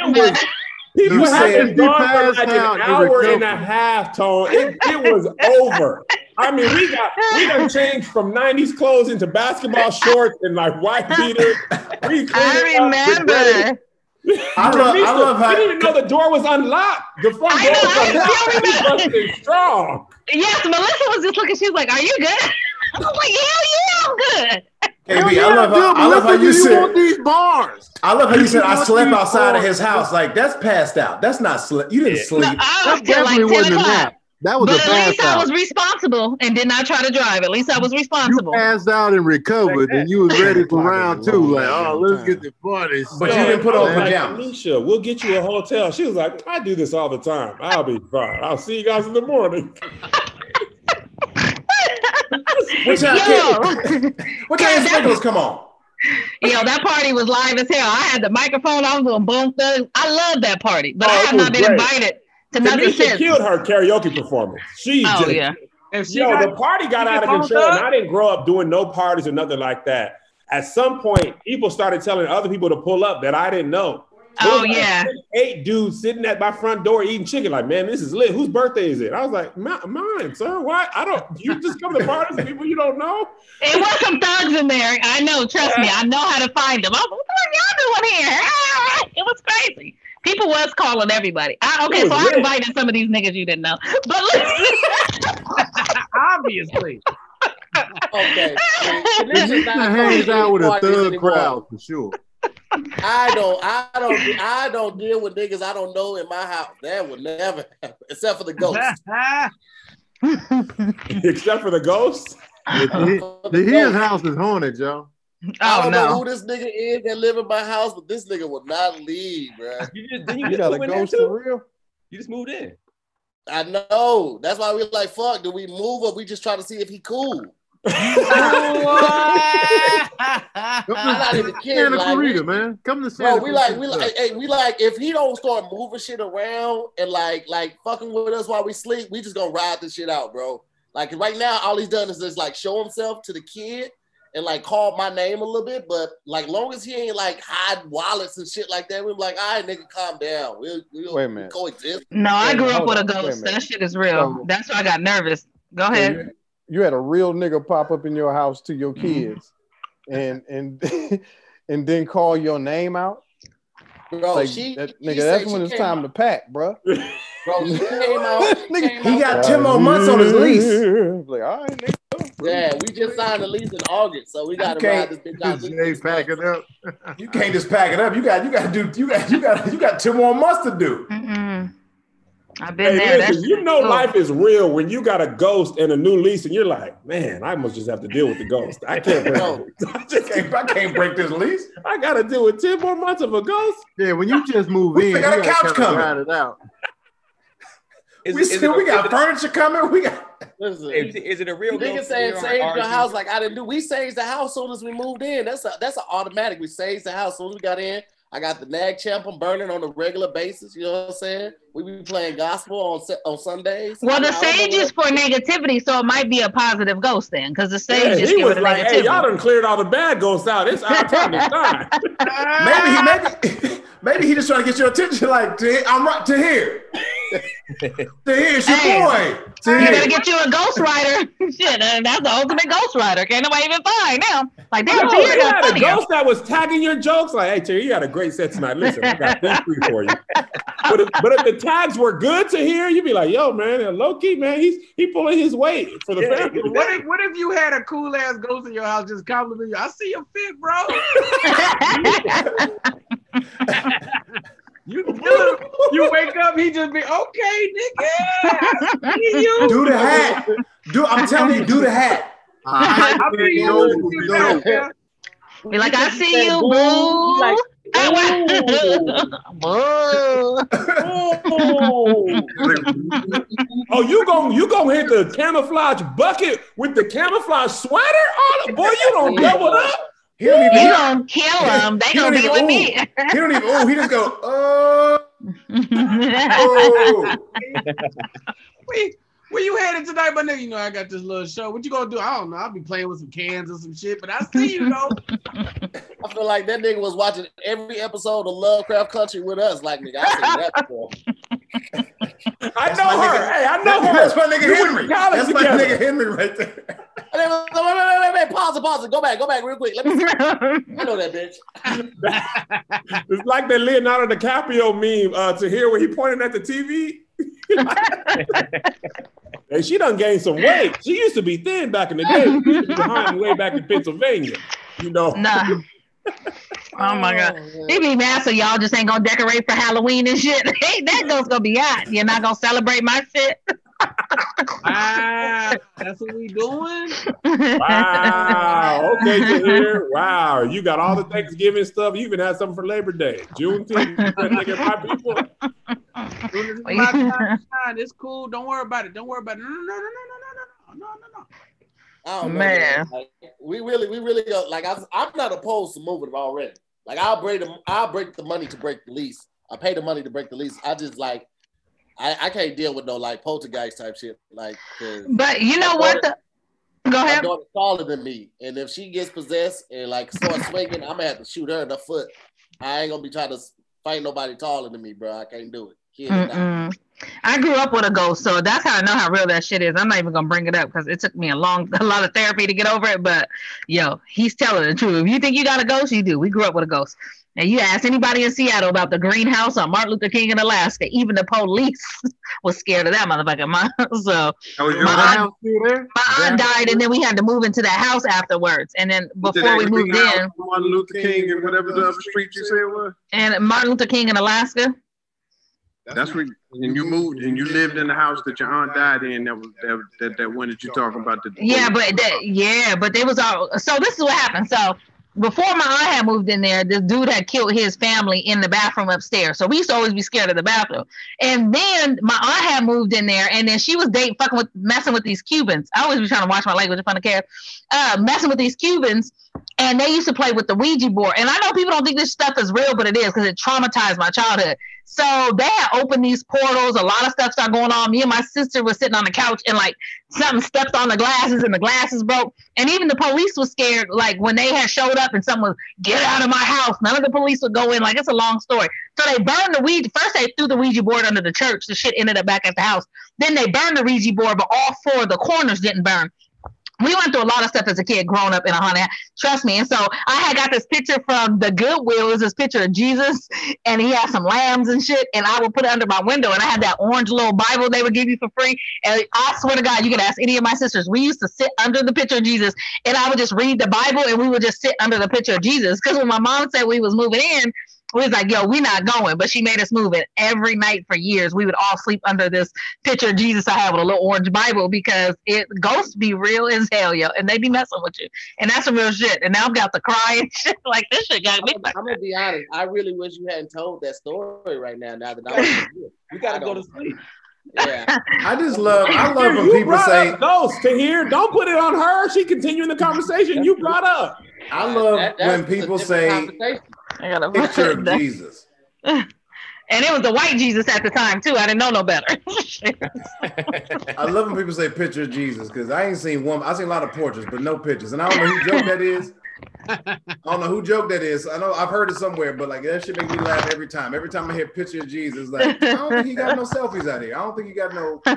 Speaker 6: wasn't.
Speaker 8: it People
Speaker 4: You
Speaker 8: had
Speaker 4: said
Speaker 8: been gone for
Speaker 9: passed
Speaker 8: like an hour and a half, Tone. It, it was over. I mean, we got we done changed from 90s clothes into basketball shorts and like white beaters. We cleaned it
Speaker 6: I
Speaker 8: up,
Speaker 6: remember.
Speaker 8: Ready.
Speaker 4: I love, I love
Speaker 8: We
Speaker 4: how.
Speaker 8: didn't even know the door was unlocked. The front
Speaker 6: I
Speaker 8: door
Speaker 6: know,
Speaker 8: was
Speaker 6: I
Speaker 8: unlocked.
Speaker 6: still
Speaker 8: We strong.
Speaker 6: Yes, Melissa was just looking. She was like, Are you good? I was like, Hell yeah, I'm good.
Speaker 4: KB, I love how, I love how you
Speaker 9: you want
Speaker 4: said.
Speaker 9: these bars.
Speaker 4: I love how you said I
Speaker 9: want
Speaker 4: slept
Speaker 9: these
Speaker 4: outside of his house. Like that's passed out. That's not sleep. You didn't
Speaker 1: Yeah.
Speaker 4: sleep.
Speaker 6: No, I was
Speaker 9: That
Speaker 6: still like
Speaker 9: definitely
Speaker 6: 10
Speaker 9: wasn't a nap. That was
Speaker 6: But
Speaker 9: a
Speaker 6: at
Speaker 9: pass
Speaker 6: least I was responsible and did not try to drive. At least I was responsible.
Speaker 9: You
Speaker 6: responsible.
Speaker 9: passed out and recovered, and you was ready for round two. Like, oh, let's get the party.
Speaker 4: But you didn't put on
Speaker 8: I was like,
Speaker 4: pajamas.
Speaker 8: Anisha, we'll get you a hotel. She was like, I do this all the time. I'll be fine. I'll see you guys in the morning.
Speaker 4: What time?
Speaker 6: Yo,
Speaker 4: What time did sprinklers come on?
Speaker 6: yo, that party was live as hell. I had the microphone. I was doing boom thugs. I love that party, but
Speaker 8: Oh,
Speaker 6: I have not been
Speaker 8: great.
Speaker 6: invited to nothing
Speaker 8: Tanisha
Speaker 6: since.
Speaker 8: killed her karaoke performance. She
Speaker 6: Oh
Speaker 8: just,
Speaker 6: yeah.
Speaker 3: If she
Speaker 8: yo,
Speaker 3: got-
Speaker 8: the party got out of control, and? I didn't grow up doing no parties or nothing like that. At some point, people started telling other people to pull up that I didn't know.
Speaker 6: Oh
Speaker 8: like
Speaker 6: yeah.
Speaker 8: eight dudes sitting at my front door eating chicken. Like, man, this is lit. Whose birthday is it? I was like, mine, sir. Why? I don't. You just come to parties with people you don't know.
Speaker 6: It was some thugs in there. I know. Trust me. I know how to find them. I was like, what the fuck y'all doing here? Ah, It was crazy. People was calling everybody. I, okay,
Speaker 8: It was
Speaker 6: so I
Speaker 8: lit.
Speaker 6: invited some of these niggas you didn't know. But listen,
Speaker 3: obviously.
Speaker 2: Okay.
Speaker 9: Kanisha
Speaker 2: Kanisha's not
Speaker 9: hangs out with a
Speaker 2: parties
Speaker 9: thug
Speaker 2: anymore.
Speaker 9: crowd for sure.
Speaker 2: I don't, I don't, I don't deal with niggas I don't know in my house. That would never happen, except for the ghost.
Speaker 8: Except for the ghosts.
Speaker 9: The, the
Speaker 2: the
Speaker 9: his
Speaker 2: ghost.
Speaker 9: house is haunted, y'all.
Speaker 2: I
Speaker 6: oh
Speaker 2: don't know who this nigga is that live in my house, but this nigga will not leave, bro.
Speaker 1: You just, then you,
Speaker 7: You
Speaker 1: just
Speaker 7: got a
Speaker 1: moved in
Speaker 7: ghost for real?
Speaker 1: You just moved in.
Speaker 2: I know. That's why we like, fuck. Do we move or we just try to see if he cool? I'm not even kidding.
Speaker 9: Santa
Speaker 2: Like, we,
Speaker 9: Clarita, man. Come to Santa
Speaker 2: bro, we like, we like, hey, we like, if he don't start moving shit around and like, like fucking with us while we sleep, we just gonna ride this shit out, bro. Like right now, all he's done is just like show himself to the kid and like call my name a little bit, but like long as he ain't like hide wallets and shit like that, we're like, all right, nigga, calm down. We'll, we'll,
Speaker 7: Wait a minute.
Speaker 2: coexist.
Speaker 6: No, I
Speaker 7: Wait,
Speaker 6: grew up with a
Speaker 7: on. A
Speaker 6: ghost.
Speaker 7: minute.
Speaker 6: That shit is real.
Speaker 7: So-
Speaker 6: That's why I got nervous. Go
Speaker 7: So
Speaker 6: ahead.
Speaker 7: you, you had a real nigga pop up in your house to your mm-hmm. kids, and and and then call your name out.
Speaker 2: Bro,
Speaker 7: like
Speaker 2: she,
Speaker 7: that,
Speaker 2: she
Speaker 7: nigga,
Speaker 2: said
Speaker 7: that's
Speaker 2: she
Speaker 7: when it's time
Speaker 2: out-
Speaker 7: to pack, bro.
Speaker 2: Bro, she came out. She
Speaker 7: Nigga,
Speaker 2: came
Speaker 4: He
Speaker 2: out-
Speaker 4: got 10 more months on his lease.
Speaker 7: Like, all right, nigga.
Speaker 2: Yeah, we just signed the lease in August, so we got to
Speaker 4: Okay.
Speaker 2: ride this bitch out.
Speaker 9: Jay packing up.
Speaker 4: You can't just pack it up. You got you got to do you got you got you got 10 more months to do.
Speaker 6: Mm-mm. I've been
Speaker 8: Hey,
Speaker 6: there.
Speaker 8: Listen, you know
Speaker 6: cool.
Speaker 8: life is real when you got a ghost and a new lease, and you're like, man, I must just have to deal with the ghost. I can't.
Speaker 2: No.
Speaker 8: I, just can't
Speaker 4: can't, I can't break this lease.
Speaker 8: I got to deal with ten more months of a ghost.
Speaker 9: Yeah, when you just move
Speaker 4: We
Speaker 9: in, you
Speaker 4: got a couch coming.
Speaker 9: ride it out.
Speaker 1: Is,
Speaker 4: We,
Speaker 1: is, it,
Speaker 4: still,
Speaker 1: a,
Speaker 4: we got
Speaker 1: is,
Speaker 4: furniture coming. We got
Speaker 2: Listen,
Speaker 1: it, is it a real
Speaker 2: nigga
Speaker 1: ghost
Speaker 2: saying
Speaker 1: in
Speaker 2: save
Speaker 1: your
Speaker 2: your house like I didn't do. We saved the house soon as we moved in. That's a that's an automatic. We saved the house soon as we got in. I got the nag champ. I'm burning on a regular basis. You know what I'm saying? We be playing gospel on Sa- on Sundays.
Speaker 6: Well, the
Speaker 2: I don't know
Speaker 6: sage is for negativity, so it might be a positive ghost then, because the sage
Speaker 8: Yeah,
Speaker 6: is
Speaker 8: he was
Speaker 6: the
Speaker 8: like, hey, y'all done cleared all the bad ghosts out. It's our time to shine.
Speaker 4: maybe he maybe maybe he just trying to get your attention. Like to, I'm right to here. To here, it's your
Speaker 6: Hey.
Speaker 4: boy. To
Speaker 6: You
Speaker 4: here.
Speaker 6: better get you a ghostwriter. Shit, uh, that's the ultimate ghostwriter. Can't nobody even find now. Like, damn,
Speaker 8: No,
Speaker 6: you
Speaker 8: you
Speaker 6: got
Speaker 8: had a ghost that was tagging your jokes. Like, hey, Terry, you had a great set tonight. Listen, I got these three for you. But if, but if the tags were good to hear, you'd be like, yo, man, and low key, man, he's he pulling his weight for the
Speaker 1: Yeah,
Speaker 8: family.
Speaker 3: What if, what if you had a cool ass ghost in your house just compliment you? I see your fit, bro. You can do. You wake up, he just be okay, nigga. You.
Speaker 4: Do the hat. Do I'm telling you, do the hat.
Speaker 3: I see you.
Speaker 9: Yo,
Speaker 3: See you
Speaker 9: yo.
Speaker 3: back.
Speaker 6: Be like, I see you,
Speaker 2: boo.
Speaker 6: boo.
Speaker 2: Like,
Speaker 6: boo.
Speaker 8: Oh, you gon' you gonna hit the camouflage bucket with the camouflage sweater on? Boy, you don't double up.
Speaker 4: He don't even.
Speaker 6: You gonna kill them. They
Speaker 4: He
Speaker 6: gonna
Speaker 4: don't
Speaker 6: be
Speaker 4: even-
Speaker 6: with
Speaker 4: ooh.
Speaker 6: me.
Speaker 4: He don't even. Oh, he just go. Oh. oh.
Speaker 3: Where, where you headed tonight, my nigga? You know, I got this little show. What you gonna do? I don't know. I'll be playing with some cans or some shit, but I see you though.
Speaker 2: I feel like that nigga was watching every episode of Lovecraft Country with us. Like, nigga, I seen that before.
Speaker 8: I know her.
Speaker 4: nigga.
Speaker 8: Hey, I know her.
Speaker 4: That's my nigga
Speaker 8: You went
Speaker 4: Henry.
Speaker 8: college
Speaker 4: That's my nigga Henry right there.
Speaker 2: And wait, wait, wait, wait, wait, pause it, pause it. Go back, go back real quick. Let me see. I know that bitch.
Speaker 8: It's like that Leonardo DiCaprio meme uh, to hear where he pointed at the TV. hey, she done gained some weight. She used to be thin back in the day. She used to be behind way back in Pennsylvania. You know.
Speaker 6: nah. Oh my god. He be mad so y'all just ain't gonna decorate for Halloween and shit. Hey, that girl's gonna be hot. You're not gonna celebrate my shit.
Speaker 3: Ah, that's what we doing.
Speaker 8: Wow. Okay, Tahir. Wow. You got all the Thanksgiving stuff. You even had something for Labor Day. Juneteenth. Nigga, my people.
Speaker 3: It's my time to shine, It's cool. Don't worry about it. Don't worry about it. No, no, no, no, no, no, no, no, no, no.
Speaker 2: I don't know,
Speaker 6: Man.
Speaker 2: Like, we really, we really go. Like, I, I'm not opposed to moving it already. Like, I'll break the, I'll break the money to break the lease. I pay the money to break the lease. I just like, I, I can't deal with no like poltergeist type shit. Like,
Speaker 6: But you know what? The, go
Speaker 2: my
Speaker 6: ahead.
Speaker 2: daughter's taller than me, and if she gets possessed and like starts swinging, I'm gonna have to shoot her in the foot. I ain't gonna be trying to fight nobody taller than me, bro. I can't do it.
Speaker 6: I grew up with a ghost, so that's how I know how real that shit is. I'm not even gonna bring it up because it took me a long, a lot of therapy to get over it. But yo, he's telling the truth. If you think you got a ghost, you do. We grew up with a ghost. And you ask anybody in Seattle about the greenhouse on Martin Luther King in Alaska, even the police was scared of that motherfucker. My, so
Speaker 9: Oh,
Speaker 6: My aunt- my aunt died, and then we had to move into that house afterwards. And then before we moved
Speaker 9: big
Speaker 6: in,
Speaker 9: Martin Luther King and whatever the other street you said was.
Speaker 6: and Martin Luther King in Alaska,
Speaker 9: That's where and you moved and you lived in the house that your aunt died in. That was that that, that one that you're talking about. The,
Speaker 6: Yeah, but that, yeah, but they was all. So this is what happened. So before my aunt had moved in there, this dude had killed his family in the bathroom upstairs. So we used to always be scared of the bathroom. And then my aunt had moved in there, and then she was dating, fucking with, messing with these Cubans. I always be trying to watch my language in front of care, uh, messing with these Cubans. And they used to play with the Ouija board. And I know people don't think this stuff is real, but it is because it traumatized my childhood. So they had opened these portals. A lot of stuff started going on. Me and my sister was sitting on the couch, and like something stepped on the glasses, and the glasses broke. And even the police was scared. Like when they had showed up, and someone was get out of my house. None of the police would go in. Like it's a long story. So they burned the Ouija. First, they threw the Ouija board under the church. The shit ended up back at the house. Then they burned the Ouija board, but all four of the corners didn't burn. We went through a lot of stuff as a kid growing up in a haunted. Trust me. And so I had got this picture from the Goodwill. It was this picture of Jesus, and he had some lambs and shit. And I would put it under my window, and I had that orange little Bible they would give you for free. And I swear to God, you can ask any of my sisters. We used to sit under the picture of Jesus, and I would just read the Bible, and we would just sit under the picture of Jesus. Because when my mom said we was moving in, we was like, "Yo, we not going," but she made us move it every night for years. We would all sleep under this picture of Jesus I have with a little orange Bible because it ghosts be real as hell, yo, and they be messing with you, and that's some real shit. And now I've got to cry and shit like this shit got me.
Speaker 2: I'm, I'm gonna be honest. I really wish you hadn't told that story right now. Now that I'm
Speaker 1: You gotta go to sleep.
Speaker 2: yeah.
Speaker 4: I just love. I love when
Speaker 8: You
Speaker 4: people say.
Speaker 8: up ghosts to hear. Don't put it on her. She continuing the conversation you brought up.
Speaker 4: I love
Speaker 2: That- that's
Speaker 4: when people say
Speaker 2: conversation.
Speaker 6: I gotta
Speaker 4: picture of Jesus.
Speaker 6: and it was a white Jesus at the time too. I didn't know no better.
Speaker 4: I love when people say picture of Jesus because I ain't seen one. I've seen a lot of portraits, but no pictures. And I don't know who joke that is. I don't know who joke that is. I know I've heard it somewhere, but like that shit make me laugh every time. Every time I hear picture of Jesus, like I don't think he got no selfies out here. I don't think he got no.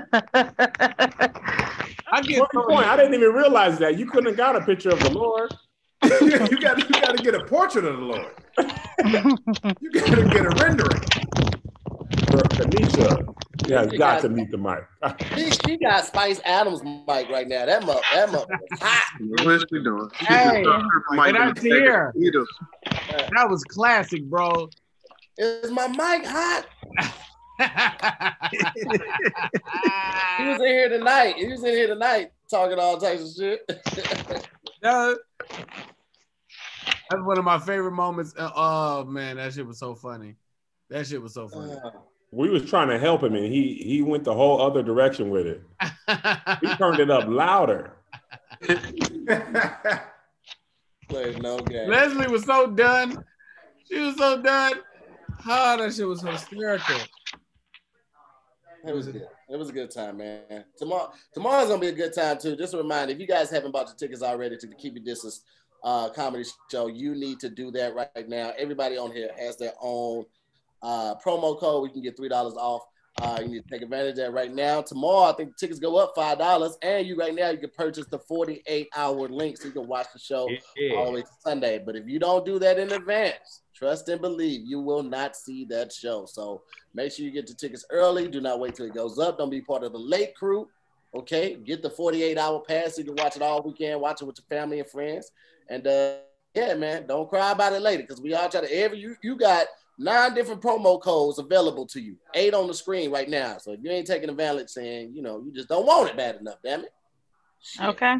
Speaker 3: I get
Speaker 8: What's the point? I didn't even realize that. You couldn't have got a picture of the Lord.
Speaker 4: you got you got to get a portrait of the Lord. You got to get a rendering.
Speaker 8: For Kanisha, yeah,
Speaker 2: You
Speaker 8: got
Speaker 2: got-
Speaker 8: to meet the mic.
Speaker 2: She, she got Spice Adams mic right now. That mother, that mother was hot.
Speaker 9: What's she doing? She
Speaker 3: Hey,
Speaker 9: just her mic
Speaker 3: and I
Speaker 9: in the
Speaker 3: see
Speaker 9: second
Speaker 3: her.
Speaker 9: eaters.
Speaker 3: that was classic, bro.
Speaker 2: Is my mic hot? He was in here tonight. He was in here tonight talking all types of shit.
Speaker 3: That- that's one of my favorite moments. Uh, Oh man, that shit was so funny. That shit was so funny.
Speaker 8: We was trying to help him, and he he went the whole other direction with it. He turned it up louder.
Speaker 2: Played no game.
Speaker 3: Leslie was so done. She was so done. Oh, that shit was hysterical.
Speaker 2: It was good. It was a good time, man. Tomorrow, tomorrow's gonna be a good time too. Just a reminder: if you guys haven't bought your tickets already to the Keep Your Distance uh, comedy show, you need to do that right now. Everybody on here has their own uh, promo code. We can get three dollars off. Uh, you need to take advantage of that right now. Tomorrow, I think tickets go up five dollars, and you right now you can purchase the forty-eight hour link so you can watch the show
Speaker 1: Yeah.
Speaker 2: all the way to Sunday. But if you don't do that in advance, trust and believe you will not see that show. So make sure you get the tickets early. Do not wait till it goes up. Don't be part of the late crew. Okay, get the 48 hour pass you can watch it all weekend. Watch it with your family and friends. And uh, yeah, man, don't cry about it later because we all try to every you you got nine different promo codes available to you, eight on the screen right now. So if you ain't taking advantage, saying you know you just don't want it bad enough, damn it.
Speaker 6: Okay.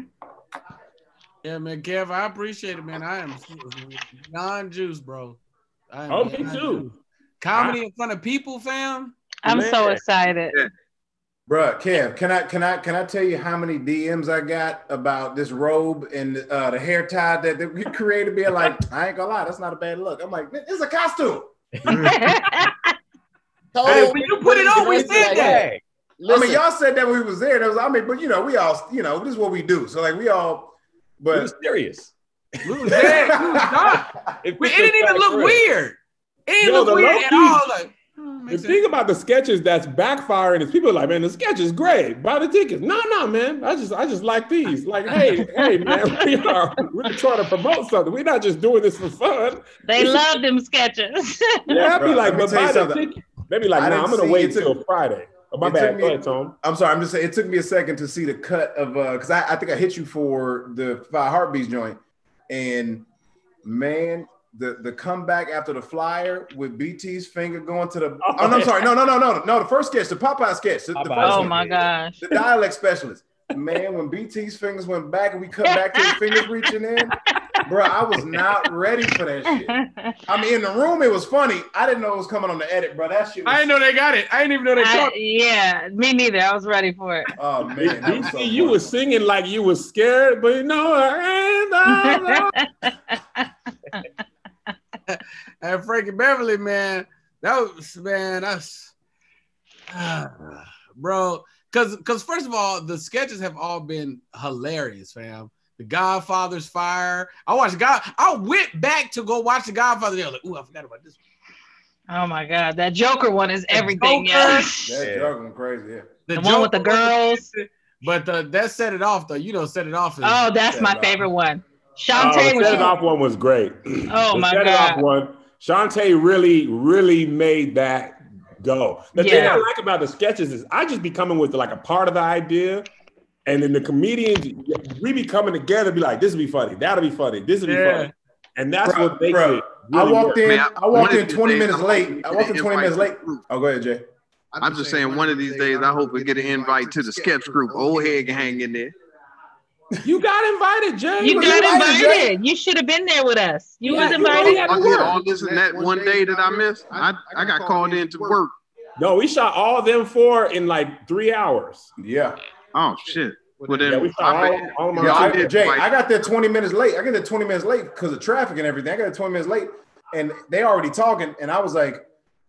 Speaker 3: Yeah, man, Kev, I appreciate it, man. I am non juice, bro. I am
Speaker 8: Oh, me too.
Speaker 3: juice. Comedy in front of people, fam.
Speaker 6: I'm so
Speaker 8: Man.
Speaker 6: excited.
Speaker 4: Bruh, Kev, can I can I can I tell you how many DMs I got about this robe and uh, the hair tie that, that we created? Being like, I ain't gonna lie, that's not a bad look. I'm like, it's a costume.
Speaker 2: Total-
Speaker 3: but you put it on, we said that.
Speaker 4: I mean, y'all said that when we was there. That was, I mean, but you know, we all, you know, this is what we do. So like, we all,
Speaker 1: It
Speaker 4: but
Speaker 1: was serious.
Speaker 3: We was there. We.
Speaker 1: It,
Speaker 3: It didn't even look weird. It didn't
Speaker 8: Yo,
Speaker 3: look weird at all. Like, oh,
Speaker 8: The
Speaker 3: makes
Speaker 8: thing about the sketches that's backfiring is people are like, man, the sketch is great. Buy the tickets. No, no, man. I just I just like these. Like, hey, hey, man, we are we're trying to promote something. We're not just doing this for fun.
Speaker 6: they love them sketches.
Speaker 8: Yeah, I'd be
Speaker 4: Bro,
Speaker 8: like,
Speaker 4: let
Speaker 8: but buy the
Speaker 4: something.
Speaker 8: ticket. They be like,
Speaker 4: I
Speaker 8: no,
Speaker 4: didn't
Speaker 8: I'm gonna
Speaker 4: see-
Speaker 8: wait
Speaker 4: it
Speaker 8: until Friday. Oh, my
Speaker 4: it
Speaker 8: bad.
Speaker 4: took
Speaker 8: Go ahead, Tom.
Speaker 4: I'm sorry. I'm just saying it took me a second to see the cut of uh because I, I think I hit you for the five heartbeats joint, and man, the the comeback after the flyer with BT's finger going to the. Oh, oh no, I'm sorry. No, no, no, no, no. The first sketch, the Popeye sketch. The, the first
Speaker 6: oh
Speaker 4: one.
Speaker 6: my gosh.
Speaker 4: the dialect specialist. Man, when BT's fingers went back and we cut back to his fingers reaching in, bro, I was not ready for that shit. I mean, in the room, it was funny. I didn't know it was coming on the edit, bro. That shit. Was,
Speaker 3: I didn't know they got it. I didn't even know they
Speaker 6: I-
Speaker 3: caught.
Speaker 6: yeah, me neither. I was ready for it.
Speaker 4: Oh man, that was so
Speaker 8: you
Speaker 4: funny.
Speaker 8: was singing like you was scared, but you know, and I-
Speaker 3: And Frankie Beverly, man, that was man, that's bro. Cause cause first of all, the sketches have all been hilarious, fam. The Godfather's Fire. I watched God. I went back to go watch The Godfather. They were like, ooh, I forgot about this.
Speaker 6: Oh my god, that Joker one is everything.
Speaker 3: Joker.
Speaker 6: Yeah.
Speaker 4: That Joker one crazy. Yeah.
Speaker 6: The one with the
Speaker 3: Joker-
Speaker 6: girls.
Speaker 3: But uh, that set it off, though. You know, set it off. is-
Speaker 6: Oh, that's my
Speaker 4: Yeah,
Speaker 6: favorite one. Shantae
Speaker 8: the set it off one was great.
Speaker 6: Oh,
Speaker 8: The
Speaker 6: my
Speaker 8: set it off one. Shantae really, really made that go. The thing I like about the sketches is I just be coming with like a part of the idea, and then the comedians we be coming together, be like, "This will be funny. That'll be funny. This will be
Speaker 3: Yeah.
Speaker 8: funny," and that's
Speaker 4: Bruh,
Speaker 8: what they
Speaker 4: bruh.
Speaker 8: it.
Speaker 4: I walked
Speaker 8: work.
Speaker 4: in.
Speaker 10: Man,
Speaker 4: I
Speaker 10: one
Speaker 4: walked in 20
Speaker 10: days,
Speaker 4: minutes
Speaker 10: I hope
Speaker 4: late. I walked in 20 minutes late.
Speaker 10: to the.
Speaker 4: Oh, go ahead, Jay.
Speaker 10: I'm just saying, one of these days, I hope we get an invite to the sketch group. Old head can hang in there.
Speaker 8: You got invited, Jay.
Speaker 6: You
Speaker 4: was
Speaker 6: got
Speaker 4: invited, Jay.
Speaker 6: invited. You should have been there with us. You
Speaker 8: Yeah,
Speaker 6: was
Speaker 8: you know,
Speaker 6: invited.
Speaker 8: yeah.
Speaker 10: I did all this and that one day that I missed. I, I got called in to work.
Speaker 8: No, we shot all them four in like three hours.
Speaker 4: Yeah.
Speaker 10: Oh shit. Well
Speaker 8: Yeah,
Speaker 10: then,
Speaker 8: we shot
Speaker 10: I
Speaker 8: all, all my
Speaker 4: Yeah,
Speaker 10: I
Speaker 4: I, Jay,
Speaker 10: invite-
Speaker 4: I got there 20 minutes late. I got there 20 minutes late because of traffic and everything. I got there 20 minutes late, and they already talking, and I was like,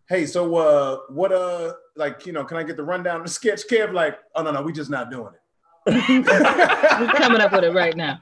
Speaker 4: "Hey, so uh, what uh, like you know, can I get the rundown of the sketch?" Kev, like, "Oh no, no, we just not doing it."
Speaker 6: We're coming up with it right now.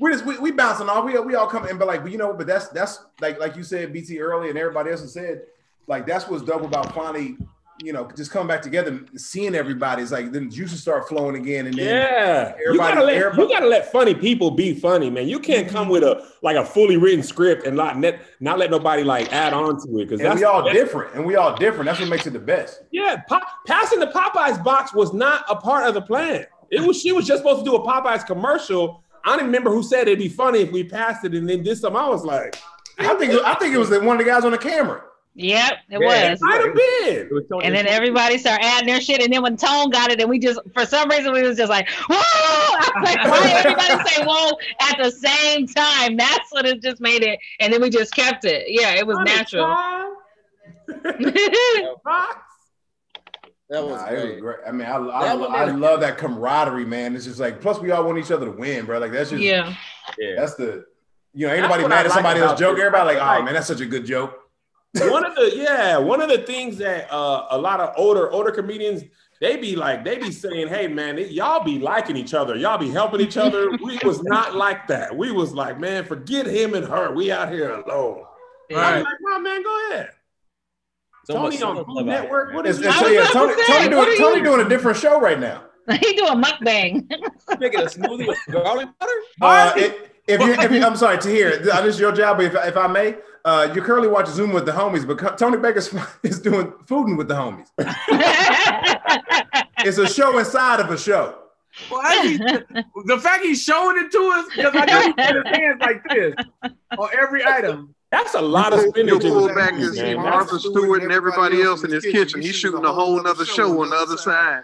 Speaker 4: we just we, we bouncing off. We we all come in, but like, but you know, but that's that's like like you said, BT earlier, and everybody else has said, like that's what's dope about finally, you know, just coming back together, and seeing everybody. It's like then juices start flowing again, and then
Speaker 8: Yeah, you gotta let
Speaker 4: everybody-
Speaker 8: you gotta let funny people be funny, man. You can't come with a like a fully written script and not net, not let nobody like add on to it because
Speaker 4: we all
Speaker 8: that's-
Speaker 4: different, and we all different. That's what makes it the best.
Speaker 8: Yeah, pop, passing the Popeyes box was not a part of the plan. It was she was just supposed to do a Popeyes commercial. I don't remember who said it'd be funny if we passed it and then did something. I was like,
Speaker 4: I think I think it was the, one of the guys on the camera.
Speaker 6: Yep, it
Speaker 1: Yeah,
Speaker 6: was.
Speaker 8: Might have been.
Speaker 1: Was Tony-
Speaker 6: And then everybody started adding their shit, and then when Tone got it, and we just for some reason we was just like, whoa! I was like, why everybody say whoa at the same time? That's what it just made it, and then we just kept it. Yeah, it was natural.
Speaker 2: That was
Speaker 4: Nah, it was
Speaker 2: great.
Speaker 4: great. I mean, I, I,
Speaker 2: That
Speaker 4: I love that camaraderie, man. It's just like, plus we all want each other to win, bro. Like that's just,
Speaker 6: yeah.
Speaker 1: Yeah.
Speaker 4: that's the, you know,
Speaker 8: That's
Speaker 4: anybody mad at
Speaker 8: like
Speaker 4: somebody else joke, everybody like, oh
Speaker 8: Like-
Speaker 4: man, that's such a good joke.
Speaker 8: One of the yeah, one of the things that uh, a lot of older older comedians they be like they be saying, "Hey man, it- y'all be liking each other, y'all be helping each other." We was not like that. We was like, man, forget him and her. We out here alone. I'm
Speaker 3: Right.
Speaker 8: like, no man, go ahead.
Speaker 1: So
Speaker 8: Tony on
Speaker 1: much
Speaker 8: Food Network. What
Speaker 4: It's,
Speaker 8: is
Speaker 4: it's, yeah,
Speaker 6: about to
Speaker 4: Tony,
Speaker 6: say,
Speaker 4: Tony,
Speaker 6: what
Speaker 4: doing, Tony doing a different show right now.
Speaker 6: he do a mukbang.
Speaker 1: Making a smoothie with garlic butter?
Speaker 4: Uh, it, if you, if you, I'm sorry to hear, this is your job, but if, if I may, uh, you currently watch Zoom with the homies, but Tony Baker is doing fooding with the homies. It's a show inside of a show.
Speaker 3: Why he, the fact he's showing it to us because I know he put his hands like this on every item.
Speaker 8: That's a lot of
Speaker 10: You'll
Speaker 8: spinach. in
Speaker 10: pull back
Speaker 8: food,
Speaker 10: see. Martha Stewart and everybody else in his kitchen. He's shooting a whole nother show on the other side.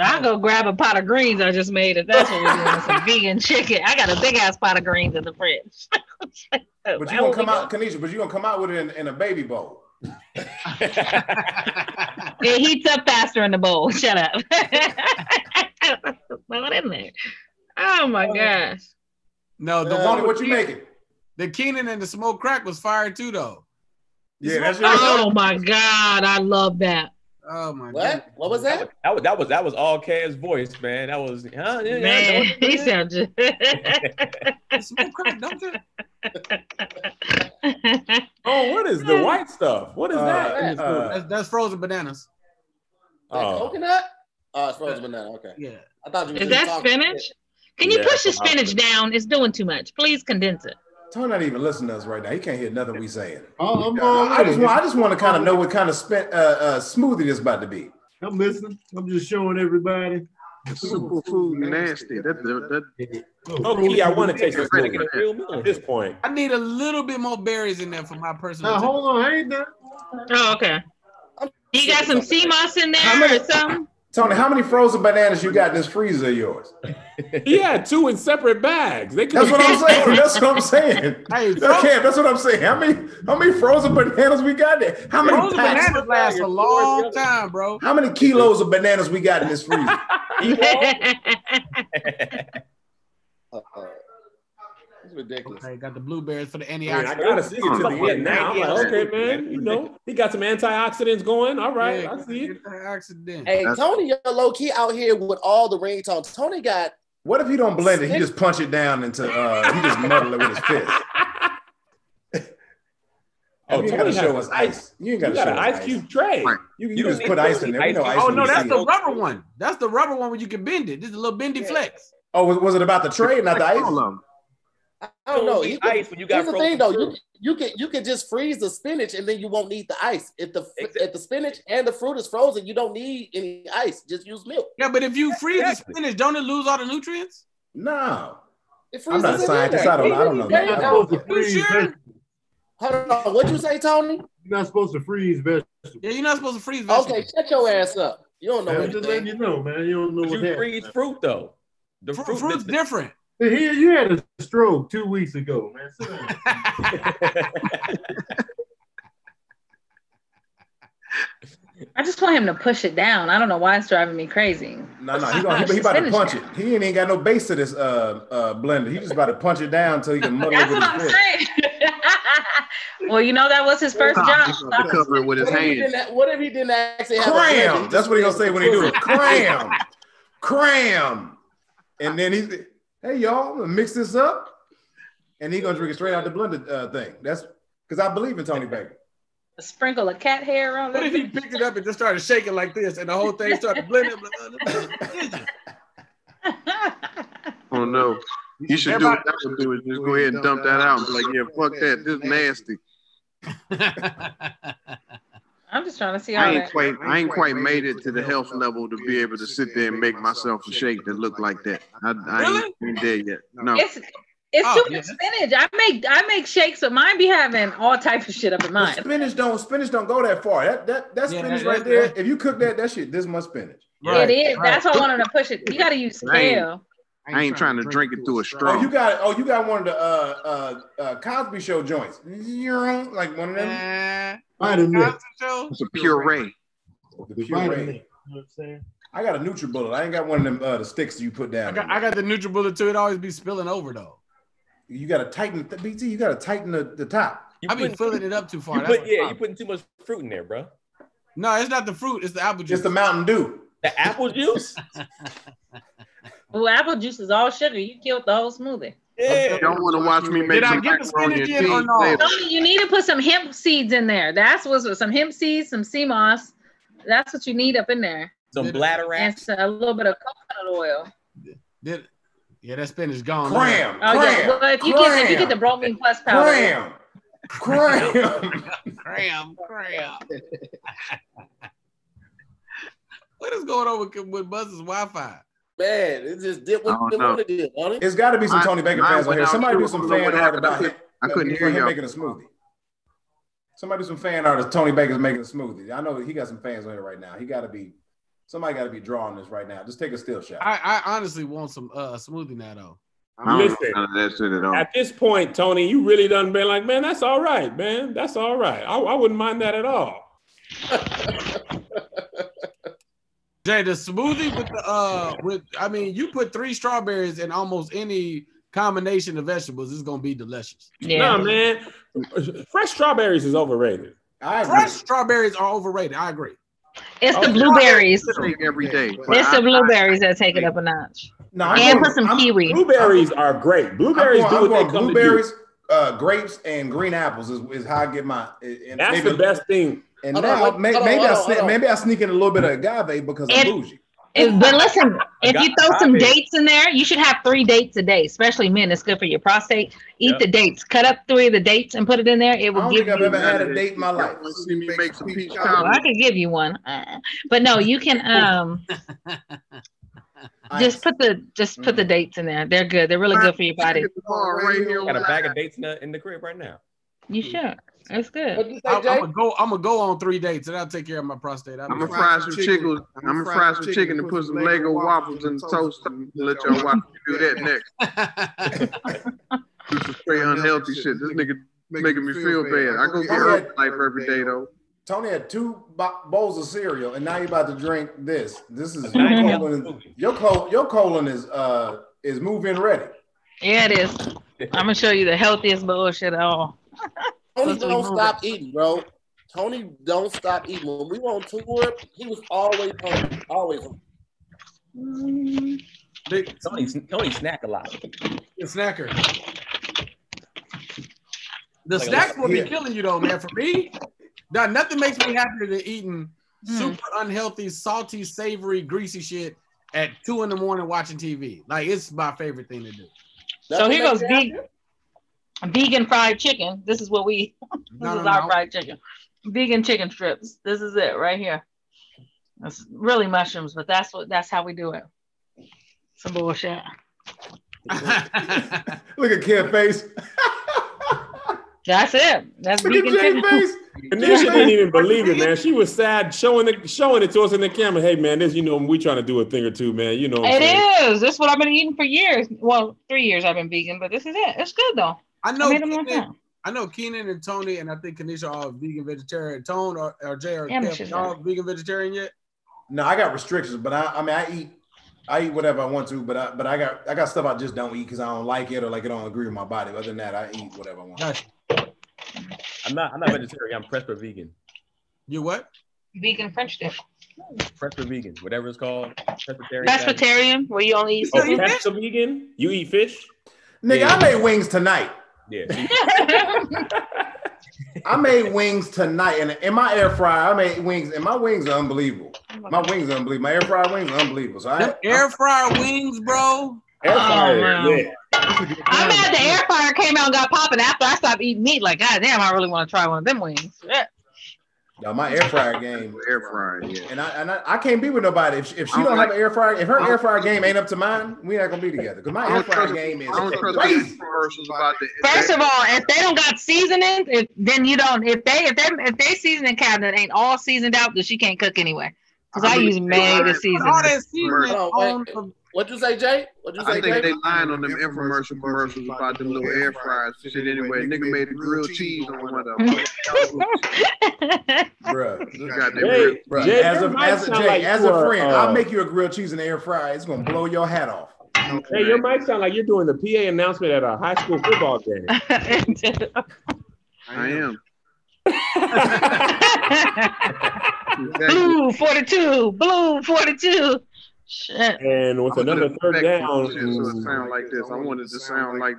Speaker 6: I'll go grab a pot of greens I just made if that's what we're doing. Some vegan chicken. I got a big ass pot of greens in the fridge.
Speaker 4: But you're gonna come out, Kanisha, but you're gonna come out with it in, in a baby bowl.
Speaker 6: It heats up faster in the bowl. Shut up. Throw it in there. Oh my gosh.
Speaker 3: No, the
Speaker 4: Uh,
Speaker 3: one
Speaker 4: what you
Speaker 3: Keenan-
Speaker 4: making?
Speaker 3: The Keenan and the smoke crack was fire too, though.
Speaker 4: Yeah, that's
Speaker 6: Oh my god, I love that.
Speaker 3: Oh my god.
Speaker 2: What? What was that?
Speaker 1: That was that was that was all Kaz voice, man. That was huh? Yeah,
Speaker 6: Man,
Speaker 1: yeah,
Speaker 6: he sounds just
Speaker 3: Smoke crack, don't you?
Speaker 8: Oh, what is the white stuff? What is
Speaker 4: Uh,
Speaker 8: that?
Speaker 4: uh,
Speaker 3: That's, that's frozen bananas.
Speaker 2: That
Speaker 8: Oh.
Speaker 2: coconut? Oh, it's frozen banana. Okay.
Speaker 3: Yeah.
Speaker 2: I thought you were
Speaker 6: Is
Speaker 2: just
Speaker 6: that
Speaker 2: talking
Speaker 6: spinach? Can you
Speaker 8: Yeah,
Speaker 6: push the
Speaker 8: that's what I
Speaker 6: spinach down? It's doing too much. Please condense it.
Speaker 4: Tony not even listening to us right now. He can't hear nothing we saying.
Speaker 9: Oh, I'm all
Speaker 4: I just want, I just want to kind of know what kind of spin, uh, uh, smoothie this about to be.
Speaker 9: I'm listening. I'm just showing everybody.
Speaker 10: Superfood nasty. That, that, that,
Speaker 8: Okay, I want to taste this
Speaker 1: Making
Speaker 8: movie
Speaker 1: a real meal.
Speaker 8: at this point.
Speaker 3: I need a little bit more berries in there for my personal.
Speaker 9: Now hold on, I ain't done.
Speaker 6: Oh, okay. You got some sea moss in
Speaker 4: How
Speaker 6: there
Speaker 4: many-
Speaker 6: or something?
Speaker 4: Tony, how many frozen bananas you got in this freezer of yours?
Speaker 8: He had two in separate bags. They
Speaker 4: That's what I'm saying. That's what I'm saying.
Speaker 3: Hey,
Speaker 4: That's,
Speaker 3: frozen,
Speaker 4: Cam, that's what I'm saying. How many how many frozen bananas we got there? How many
Speaker 3: frozen
Speaker 4: packs?
Speaker 3: bananas last a long time, bro.
Speaker 4: How many kilos of bananas we got in this freezer?
Speaker 2: Uh, uh, it's ridiculous.
Speaker 3: Okay, got the blueberries for the
Speaker 8: I, mean, I gotta see it to the end now. I'm like, okay, man, you know, he got some antioxidants going. All right,
Speaker 3: Yeah,
Speaker 8: I see it.
Speaker 3: Antioxidant.
Speaker 2: Hey,
Speaker 10: That's-
Speaker 2: Tony, you're low key out here with all the ringtones. Tony got
Speaker 4: What if he don't blend it? He just punch it down into uh he just muddle it with his fist.
Speaker 8: Oh,
Speaker 4: you
Speaker 8: Tony
Speaker 4: gotta show us ice. You ain't
Speaker 8: You
Speaker 4: gotta
Speaker 8: got
Speaker 4: show
Speaker 8: an ice cube tray.
Speaker 10: Right.
Speaker 4: You, you,
Speaker 1: You
Speaker 4: just put ice in there.
Speaker 1: need
Speaker 4: We know
Speaker 1: ice
Speaker 4: ice.
Speaker 3: Oh no, that's the
Speaker 4: it.
Speaker 3: rubber one. That's the rubber one where you can bend it. This is a little bendy flex.
Speaker 4: Oh, was, was it about the tray, not the ice?
Speaker 10: Of them.
Speaker 2: I don't know.
Speaker 1: need
Speaker 2: You can-
Speaker 1: ice when you got
Speaker 2: Here's the thing, though.
Speaker 1: fruit.
Speaker 2: You, you can you can just freeze the spinach and then you won't need the ice. If the
Speaker 1: Exactly.
Speaker 2: if the spinach and the fruit is frozen, you don't need any ice. Just use milk.
Speaker 3: Yeah, but if you freeze
Speaker 1: Exactly.
Speaker 3: the spinach, don't it lose all the nutrients?
Speaker 4: No.
Speaker 2: It
Speaker 4: I'm not a
Speaker 2: freezes it in
Speaker 4: scientist. I don't, I don't know.
Speaker 2: You
Speaker 9: You're not supposed to freeze
Speaker 3: sure?
Speaker 9: vegetables.
Speaker 2: Hold on. What'd you say, Tony?
Speaker 9: You're not supposed to freeze vegetables.
Speaker 3: Yeah, you're not supposed to freeze vegetables.
Speaker 2: Okay, shut your ass up. You don't know
Speaker 9: I'm just letting you know, man. You don't know
Speaker 1: But
Speaker 9: what
Speaker 1: you
Speaker 9: happened.
Speaker 1: freeze fruit though. The fruit
Speaker 3: fruit's different.
Speaker 9: Here, you had a stroke two weeks ago, man.
Speaker 6: I just want him to push it down. I don't know why it's driving me crazy.
Speaker 4: No, no, he, gonna, he, he about to punch it. He ain't even got no base to this uh, uh, blender. He just about to punch it down until he can muddle it
Speaker 6: That's
Speaker 4: with
Speaker 6: what
Speaker 4: his
Speaker 6: I'm
Speaker 4: fist.
Speaker 6: saying. well, you know that was his first job.
Speaker 10: gonna be covering with his
Speaker 2: What if, he
Speaker 10: hands.
Speaker 2: didn't, what if he didn't actually have
Speaker 4: Cram. That's what he gonna say when he do it. Cram. Cram. And then he's, hey y'all, I'm gonna mix this up, and he gonna drink it straight out the blender uh, thing. That's because I believe in Tony Baker.
Speaker 6: A sprinkle of cat hair on
Speaker 3: What if he picked it up and just started shaking like this, and the whole thing started blending?
Speaker 10: Oh no. You should do what I would do is just go ahead and dump that out and be like, yeah, fuck that. This is nasty.
Speaker 6: I'm just trying to see how
Speaker 10: I ain't
Speaker 6: that.
Speaker 10: quite I ain't quite made it to the health level to be able to sit there and make myself a shake that look like that. I, I ain't, ain't there yet. No.
Speaker 6: It's It's
Speaker 3: Oh,
Speaker 6: too
Speaker 3: yeah,
Speaker 6: much spinach. I make I make shakes, but mine be having all types of shit up in
Speaker 4: But
Speaker 6: mine.
Speaker 4: spinach don't spinach don't go that far. That that that
Speaker 3: Yeah,
Speaker 4: spinach
Speaker 3: that-
Speaker 4: right
Speaker 3: that-
Speaker 4: there.
Speaker 3: that-
Speaker 4: If you cook that, that shit this much spinach.
Speaker 3: Right,
Speaker 6: it is.
Speaker 3: right.
Speaker 6: That's why I wanted to push it. You got to use
Speaker 10: Right.
Speaker 6: scale.
Speaker 10: I ain't trying to drink it through a straw.
Speaker 4: Oh,
Speaker 10: straw.
Speaker 4: you got oh you got one of the uh uh, uh Cosby Show joints. You're like one of them.
Speaker 9: Vitamix.
Speaker 3: Cosby Show?
Speaker 10: It's a puree.
Speaker 4: The
Speaker 9: The
Speaker 4: puree.
Speaker 9: Vitamix. You know what I'm saying?
Speaker 4: I got a NutriBullet. I ain't got one of them uh the sticks you put
Speaker 3: I
Speaker 4: down.
Speaker 3: got, I got the NutriBullet too. It always be spilling over though.
Speaker 4: you gotta tighten the BT. You gotta tighten the, the top.
Speaker 1: You
Speaker 3: I be
Speaker 1: putting-
Speaker 3: filling it up too far.
Speaker 1: You put, yeah, you
Speaker 3: problem.
Speaker 1: putting too much fruit in there, bro.
Speaker 3: No, it's not the fruit. It's the apple juice.
Speaker 4: Just the Mountain Dew.
Speaker 1: The apple juice.
Speaker 6: Ooh, apple juice is all sugar. You killed the whole smoothie.
Speaker 1: Yeah.
Speaker 10: Y'all want to watch me make
Speaker 3: Did I
Speaker 10: some
Speaker 3: get the
Speaker 10: macaroni and
Speaker 3: spinach in or
Speaker 10: cheese
Speaker 3: no?
Speaker 6: Tony, you need to put some hemp seeds in there. That's what's with some hemp seeds, some sea moss. That's what you need up in there,
Speaker 1: Some bladder
Speaker 6: and a little bit of coconut oil.
Speaker 3: Did, yeah, that spinach is gone.
Speaker 4: Cram.
Speaker 6: Oh
Speaker 4: cram.
Speaker 6: yeah. Well, if you get if you get the bromine plus powder,
Speaker 4: cram. Cram.
Speaker 3: Cram, cram. what is going on with, with Buzz's Wi-Fi?
Speaker 2: Man, it just did what
Speaker 10: I don't
Speaker 2: they
Speaker 10: know.
Speaker 2: wanted to do, don't it?
Speaker 4: It's got to be some Tony Baker
Speaker 10: I
Speaker 4: fans on here. Somebody do some
Speaker 10: I don't know
Speaker 4: fan art about him.
Speaker 10: I couldn't hear
Speaker 4: him
Speaker 10: y'all.
Speaker 4: making a smoothie. Somebody do some fan art of Tony Baker's making a smoothie. I know he got some fans on here right now. He got to be. Somebody got to be drawing this right now. Just take a still shot.
Speaker 3: I, I honestly want some uh smoothie now though.
Speaker 10: I don't
Speaker 8: Listen.
Speaker 10: know none of that shit at all.
Speaker 8: At this point, Tony, you really done been like, man, that's all right, man. That's all right. I, I wouldn't mind that at all.
Speaker 3: Jay, the smoothie with the uh with I mean you put three strawberries in almost any combination of vegetables, it's gonna be delicious.
Speaker 6: yeah.
Speaker 8: Nah, man. Fresh strawberries is overrated.
Speaker 4: I agree.
Speaker 3: Fresh strawberries are overrated. I agree.
Speaker 6: It's the
Speaker 10: Oh,
Speaker 6: blueberries.
Speaker 10: Every day.
Speaker 6: It's
Speaker 10: I-
Speaker 6: the blueberries that take it up a notch.
Speaker 4: No, I'm
Speaker 6: And
Speaker 4: going-
Speaker 6: put some
Speaker 4: I'm-
Speaker 6: kiwi.
Speaker 8: Blueberries are great.
Speaker 4: I'm
Speaker 8: Blueberries
Speaker 4: going,
Speaker 8: do
Speaker 4: I'm
Speaker 8: what they come
Speaker 4: blueberries,
Speaker 8: to do.
Speaker 4: uh, grapes, and green apples is, is how I get my. And
Speaker 8: That's
Speaker 4: maybe,
Speaker 8: the best thing.
Speaker 4: And
Speaker 2: Hold
Speaker 4: now
Speaker 2: hold-
Speaker 4: may-
Speaker 2: hold on,
Speaker 4: maybe
Speaker 2: hold
Speaker 4: I
Speaker 2: on,
Speaker 4: sneak,
Speaker 2: on.
Speaker 4: maybe I sneak in a little bit of agave because I'm
Speaker 6: And-
Speaker 4: bougie.
Speaker 6: If- but listen, if you throw some
Speaker 1: Agave.
Speaker 6: dates in there, you should have three dates a day, especially men. It's good for your prostate. Eat
Speaker 1: Yep.
Speaker 6: the dates. Cut up three of the dates and put it in there. It
Speaker 4: I
Speaker 6: will
Speaker 4: don't
Speaker 6: give
Speaker 4: think I've
Speaker 6: you.
Speaker 4: ever had a date in my life.
Speaker 10: Y'all see me make some peach
Speaker 6: Well, I
Speaker 10: cobbler?
Speaker 6: could give you one, Uh, but no, you can um just put the just put the dates in there. They're good. They're really good for your body.
Speaker 10: Tomorrow, right here
Speaker 1: Got a bag of dates in the, in the crib right now.
Speaker 6: You should. That's good.
Speaker 2: What you say,
Speaker 3: I'm, gonna go. I'm gonna go on three dates, and I'll take care of my prostate.
Speaker 10: I'm gonna fry some chicken. I'm gonna fry some chicken and put some Eggo waffles in the toast and let y'all watch me do that next. Do some straight unhealthy shit. This nigga making me feel bad. I go get Herbalife every day though.
Speaker 4: Tony had two bo- bowls of cereal, and now you're about to drink this. This is your colon. Your colon, your colon is uh is move-in ready.
Speaker 6: Yeah, it is. I'm gonna show you the healthiest bullshit at all.
Speaker 2: Tony don't stop eating, bro. Tony don't stop eating. When we were on tour, he was always hungry. Always hungry.
Speaker 3: Big
Speaker 1: Tony, Tony snack a lot.
Speaker 3: snacker. The
Speaker 1: Like
Speaker 3: snacks will be killing you though, man. For me, nah, nothing makes me happier than eating
Speaker 6: Hmm.
Speaker 3: super unhealthy, salty, savory, greasy shit at two in the morning watching TV. Like it's my favorite thing to do.
Speaker 6: So
Speaker 2: Nothing
Speaker 6: here goes
Speaker 2: you
Speaker 6: vegan, vegan fried chicken. This is what we. This
Speaker 3: No,
Speaker 6: is
Speaker 3: no,
Speaker 6: our
Speaker 3: no.
Speaker 6: fried chicken. Vegan chicken strips. This is it right here. It's really mushrooms, but that's what that's how we do it. Some bullshit.
Speaker 4: Look at Kev face.
Speaker 6: That's it. That's
Speaker 4: Look at
Speaker 6: vegan
Speaker 4: Jay's
Speaker 6: chicken.
Speaker 4: face.
Speaker 8: Kanisha didn't even believe it, man. She was sad showing it, showing it to us in the camera. Hey, man, this, you know, we trying to do a thing or two, man. You know what I'm
Speaker 6: It
Speaker 8: saying?
Speaker 6: is. This is what I've been eating for years. Well, three years I've been vegan, but this is it. It's good though.
Speaker 3: I
Speaker 6: I
Speaker 3: know
Speaker 6: made them one
Speaker 3: Keenan. I know Keenan and Tony, and I think Kanisha are vegan vegetarian. Tone or, or Jay or
Speaker 6: Yeah,
Speaker 3: Kev, y'all vegan vegetarian yet?
Speaker 4: No, I got restrictions, but I, I mean, I eat, I eat whatever I want to, but I, but I got, I got stuff I just don't eat because I don't like it or like it don't agree with my body. Other than that, I eat whatever I want.
Speaker 3: Gotcha.
Speaker 1: I'm not. I'm not vegetarian. I'm Presper vegan.
Speaker 3: You what?
Speaker 6: Vegan French dip.
Speaker 1: Presper vegan, whatever it's called. Presbyterian.
Speaker 6: Pescatarian, where you only eat
Speaker 8: Oh,
Speaker 6: seafood.
Speaker 8: vegan? You eat fish?
Speaker 4: Nigga,
Speaker 1: Yeah.
Speaker 4: I made wings tonight.
Speaker 1: Yeah.
Speaker 4: I made wings tonight, and in my air fryer, I made wings, and my wings are unbelievable. My wings are unbelievable. My air fryer wings are unbelievable. So I,
Speaker 3: Them air fryer wings, bro.
Speaker 8: Air oh, fryer,
Speaker 6: man.
Speaker 8: yeah.
Speaker 6: I'm mad the air fryer came out and got popping after I stopped eating meat. Like, God damn, I really want to try one of them wings. Yeah.
Speaker 4: No, my air fryer game.
Speaker 10: Air fryer, yeah.
Speaker 4: And I and I, I can't be with nobody if she, if she
Speaker 10: I don't
Speaker 4: don't have an air fryer. If her
Speaker 10: I don't-
Speaker 4: air fryer game ain't up to mine, we not gonna be together. Because my air fryer
Speaker 10: trust,
Speaker 4: game is
Speaker 10: I don't trust
Speaker 4: crazy.
Speaker 10: the commercials about the.
Speaker 6: First of all, if they don't got seasoning, if, then you don't. If they if they if they seasoning cabinet ain't all seasoned out, then she can't cook anyway. Because I,
Speaker 10: I mean,
Speaker 6: use made to season.
Speaker 3: All that seasoning
Speaker 2: Hold on,
Speaker 3: on
Speaker 2: wait.
Speaker 3: from
Speaker 2: What'd you say, Jay? What'd you say,
Speaker 10: I think
Speaker 2: Jay?
Speaker 10: they lying on them infomercial commercials about them little air fryers and shit anyway. Nigga made a grilled cheese on one of them.
Speaker 4: Bruh.
Speaker 10: You got that
Speaker 8: Hey,
Speaker 10: grilled-
Speaker 4: Bruh,
Speaker 8: Jay,
Speaker 4: as a as a Jay,
Speaker 8: like
Speaker 4: as a friend,
Speaker 8: uh,
Speaker 4: I'll make you a grilled cheese and air fry. It's gonna blow your hat off.
Speaker 8: Hey, your mic sound like you're doing the PA announcement at a high school football game.
Speaker 10: I am.
Speaker 6: Blue 42, blue 42. Shit.
Speaker 8: And with
Speaker 10: I
Speaker 8: another third
Speaker 10: perfect
Speaker 8: down,
Speaker 10: it So it sound like this. I wanted to sound like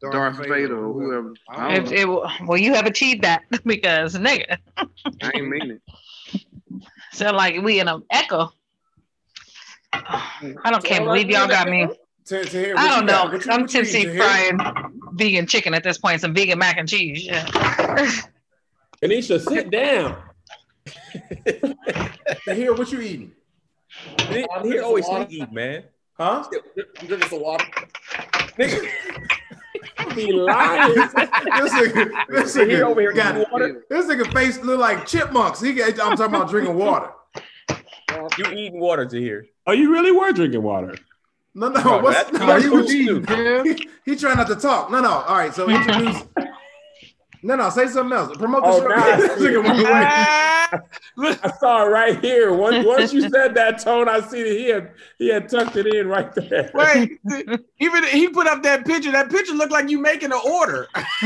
Speaker 10: Darth Vader or whoever. I,
Speaker 6: If
Speaker 10: don't
Speaker 6: it, well, you have achieved that because nigga,
Speaker 10: I ain't mean it.
Speaker 6: sound like we in an echo. I don't can't believe y'all got me.
Speaker 4: To, to hear
Speaker 6: I don't know.
Speaker 4: What
Speaker 6: I'm
Speaker 4: what you
Speaker 6: tipsy frying vegan chicken at this point, some vegan mac and cheese. Yeah.
Speaker 8: Anisha, sit down.
Speaker 4: To hear what you eating?
Speaker 1: He, here always say eat, man.
Speaker 4: Huh?
Speaker 2: You drinking some water?
Speaker 8: Be lying.
Speaker 4: this nigga, this
Speaker 1: He
Speaker 4: nigga
Speaker 1: over here
Speaker 4: got
Speaker 1: water.
Speaker 4: This nigga face look like chipmunks. He got, I'm talking about drinking water.
Speaker 1: You eating water to here.
Speaker 8: Oh, you really were drinking water.
Speaker 4: No, no,
Speaker 1: No,
Speaker 4: what's,
Speaker 1: that's
Speaker 4: no,
Speaker 1: commercial
Speaker 4: he, was
Speaker 1: too.
Speaker 4: he, he trying not to talk. No, no. All right, so introduce. No, no, say something else. Promote the
Speaker 8: Oh,
Speaker 4: show.
Speaker 8: nah.
Speaker 4: This nigga went away.
Speaker 8: Ah, I saw it right here. Once, once you said that tone, I see that he had he had tucked it in right there.
Speaker 3: wait, even he put up that picture. That picture looked like you making an order.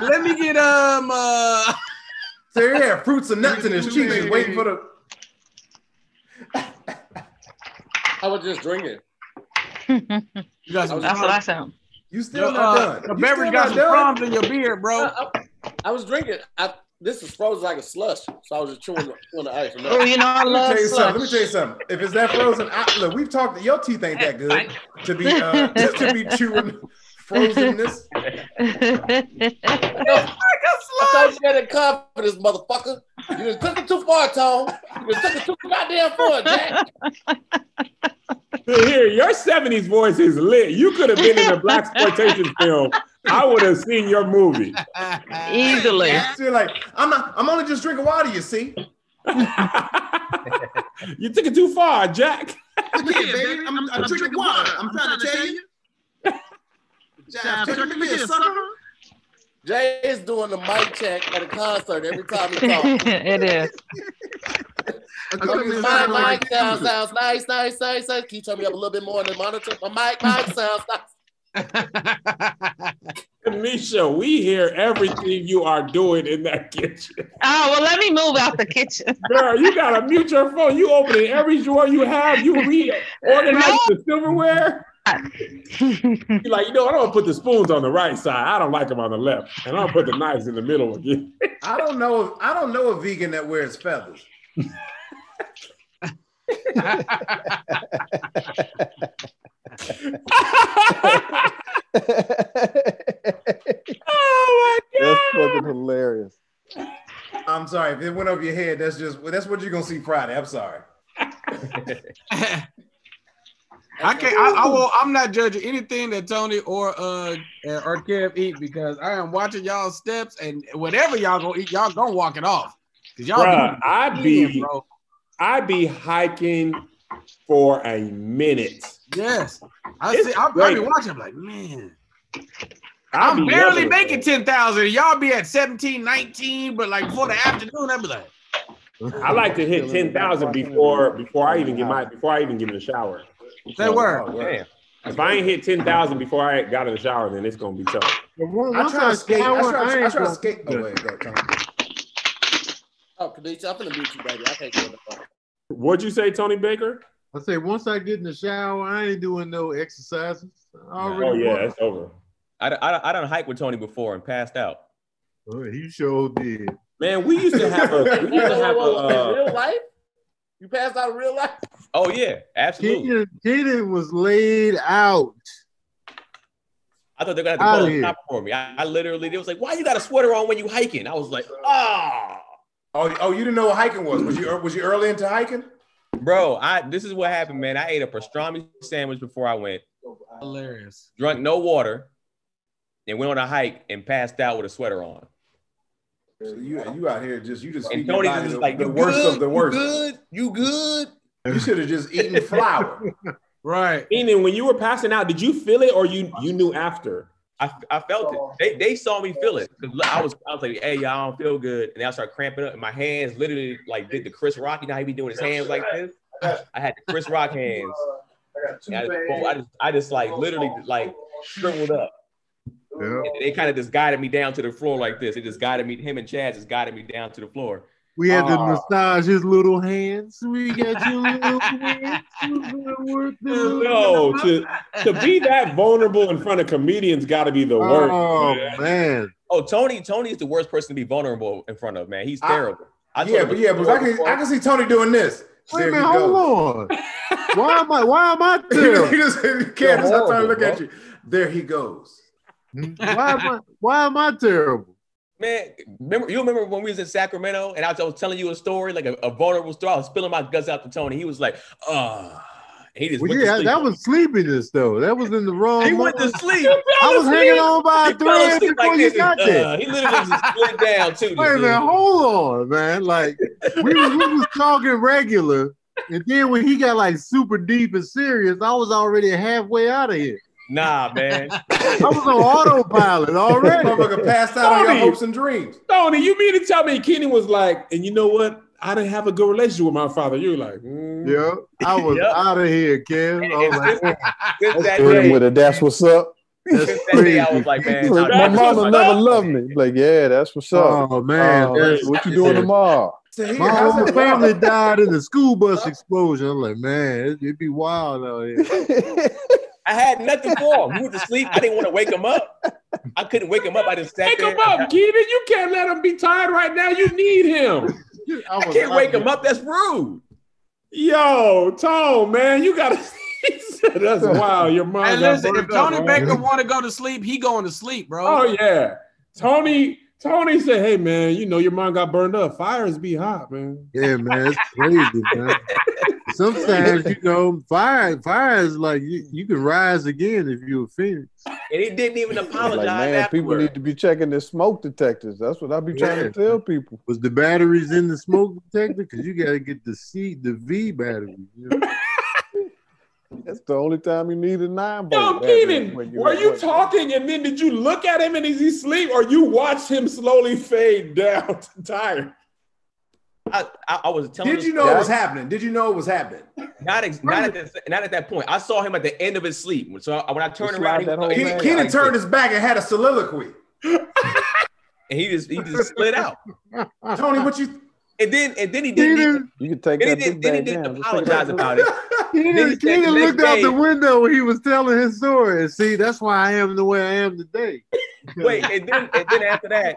Speaker 3: Let me get um uh
Speaker 4: So he had fruits and nuts in his cheeks, just waiting for the.
Speaker 2: I was just drinking.
Speaker 3: you guys, some
Speaker 6: That's what I sound.
Speaker 4: You still
Speaker 3: Your,
Speaker 4: not
Speaker 3: uh,
Speaker 4: done.
Speaker 3: the
Speaker 4: You
Speaker 3: beverage got some
Speaker 4: done.
Speaker 3: crumbs in your beard, bro.
Speaker 2: I, I- I was drinking. I, this is frozen like a slush, so I was just chewing, the- chewing the ice.
Speaker 6: Oh, you know I
Speaker 4: Let me
Speaker 6: love
Speaker 4: tell you something. Let me tell you something. If it's that frozen, I, look, we've talked. Your teeth ain't that good to be uh, to be chewing frozenness.
Speaker 2: I thought you had a confidence, motherfucker. You just took it too far, Tom. You just took it too goddamn far, Jack.
Speaker 8: Here, your 70s voice is lit. You could have been in a black exploitation film. I would have seen your movie.
Speaker 6: Easily.
Speaker 4: You're like, I'm not. I'm only just drinking water. You see.
Speaker 8: you took it too far, Jack.
Speaker 11: Yeah, baby. I'm, I'm drinking water. I'm trying to tell you. Jab, turkey, me a sucker.
Speaker 2: Jay is doing the mic check at a concert every time he talks.
Speaker 6: it is.
Speaker 2: My mic sound sounds nice, nice, nice, nice. Can you turn me up a little bit more on the monitor? My mic, mic sounds nice.
Speaker 8: Kanisha, we hear everything you are doing in that kitchen.
Speaker 6: Oh well, let me move out the kitchen.
Speaker 8: Girl, you gotta mute your phone. You opening every drawer you have. You reorganize the silverware. You're like, you know, I don't put the spoons on the right side. I don't like them on the left, and I'll put the knives in the middle again.
Speaker 4: I don't know. If, I don't know a vegan that wears feathers.
Speaker 8: Oh
Speaker 12: That's fucking hilarious.
Speaker 4: I'm sorry if it went over your head. That's just that's what you're gonna see Friday. I'm sorry.
Speaker 3: I can't. I, I will. I'm not judging anything that Tony or uh or Kev eat because I am watching y'all steps and whatever y'all gonna eat, y'all gonna walk it off. Cause y'all
Speaker 8: Bruh,
Speaker 3: be
Speaker 8: I
Speaker 3: eating,
Speaker 8: be
Speaker 3: bro.
Speaker 8: I be hiking for a minute.
Speaker 3: Yes, I
Speaker 8: It's
Speaker 3: see. I, I be watching. I'm like, man,
Speaker 8: I
Speaker 3: I'm barely
Speaker 8: loving it,
Speaker 3: making ten thousand. Y'all be at 17, 19, but like before the afternoon, I'd be like,
Speaker 8: I like to hit ten thousand before before I even get my before I even get in the shower.
Speaker 3: Say word.
Speaker 4: Oh, well.
Speaker 8: If I ain't hit ten thousand before I got in the shower, then it's gonna be tough.
Speaker 4: I
Speaker 9: Once
Speaker 4: try to skate. I
Speaker 9: shower,
Speaker 4: try, I try to
Speaker 9: gonna-
Speaker 4: skate. Oh, wait, go, Tom.
Speaker 2: Oh, Kadisha, I'm finna mute you, baby. I can't get the phone.
Speaker 8: What'd you say, Tony Baker?
Speaker 9: I say once I get in the shower, I ain't doing no exercises. I already
Speaker 8: Oh yeah,
Speaker 9: worked.
Speaker 8: it's over.
Speaker 1: I, I, I done hiked with Tony before and passed out.
Speaker 9: Oh, he sure did.
Speaker 8: Man, we used to have a we used to have a
Speaker 2: whoa, whoa. In
Speaker 8: uh,
Speaker 2: real life? You passed out in real life?
Speaker 1: Oh yeah, absolutely.
Speaker 9: Keenan, Keenan was laid out.
Speaker 1: I thought they were gonna have to
Speaker 9: Outta
Speaker 1: call a
Speaker 9: here.
Speaker 1: for me. I, I literally, they was like, "Why you got a sweater on when you hiking?" I was like, "Ah,
Speaker 4: Oh, oh, oh, you didn't know what hiking was? Was you was you early into hiking?
Speaker 1: bro." I this is what happened, man. I ate a pastrami sandwich before I went,
Speaker 3: Hilarious.
Speaker 1: drunk no water, and went on a hike and passed out with a sweater on.
Speaker 4: So you you out here just you just
Speaker 1: And
Speaker 4: feeding your
Speaker 1: Tony's just
Speaker 4: the,
Speaker 1: like,
Speaker 4: the
Speaker 1: "You
Speaker 4: worst
Speaker 1: good?
Speaker 4: of the
Speaker 1: You
Speaker 4: worst.
Speaker 1: good? You good?
Speaker 4: You should have just eaten flour.
Speaker 3: Right.
Speaker 8: Meaning, when you were passing out, did you feel it or you you knew after?
Speaker 1: I, I felt it. They, they saw me feel it. 'Cause I was I was like, hey, y'all I don't feel good. And then I started cramping up. And my hands literally like did the Chris Rock. You know how he be doing his hands like this? I had the Chris Rock hands. And I, just, I just I just like literally like shriveled up.
Speaker 9: Yeah.
Speaker 1: And they kind of just guided me down to the floor like this. It just guided me, him and Chad just guided me down to the floor.
Speaker 9: We had to
Speaker 1: Oh.
Speaker 9: massage his little hands. We got your little hands.
Speaker 8: No, to to be that vulnerable in front of comedians got to be the oh, worst.
Speaker 9: Oh
Speaker 8: man.
Speaker 9: man.
Speaker 1: Oh, Tony, Tony is the worst person to be vulnerable in front of, man. He's terrible. I told
Speaker 4: yeah, but yeah, but I can I can see Tony doing this.
Speaker 9: Wait a minute, hold on. Why am I why am I
Speaker 4: He just, he just can't just have to look at you. There he goes.
Speaker 9: Why am I why am I terrible?
Speaker 1: Man, remember you remember when we was in Sacramento and I was telling you a story, like a, a vulnerable story. I was spilling my guts out to Tony. He was like, uh he just
Speaker 9: Well, yeah, that was sleepiness though. That was in the wrong.
Speaker 1: he went to sleep.
Speaker 9: I was hanging on by a thread before
Speaker 1: like
Speaker 9: you got
Speaker 1: Uh,
Speaker 9: there.
Speaker 1: he literally just split down too.
Speaker 9: Wait a minute, hold on, man. Like we was, we was talking regular, and then when he got like super deep and serious, I was already halfway out of here.
Speaker 1: Nah, man.
Speaker 9: I was on autopilot already.
Speaker 4: Motherfucker passed out on your hopes and dreams.
Speaker 8: Tony, you mean to tell me Kenny was like, and you know what? I didn't have a good relationship with my father. You're like, mm.
Speaker 9: Yeah, I was
Speaker 1: Yep.
Speaker 9: out of here, Kev. I was like,
Speaker 1: Since
Speaker 12: That's
Speaker 1: that day,
Speaker 12: with it. That's what's up.
Speaker 1: since
Speaker 9: that's
Speaker 1: that day, I was like, man,
Speaker 12: Like, my mama
Speaker 1: what's
Speaker 12: never
Speaker 1: up.
Speaker 12: loved me. Like, yeah, that's what's up.
Speaker 9: Oh man,
Speaker 12: Oh,
Speaker 9: that's-
Speaker 12: what you doing tomorrow?
Speaker 9: My whole family died in the school bus explosion. I'm like, man, it'd be wild out here.
Speaker 1: I had nothing for him. He went to sleep. I didn't want to wake him up. I couldn't wake him up. I just sat
Speaker 8: Wake
Speaker 1: there.
Speaker 8: him up, Keenan. You can't let him be tired right now. You need him.
Speaker 9: I,
Speaker 1: I can't wake him up. That's rude.
Speaker 8: Yo, Tone, man, you gotta. That's wild. Your mind.
Speaker 3: Hey,
Speaker 8: got
Speaker 3: listen, if
Speaker 8: burned up,
Speaker 3: Tony. Baker want to go to sleep, he going to sleep, bro.
Speaker 8: Oh yeah, Tony. Tony said, "Hey man, you know your mom got burned up. Fires be hot, man."
Speaker 9: Yeah, man, it's crazy, man. Sometimes you know, fire, fire is like you, you can rise again if you're a phoenix.
Speaker 1: And he didn't even apologize
Speaker 12: like, man, people need to be checking their smoke detectors. That's what I be trying
Speaker 9: Yeah.
Speaker 12: to tell people.
Speaker 9: Was the batteries in the smoke detector? Because you got to get the C, the V battery. You know?
Speaker 12: That's the only time you need a nine
Speaker 8: Yo,
Speaker 12: volt.
Speaker 8: Keenan,
Speaker 12: when
Speaker 8: were you
Speaker 12: when-
Speaker 8: talking and then did you look at him and is he asleep or you watched him slowly fade down to tired?
Speaker 1: I, I, I was telling.
Speaker 4: Did you know it was happening? Did you know it was happening?
Speaker 1: Not, ex- not at the, not at that point. I saw him at the end of his sleep. So I- when I turned
Speaker 12: slide
Speaker 1: around, he
Speaker 12: that
Speaker 1: was like-
Speaker 12: man
Speaker 4: Keenan
Speaker 12: like
Speaker 4: turned his back and had a soliloquy.
Speaker 1: and he just he just split out.
Speaker 4: Tony, what you?
Speaker 1: And then and then he didn't even,
Speaker 12: You can take
Speaker 1: then he
Speaker 12: that
Speaker 1: didn't, then he didn't
Speaker 12: down.
Speaker 1: Apologize about it. Then he
Speaker 9: Keenan,
Speaker 1: said the
Speaker 9: Keenan
Speaker 1: next
Speaker 9: looked out
Speaker 1: day-
Speaker 9: the window when he was telling his story. See, that's why I am the way I am today.
Speaker 1: Wait, and then and then after that,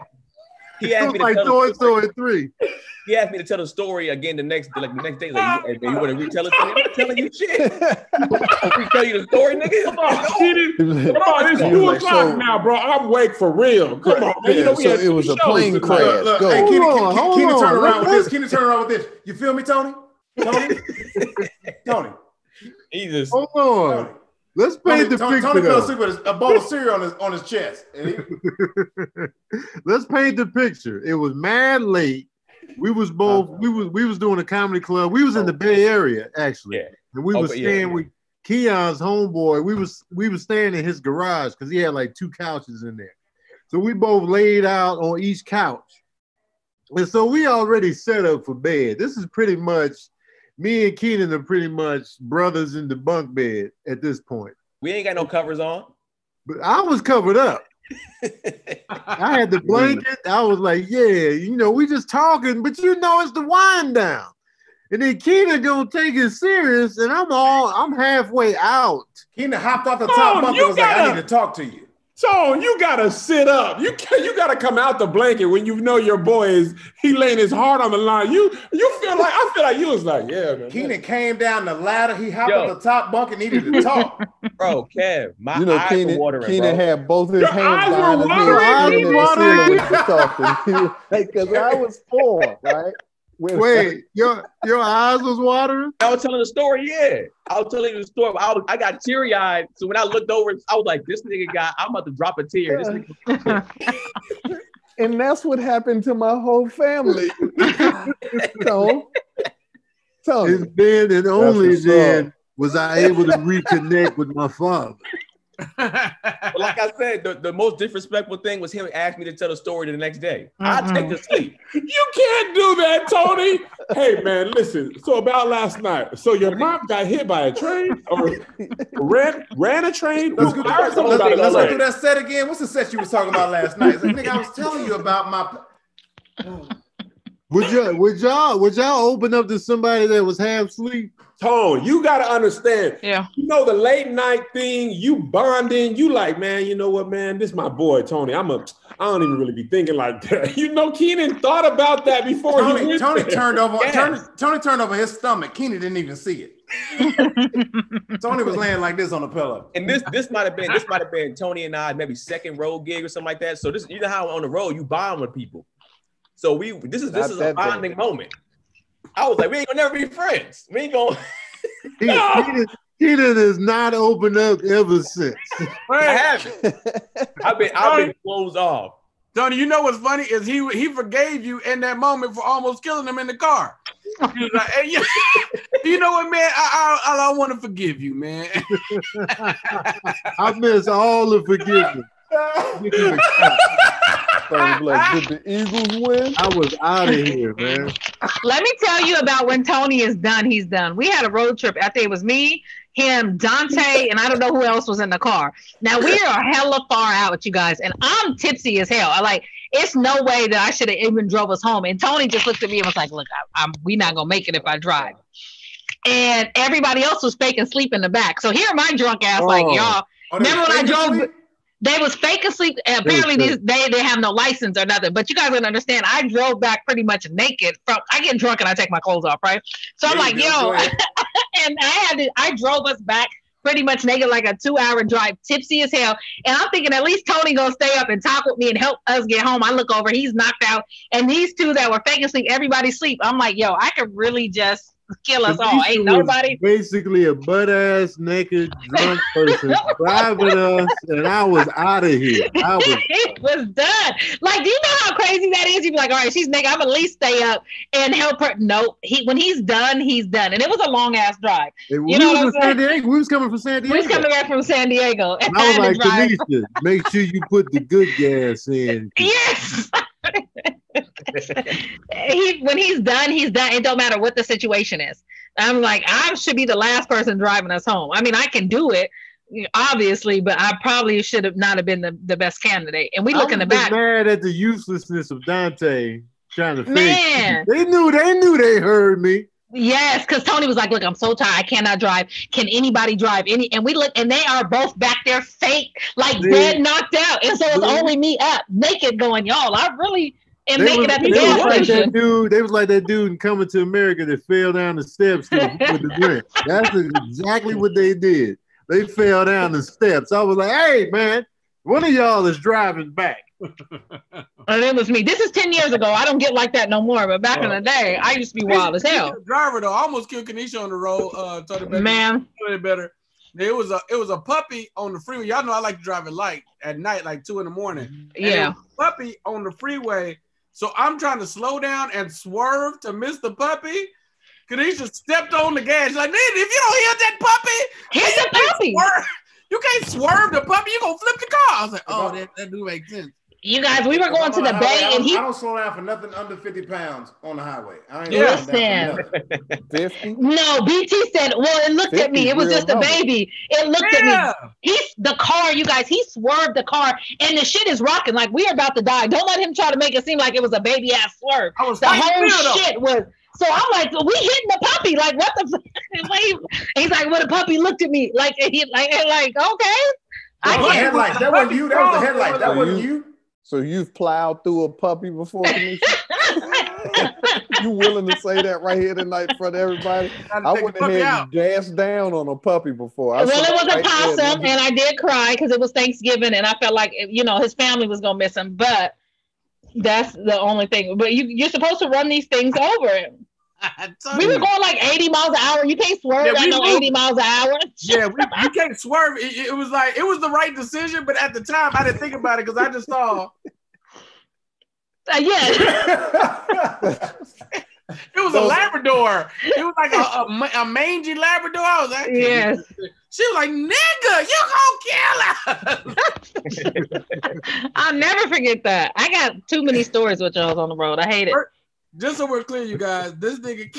Speaker 1: he
Speaker 9: it
Speaker 1: asked
Speaker 9: was
Speaker 1: me to
Speaker 9: like
Speaker 1: tell
Speaker 9: Toy
Speaker 1: the story.
Speaker 9: Story 3.
Speaker 1: He asked me to tell the story again the next like the next day. Like, you, hey, man, you want to retell it to me? I'm not telling you shit. I retell you the story, nigga.
Speaker 8: Come on, Keenan.
Speaker 12: He
Speaker 8: Come on, it's two o'clock
Speaker 12: so-
Speaker 8: now, bro. I'm awake for real. Come on, man. You know
Speaker 12: so it was a plane crash.
Speaker 4: Look, look,
Speaker 12: Go.
Speaker 4: hey,
Speaker 9: Hold
Speaker 4: Keenan,
Speaker 9: on,
Speaker 4: Keenan,
Speaker 9: hold
Speaker 4: Keenan,
Speaker 9: on.
Speaker 4: turn around with
Speaker 9: Let's-
Speaker 4: this. Keenan, turn around with this. You feel me, Tony? Tony, Tony,
Speaker 1: He just
Speaker 9: Hold on.
Speaker 4: Tony.
Speaker 9: Let's
Speaker 4: Tony,
Speaker 9: paint the
Speaker 4: Tony,
Speaker 9: picture.
Speaker 4: Tony fell asleep with a bowl of cereal on his on his chest. And he,
Speaker 9: Let's paint the picture. It was mad late. We was both we was we was doing a comedy club. We was in the oh, Bay Area actually,
Speaker 1: Yeah.
Speaker 9: and we
Speaker 1: Oh,
Speaker 9: was staying
Speaker 1: yeah.
Speaker 9: with Keon's homeboy. We was we was staying in his garage because he had like two couches in there. So we both laid out on each couch, and so we already set up for bed. This is pretty much me and Keenan are pretty much brothers in the bunk bed at this point.
Speaker 1: we ain't got no covers on.
Speaker 9: But I was covered up. I had the blanket. I was like, yeah, you know, we just talking, but you know, it's the wind down. And then Keenan gonna take it serious, and I'm all, I'm halfway out.
Speaker 4: Keenan hopped off the
Speaker 8: Tony,
Speaker 4: top bunk
Speaker 8: you
Speaker 4: and was like, I need to talk to you.
Speaker 8: So you gotta sit up. You can you gotta come out the blanket when you know your boy is he laying his heart on the line. You you feel like I feel like you was like, yeah, man.
Speaker 4: Keenan came down the ladder. He hopped
Speaker 1: Yo.
Speaker 4: on the top bunk and needed to talk.
Speaker 1: Bro, Kev, my
Speaker 12: You know,
Speaker 1: eyes were
Speaker 12: Keenan,
Speaker 1: watering,
Speaker 12: Keenan
Speaker 1: bro.
Speaker 12: had both his
Speaker 8: Your
Speaker 12: hands
Speaker 8: eyes
Speaker 12: behind
Speaker 8: were
Speaker 12: his head,
Speaker 8: watering?
Speaker 12: looking at the
Speaker 9: Watering?
Speaker 12: ceiling was talking. Because I was four, right? When-
Speaker 9: Wait, your your eyes was watering?
Speaker 1: I was telling the story, yeah. I was telling you the story. I, was, I got teary eyed. So when I looked over, I was like, this nigga got, I'm about to drop a tear. This nigga,
Speaker 12: and that's what happened to my whole family. so, Tony,
Speaker 9: And then and only then was I able to reconnect with my father.
Speaker 1: But like I said, the, the most disrespectful thing was him asking me to tell the story the next day. I take the sleep.
Speaker 8: You can't do that, Tony. hey man, listen. So about last night. So your mom got hit by a train or ran ran a train?
Speaker 4: Let's go, let's, let's, let's go through that set again. What's the set you was talking about last night? It's like, nigga, I was telling you about my.
Speaker 9: Would y'all would y'all would y'all open up to somebody that was half asleep?
Speaker 8: Tone, you gotta understand.
Speaker 6: Yeah.
Speaker 8: You know the late night thing, you bonding, you like, man, you know what, man? This is my boy Tony. I'm a I don't even really be thinking like that. You know, Keenan thought about that before he
Speaker 4: Tony,
Speaker 8: went
Speaker 4: Tony
Speaker 8: there.
Speaker 4: turned over.
Speaker 1: Yes.
Speaker 4: Tony, Tony turned over his stomach. Keenan didn't even see it. Tony was laying like this on the pillow.
Speaker 1: And this this might have been this might have been Tony and I maybe second road gig or something like that. So this you know how on the road you bond with people. So we this is this
Speaker 12: Not
Speaker 1: is a
Speaker 12: that bad.
Speaker 1: bonding moment. I was like, we ain't gonna never be friends. We ain't gonna.
Speaker 9: He, he, did, he did has not opened up ever since.
Speaker 1: I haven't. I've been I've been closed off.
Speaker 3: Tony, you know what's funny is he he forgave you in that moment for almost killing him in the car. He was like, hey, you, you know what, man? I I, I want to forgive you, man.
Speaker 9: I miss all the forgiveness.
Speaker 12: Tony Black, did the Eagles win?
Speaker 9: I was out of here, man.
Speaker 6: Let me tell you about when Tony is done. He's done. We had a road trip. I think it was me, him, Dante, and I don't know who else was in the car. Now we are hella far out, with you guys, and I'm tipsy as hell. I like. It's no way that I should have even drove us home. And Tony just looked at me and was like, "Look, I, I'm we not gonna make it if I drive." And everybody else was fake and sleep in the back. So here my drunk ass, like
Speaker 9: Oh.
Speaker 6: y'all.
Speaker 4: Oh,
Speaker 6: Remember when I drove?
Speaker 4: asleep?
Speaker 6: They was fake asleep. Apparently,
Speaker 9: They
Speaker 6: these, they they have no license or nothing. But you guys don't understand. I drove back pretty much naked. From I get drunk and I take my clothes off, right? So I'm like, yo, and I had to. I drove us back pretty much naked, like a two-hour drive, tipsy as hell. And I'm thinking at least Tony gonna stay up and talk with me and help us get home. I look over, he's knocked out, and these two that were fake asleep, everybody sleep. I'm like, yo, I could really just kill us all. Ain't nobody.
Speaker 9: Basically, a butt ass naked drunk person driving us, and I was out of here. I was.
Speaker 6: it was done. Like, do you know how crazy that is? You'd be like, all right, she's naked. I'm at least stay up and help her. Nope. He when he's done, he's done. And it was a long ass drive.
Speaker 9: we
Speaker 6: know
Speaker 9: was
Speaker 6: what I'm
Speaker 9: San
Speaker 6: saying?
Speaker 9: Diego. We was coming from San Diego.
Speaker 6: We was coming back from San Diego.
Speaker 9: and I was like. Tanisha, make sure you put the good gas in.
Speaker 6: Yes. He when he's done, he's done. It don't matter what the situation is. I'm like, I should be the last person driving us home. I mean, I can do it, obviously, but I probably should have not have been the, the best candidate. And we look in the back.
Speaker 9: mad at the uselessness of Dante trying to.
Speaker 6: Man.
Speaker 9: They knew they knew they heard me.
Speaker 6: Yes, because Tony was like, "Look, I'm so tired. I cannot drive. Can anybody drive any?" And we look, and they are both back there, fake, like dead, knocked out. And so it's only me up, naked, going, "Y'all, I really am
Speaker 9: They
Speaker 6: making
Speaker 9: was,
Speaker 6: it at the
Speaker 9: they
Speaker 6: gas
Speaker 9: like
Speaker 6: station."
Speaker 9: that dude. They was like that dude in Coming to America that fell down the steps with, with the drink. That's exactly what they did. They fell down the steps. I was like, "Hey, man, one of y'all is driving back."
Speaker 6: And it was me. This is 10 years ago. I don't get like that no more. But back in the day, I used to be wild as hell.
Speaker 3: Speaking of Driver though, I almost killed Kanisha on the road. Uh, Tony Baker.
Speaker 6: Man.
Speaker 3: Better. It was a it was a puppy on the freeway. Y'all know I like to drive at light at night, like two in the morning. And
Speaker 6: Yeah.
Speaker 3: puppy on the freeway. So I'm trying to slow down and swerve to miss the puppy. Kanisha stepped on the gas. She's like, man, if you don't hit that puppy,
Speaker 6: Hit
Speaker 3: you
Speaker 6: the puppy.
Speaker 3: swerve- You can't swerve the puppy. You're gonna flip the car. I was like, oh, that, that do make sense.
Speaker 6: You guys, we were going to
Speaker 4: On
Speaker 6: the
Speaker 4: highway,
Speaker 6: bay
Speaker 4: I
Speaker 6: and
Speaker 4: don't,
Speaker 6: he
Speaker 4: I don't slow down for nothing under 50 pounds on the highway. I ain't
Speaker 3: Yeah.
Speaker 4: slowing down for nothing.
Speaker 12: 50?
Speaker 6: no, BT said, well, it looked at me. It was just a baby. It looked
Speaker 3: Yeah.
Speaker 6: at me. He's the car, you guys. He swerved the car and the shit is rocking. Like we are about to die. Don't let him try to make it seem like it was a baby ass swerve.
Speaker 3: I was
Speaker 6: The whole
Speaker 3: Phil, though.
Speaker 6: shit was. So I'm like, we hitting the puppy. Like, what the? F-? He's like, well, the puppy looked at me like, he, like, like, okay. I
Speaker 4: That was the
Speaker 6: can't.
Speaker 4: headlights. That wasn't you. That was the headlights. That wasn't
Speaker 12: you-
Speaker 4: you.
Speaker 12: So you've plowed through a puppy before, Kanisha? you willing to say that right here tonight in front of everybody?
Speaker 3: Gotta
Speaker 12: I
Speaker 3: take
Speaker 12: went
Speaker 3: the puppy
Speaker 12: ahead
Speaker 3: out.
Speaker 12: and gassed down on a puppy before. I
Speaker 6: well, it was a
Speaker 12: right there,
Speaker 6: possum, and I did cry because it was Thanksgiving, and I felt like you know his family was gonna miss him. But that's the only thing. But you you're supposed to run these things over. We were going like 80 miles an hour. You can't swerve
Speaker 3: Yeah,
Speaker 6: at no
Speaker 3: moved.
Speaker 6: 80 miles an hour.
Speaker 3: Yeah, we, you can't swerve. It, it was like it was the right decision, but at the time I didn't think about it because I just saw
Speaker 6: Uh, yeah.
Speaker 3: it was a Labrador. It was like a, a, a mangy Labrador. I was like,
Speaker 6: Yes.
Speaker 3: She was like, "Nigga, you gonna kill her."
Speaker 6: I'll never forget that. I got too many stories with y'all on the road. I hate it.
Speaker 3: Just so we're clear, you guys, this nigga,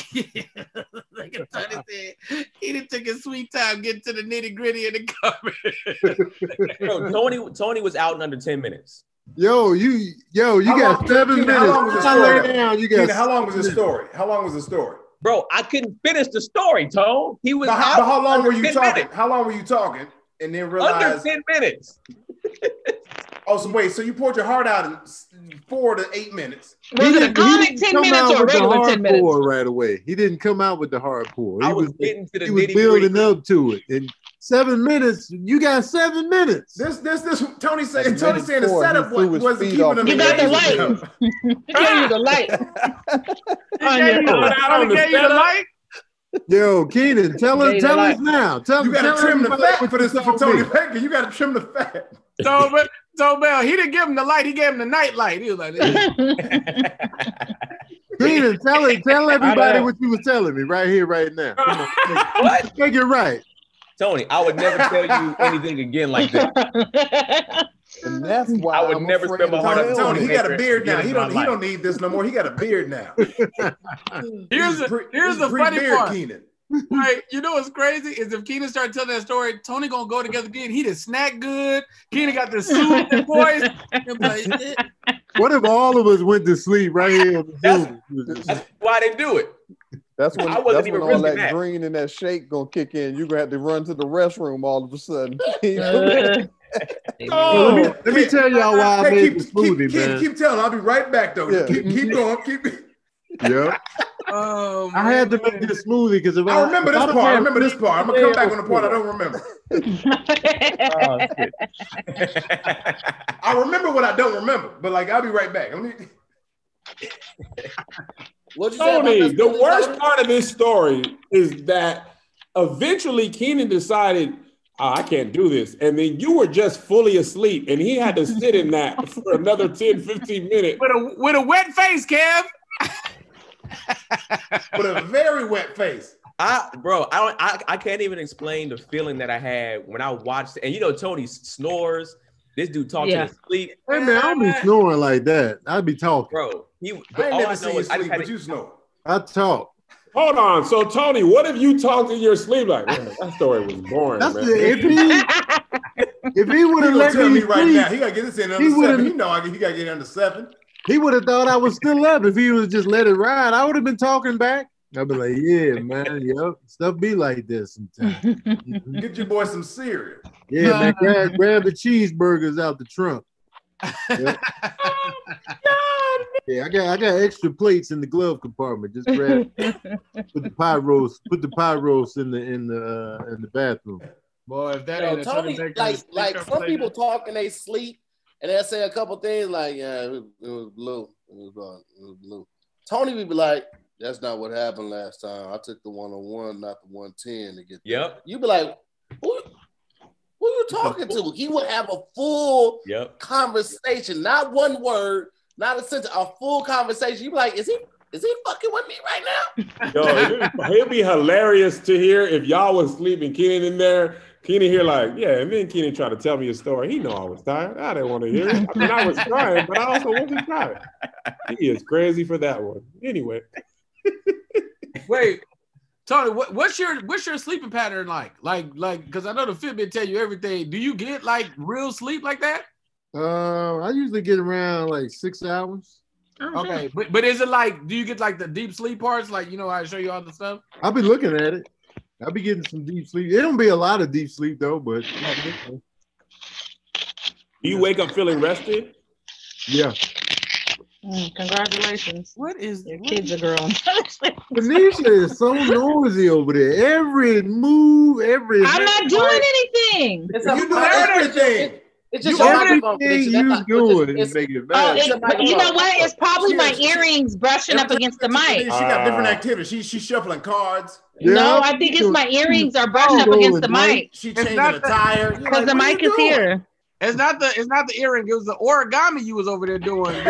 Speaker 3: nigga Tony said he done took his sweet time getting to the nitty gritty of the comment.
Speaker 1: Bro, Tony Tony was out in under 10 minutes.
Speaker 9: Yo, you, yo, you
Speaker 4: How
Speaker 9: got
Speaker 4: long-
Speaker 9: seven
Speaker 4: Keenan,
Speaker 9: minutes.
Speaker 4: How long was the story?
Speaker 9: down. You
Speaker 4: Keenan,
Speaker 9: got.
Speaker 4: how long was the story? How long was the story?
Speaker 1: Bro, I couldn't finish the story, Tone. He was
Speaker 4: But how,
Speaker 1: out
Speaker 4: but how long were you talking?
Speaker 1: minutes.
Speaker 4: How long were you talking? And then realized Under
Speaker 1: 10 minutes.
Speaker 4: oh, so wait, so you poured your heart out in s- four to eight minutes.
Speaker 6: Was it a
Speaker 9: he
Speaker 6: comic
Speaker 9: didn't
Speaker 6: 10
Speaker 9: come
Speaker 6: minutes
Speaker 9: out
Speaker 6: or a
Speaker 9: with the
Speaker 6: regular 10 minutes?
Speaker 9: hardcore right away. He didn't come out with the hardcore. He
Speaker 1: I was
Speaker 9: was,
Speaker 1: getting to the
Speaker 9: he was building
Speaker 1: gritty.
Speaker 9: up to it. And seven minutes, you got seven minutes.
Speaker 4: This, this, this. Tony saying,
Speaker 12: That's
Speaker 4: Tony
Speaker 12: minute
Speaker 4: saying the setup
Speaker 12: threw
Speaker 4: was, wasn't keeping
Speaker 12: off
Speaker 4: him
Speaker 12: the
Speaker 6: You got the
Speaker 4: engaged
Speaker 6: light.
Speaker 4: enough.
Speaker 6: He gave you the light. On
Speaker 3: Gave
Speaker 6: your
Speaker 3: you
Speaker 6: phone.
Speaker 3: the-
Speaker 8: Out on
Speaker 3: gave you the light.
Speaker 9: Yo, Keenan, tell us,
Speaker 6: you
Speaker 9: tell us now. Tell,
Speaker 4: You got to trim the fat for this for Tony
Speaker 9: me.
Speaker 4: Baker. You got to trim the fat.
Speaker 3: So, but so Bell, he didn't give him the light. He gave him the night light. He was like,
Speaker 9: Keenan, tell it, tell everybody what you was telling me right here, right now. Come on, make,
Speaker 1: What?
Speaker 9: make it right.
Speaker 1: Tony, I would never tell you anything again like that.
Speaker 12: And that's why
Speaker 1: I would
Speaker 12: I'm
Speaker 1: never
Speaker 12: afraid
Speaker 1: spend my
Speaker 12: of
Speaker 1: heart on
Speaker 4: Tony, he got a beard now. He don't. He
Speaker 1: life.
Speaker 4: don't need this no more. He got a beard now.
Speaker 3: here's the here's the funny
Speaker 4: beard
Speaker 3: part.
Speaker 4: Keenan.
Speaker 3: Right, you know what's crazy is if Keenan started telling that story, Tony gonna go together again. He just snack good. Keenan got the soothing voice. Like.
Speaker 9: What if all of us went to sleep right here on the Zoom?
Speaker 1: That's why they do it.
Speaker 12: That's when
Speaker 1: I wasn't
Speaker 12: that's
Speaker 1: even
Speaker 12: when all that,
Speaker 1: that.
Speaker 12: green and that shake gonna kick in. You're gonna have to run to the restroom all of a sudden.
Speaker 9: Oh, let, me, let me tell y'all why I
Speaker 4: Hey,
Speaker 9: made
Speaker 4: keep,
Speaker 9: the smoothie,
Speaker 4: keep, keep,
Speaker 9: man.
Speaker 4: keep telling. I'll be right back though.
Speaker 12: Yeah.
Speaker 4: Keep, keep mm-hmm. going. Keep.
Speaker 9: Yeah,
Speaker 3: Oh,
Speaker 9: I had to
Speaker 3: man.
Speaker 9: make this smoothie because if
Speaker 4: I remember
Speaker 9: if
Speaker 4: this
Speaker 9: don't
Speaker 4: part. I remember this part. I'm gonna come back on the part I don't remember.
Speaker 1: Oh,
Speaker 4: I remember what I don't remember, but like I'll be right back. Let me.
Speaker 2: What'd you say about
Speaker 8: Tony,
Speaker 2: this
Speaker 8: the worst part of this story is that eventually Keenan decided, "Oh, I can't do this. And then you were just fully asleep, and he had to sit in that for another 10, 15 minutes.
Speaker 3: with a with a wet face, Kev.
Speaker 4: With a very wet face.
Speaker 1: I, bro, I don't, I, I can't even explain the feeling that I had when I watched it. And you know, Tony snores. This dude talks
Speaker 6: Yeah.
Speaker 1: in his sleep,
Speaker 9: Hey man, I don't be snoring like that. I'd be talking.
Speaker 1: bro. He,
Speaker 4: I
Speaker 1: but
Speaker 4: ain't
Speaker 1: all
Speaker 4: never
Speaker 1: I
Speaker 4: seen
Speaker 1: know
Speaker 4: you
Speaker 1: is I
Speaker 4: sleep,
Speaker 1: just had
Speaker 4: but
Speaker 1: to,
Speaker 4: you snore.
Speaker 9: I talk.
Speaker 8: Hold on. So, Tony, what if you talked in your sleep? Like, man, that story was boring,
Speaker 9: That's
Speaker 8: man.
Speaker 9: the, if he if he would
Speaker 4: He
Speaker 9: have
Speaker 4: gonna
Speaker 9: let me
Speaker 4: me right
Speaker 9: sleep,
Speaker 4: now. He gotta get this in under seven. He know I, he gotta get under seven.
Speaker 9: He would have thought I was still up if he was just let it ride. I would have been talking back. I'd be like, yeah, man, yep, stuff be like this sometimes.
Speaker 4: Get your boy some cereal.
Speaker 9: Yeah, man, grab, grab the cheeseburgers out the trunk. Yep. Yeah, I got I got extra plates in the glove compartment. Just grab, put the pie roast, put the pie roast in the in the uh, in the bathroom.
Speaker 3: Boy, if that
Speaker 2: Yo,
Speaker 3: ain't a
Speaker 2: Tony,
Speaker 3: Baker
Speaker 2: like like some people talk and they sleep and they'll say a couple things like, yeah, it was, it was blue. It was, uh, it was blue. Tony would be like, that's not what happened last time. I took the one on one, not the one ten to get. there."
Speaker 1: Yep.
Speaker 2: You'd be like, who, who you talking to? He would have a full
Speaker 1: yep.
Speaker 2: conversation, not one word, not a sentence, a full conversation. You'd be like, is he is he fucking with me right now?
Speaker 8: Yo, it'd, be hilarious to hear if y'all was sleeping, Keenan in there. Keenan here, like, yeah, and then Keenan tried to tell me a story. He know I was tired. I didn't want to hear it. I mean, I was trying, but I also wasn't tired. He is crazy for that one. Anyway,
Speaker 3: Wait, Tony, what, what's your what's your sleeping pattern like? Like like because I know the Fitbit tell you everything. Do you get like real sleep like that?
Speaker 9: Uh, I usually get around like six hours.
Speaker 3: Okay, but but is it like do you get like the deep sleep parts? Like you know I show you all the stuff.
Speaker 9: I'll be looking at it. I'll be getting some deep sleep. It don't be a lot of deep sleep though, but
Speaker 8: Do you wake up feeling rested?
Speaker 9: Yeah.
Speaker 6: Mm, congratulations.
Speaker 3: What is
Speaker 6: Your kids are grown.
Speaker 9: Tanisha is so noisy over there. Every move, every
Speaker 6: I'm not doing anything.
Speaker 2: It's
Speaker 4: You doing everything.
Speaker 2: It's just
Speaker 9: You
Speaker 2: your microphone.
Speaker 9: everything you
Speaker 2: not-
Speaker 9: doing
Speaker 2: it's-
Speaker 9: is making it
Speaker 6: Oh,
Speaker 9: bad.
Speaker 2: It's
Speaker 6: it, but you know what? It's probably
Speaker 4: She
Speaker 6: my
Speaker 4: is-
Speaker 6: earrings brushing up against the mic.
Speaker 4: She got different
Speaker 8: Ah.
Speaker 4: activities. She she's shuffling cards.
Speaker 6: No, I think it's my earrings are brushing up against the mic
Speaker 4: She
Speaker 3: It's
Speaker 4: changing
Speaker 3: not
Speaker 4: the
Speaker 3: the-
Speaker 4: tire.
Speaker 6: Because
Speaker 4: like,
Speaker 6: the mic is
Speaker 4: doing?
Speaker 6: here.
Speaker 3: It's not the it's not the earring. It was the origami you was over there doing.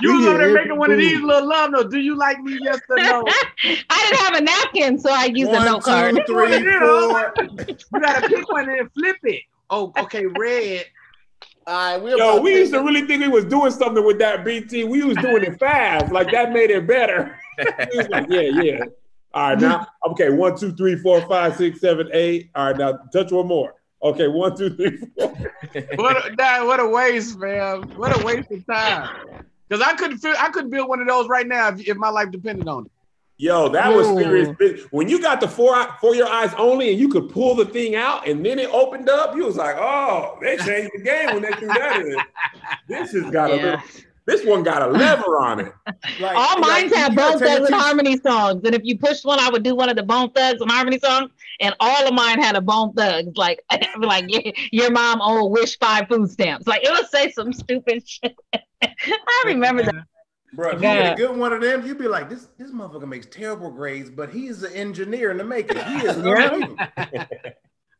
Speaker 3: you was over there making one of these little love notes. Do you like me? Yes or no?
Speaker 6: I didn't have a napkin, so I used a
Speaker 4: One,
Speaker 6: note card.
Speaker 4: two, three, four.
Speaker 3: You gotta pick one and then flip it. Oh, okay, red.
Speaker 2: All right, we're
Speaker 8: Yo, we used to really think we was doing something with that BT. We was doing it fast. Like that made it better. Like, yeah, yeah. All right, now, okay, one, two, three, four, five, six, seven, eight. All right, now touch one more. Okay, one, two, three, four.
Speaker 3: What a, nah, what a waste, man. What a waste of time. Because I couldn't feel, I couldn't build one of those right now if, if my life depended on it.
Speaker 8: Yo, that was
Speaker 3: Ooh.
Speaker 8: serious. When you got the four for your eyes only, and you could pull the thing out, and then it opened up, you was like, "Oh, they changed the game when they threw that in." This has got a little. This one got a lever on it.
Speaker 4: Like,
Speaker 6: All
Speaker 4: like,
Speaker 6: mine have
Speaker 4: you gotta
Speaker 6: Bone Thugs-n-Harmony songs. And if you pushed one, I would do one of the Bone Thugs-n-Harmony songs. And all of mine had a Bone Thugs. Like, like your, your mom owned Wish Five food stamps. Like, it would say some stupid shit. I remember that.
Speaker 4: Bro, if you
Speaker 6: Yeah.
Speaker 4: get a good one of them, you'd be like, this this motherfucker makes terrible grades, but he is an engineer in the making. He is
Speaker 6: Yeah.
Speaker 4: unbelievable.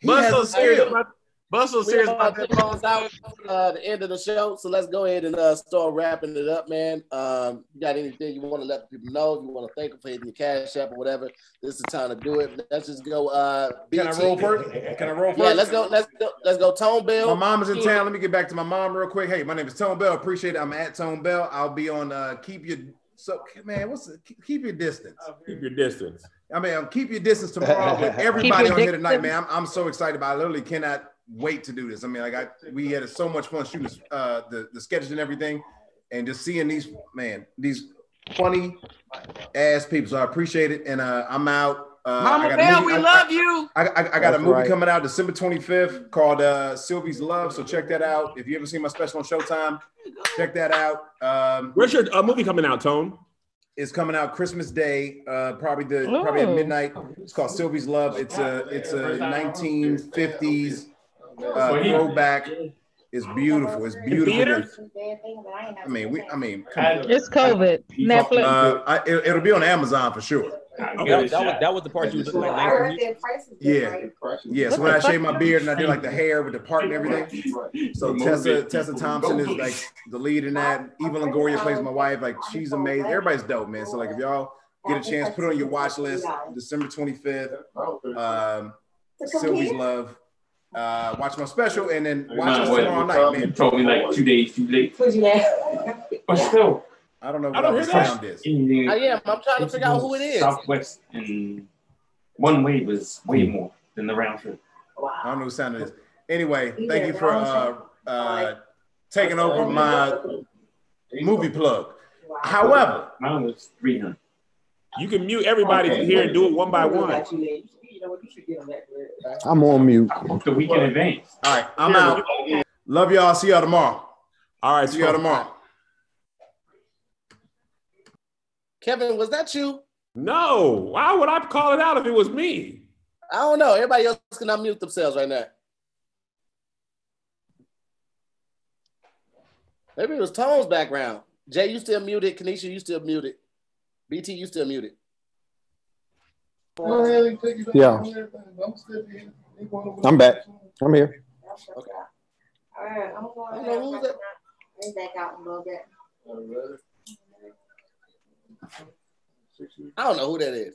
Speaker 4: He
Speaker 3: Bust
Speaker 4: has
Speaker 3: so serious
Speaker 4: skill.
Speaker 3: about, Bust so serious
Speaker 2: about
Speaker 3: about
Speaker 2: to
Speaker 3: that.
Speaker 2: close out uh, the end of the show, so let's go ahead and uh, start wrapping it up, man. Um, you got anything you want to let people know? If you want to thank them for hitting your cash app or whatever, this is the time to do it. Let's just go. Uh,
Speaker 4: Can I
Speaker 2: BT.
Speaker 4: roll first? Can I roll first?
Speaker 2: Yeah, let's go. Let's go. Let's go. Tone Bell.
Speaker 4: My mom is in town. Let me get back to my mom real quick. Hey, my name is Tone Bell. Appreciate it. I'm at Tone Bell. I'll be on uh keep your so man, what's the, keep, keep your distance.
Speaker 8: Keep your distance.
Speaker 4: I mean, um, keep your distance tomorrow with everybody on here tonight, man. I'm, I'm so excited about. It. I literally cannot wait to do this. I mean, like I we had so much fun shooting uh the the sketches and everything, and just seeing these man these funny ass people. So I appreciate it, and uh I'm out. Uh,
Speaker 3: Mama Bell,
Speaker 4: movie-
Speaker 3: we
Speaker 4: I-
Speaker 3: love you.
Speaker 4: I, I, I got a movie
Speaker 12: right.
Speaker 4: coming out December 25th called uh, Sylvie's Love. So check that out. If you ever seen my special on Showtime, check that out. Um,
Speaker 8: Where's your uh, movie coming out, Tone?
Speaker 4: it's coming out Christmas Day, uh, probably the probably at midnight. It's called Sylvie's Love. It's a it's a 1950s uh, throwback. It's beautiful. It's beautiful.
Speaker 8: theaters?
Speaker 4: I mean, we. I mean.
Speaker 6: It's COVID. Netflix.
Speaker 4: Uh, I, it, it'll be on Amazon for sure.
Speaker 1: Okay, that, that was that was the part you was looking like. for me.
Speaker 4: Yeah, yeah. So when I shaved my beard and I did like the hair with the part and everything. So Tessa Tessa Thompson is like the lead in that. Eva Longoria plays my wife. Like she's amazing. Everybody's dope, man. So like if y'all get a chance, put it on your watch list. December 25th. Um, Sylvie's Love. Uh, watch my special and then watch us tomorrow night, man.
Speaker 13: Probably like two days too late. But still,
Speaker 4: I don't know
Speaker 8: I
Speaker 4: what
Speaker 8: don't
Speaker 4: the
Speaker 8: hear
Speaker 4: sound is.
Speaker 13: in the
Speaker 2: I am. I'm trying to figure out who it is.
Speaker 13: Southwest and one way was way more than the round trip.
Speaker 4: I don't know who sound it is. Anyway, thank you for uh, uh, taking over my movie plug. However,
Speaker 13: Mine was three hundred.
Speaker 8: You can mute everybody here and do it one by one.
Speaker 12: I'm on mute.
Speaker 13: The week in advance.
Speaker 4: all right, I'm out. Love y'all. See y'all tomorrow.
Speaker 8: All right,
Speaker 4: See y'all tomorrow.
Speaker 2: Kevin, was that you?
Speaker 8: No, why would I call it out if it was me?
Speaker 2: I don't know. Everybody else can unmute themselves right now. Maybe it was Tone's background. Jay, you still muted. Kanisha, you still muted. BT, you still muted.
Speaker 12: Yeah. I'm back. I'm here.
Speaker 2: Okay.
Speaker 5: All right, I'm going
Speaker 2: don't know who's that.
Speaker 5: to back out a little bit.
Speaker 2: I don't know who that is.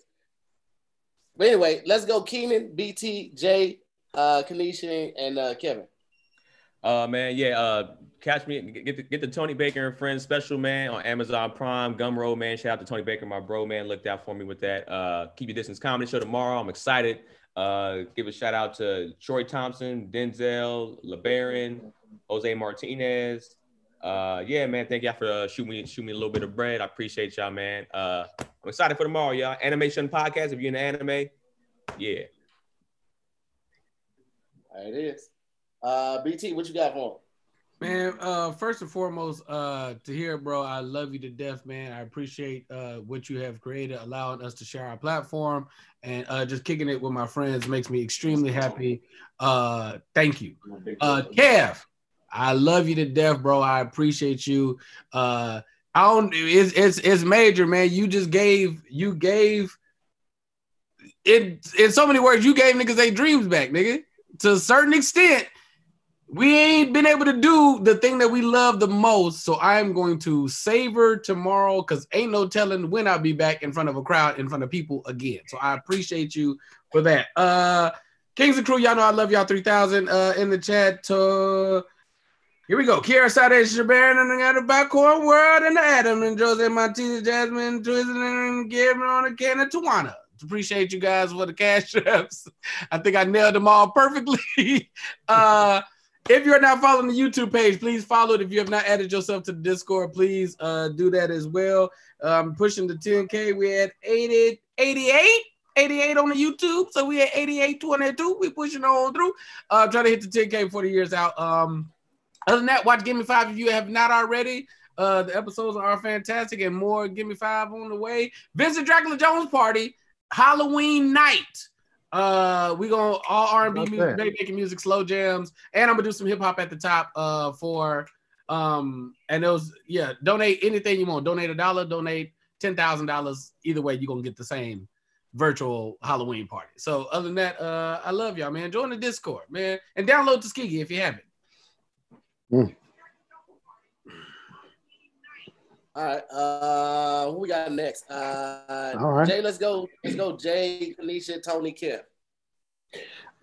Speaker 2: But anyway, let's go. Keenan, BT, Jay, uh, Kanisha, and uh, Kevin.
Speaker 1: Uh man, yeah. Uh, catch me. Get the, get the Tony Baker and Friends special, man, on Amazon Prime. Gumroad, man. Shout out to Tony Baker, my bro, man. Looked out for me with that. Uh, keep your distance comedy show tomorrow. I'm excited. Uh, give a shout out to Troy Thompson, Denzel, LeBaron, Jose Martinez. Uh, yeah, man. Thank y'all for uh, me shoot me a little bit of bread. I appreciate y'all, man. Uh, I'm excited for tomorrow, y'all. Animation podcast. If you're in anime, yeah.
Speaker 2: There it is. Uh, BT, what you got for him?
Speaker 3: Man, uh, first and foremost, uh, Tahir, bro, I love you to death, man. I appreciate uh what you have created, allowing us to share our platform, and uh, just kicking it with my friends makes me extremely happy. Uh, thank you, uh, Kev. I love you to death, bro. I appreciate you. Uh, I don't. It's it's it's major, man. You just gave you gave it in so many words. You gave niggas their dreams back, nigga. To a certain extent, we ain't been able to do the thing that we love the most. So I'm going to savor tomorrow because ain't no telling when I'll be back in front of a crowd, in front of people again. So I appreciate you for that. Uh Kings and Crew, y'all know I love y'all 3000 uh in the chat. To here we go. Kiara Sade, Shabaran, and I got the backcourt world, and Adam, and Jose Martinez, Jasmine, Twisted, and Gavin on the can of Tawana. Appreciate you guys for the cash traps. I think I nailed them all perfectly. uh if you're not following the YouTube page, please follow it. If you have not added yourself to the Discord, please uh, do that as well. Um, pushing the 10K. We had 80, 88, 88 on the YouTube. So we had 88, 22. We pushing on through. Uh, trying to hit the 10K before the year's out. Um, other than that, watch Give Me Five if you have not already. Uh, the episodes are fantastic and more. Give Me Five on the way. Visit Dracula Jones Party, Halloween night. Uh, we gonna all R and B music, making music, slow jams, and I'm gonna do some hip hop at the top. Uh, for um, and those yeah, donate anything you want. Donate a dollar, donate ten thousand dollars. Either way, you are gonna get the same virtual Halloween party. So other than that, uh, I love y'all, man. Join the Discord, man, and download Tuskegee if you haven't.
Speaker 2: All right. Uh, who we got next? Uh,
Speaker 7: All right.
Speaker 2: Jay, let's go. Let's go. Jay, Kanisha, Tony, Kim.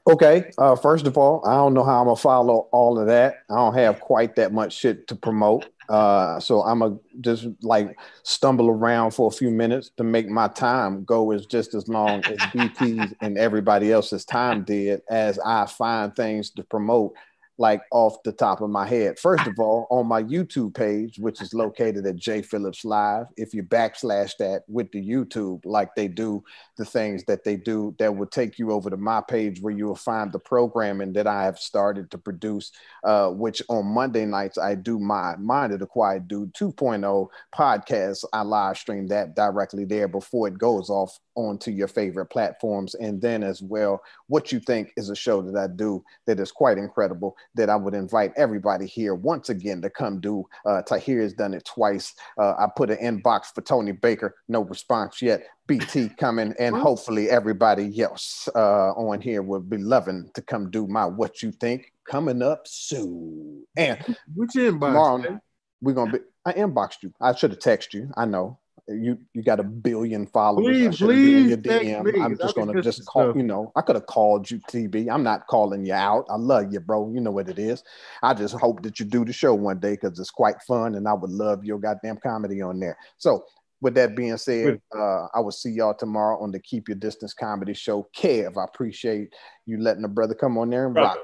Speaker 7: Okay. Uh, first of all, I don't know how I'm gonna follow all of that. I don't have quite that much shit to promote. Uh, so I'm gonna just like stumble around for a few minutes to make my time go as just as long as BT's and everybody else's time did as I find things to promote like off the top of my head. First of all, on my YouTube page, which is located at J Phillips Live, if you backslash that with the YouTube, like they do the things that they do, that will take you over to my page where you will find the programming that I have started to produce, uh, which on Monday nights I do my Mind of the Quiet Dude 2.0 podcast. I live stream that directly there before it goes off onto your favorite platforms. And then as well, what you think is a show that I do that is quite incredible that I would invite everybody here once again to come do. Uh, Tahir has done it twice. Uh, I put an inbox for Tony Baker, no response yet. BT coming, and hopefully everybody else uh, on here would be loving to come do my What You Think coming up soon. And
Speaker 9: Which inbox?
Speaker 7: tomorrow we're gonna be. I inboxed you. I should have texted you. I know you. You got a billion followers. I
Speaker 9: Please,
Speaker 7: should have in your
Speaker 9: please
Speaker 7: DM.
Speaker 9: me,
Speaker 7: I'm just gonna just call.
Speaker 9: stuff.
Speaker 7: You know, I could have called you, TB. I'm not calling you out. I love you, bro. You know what it is. I just hope that you do the show one day because it's quite fun, and I would love your goddamn comedy on there. So. With that being said, uh, I will see y'all tomorrow on the Keep Your Distance comedy show. Kev, I appreciate you letting a brother come on there and rock.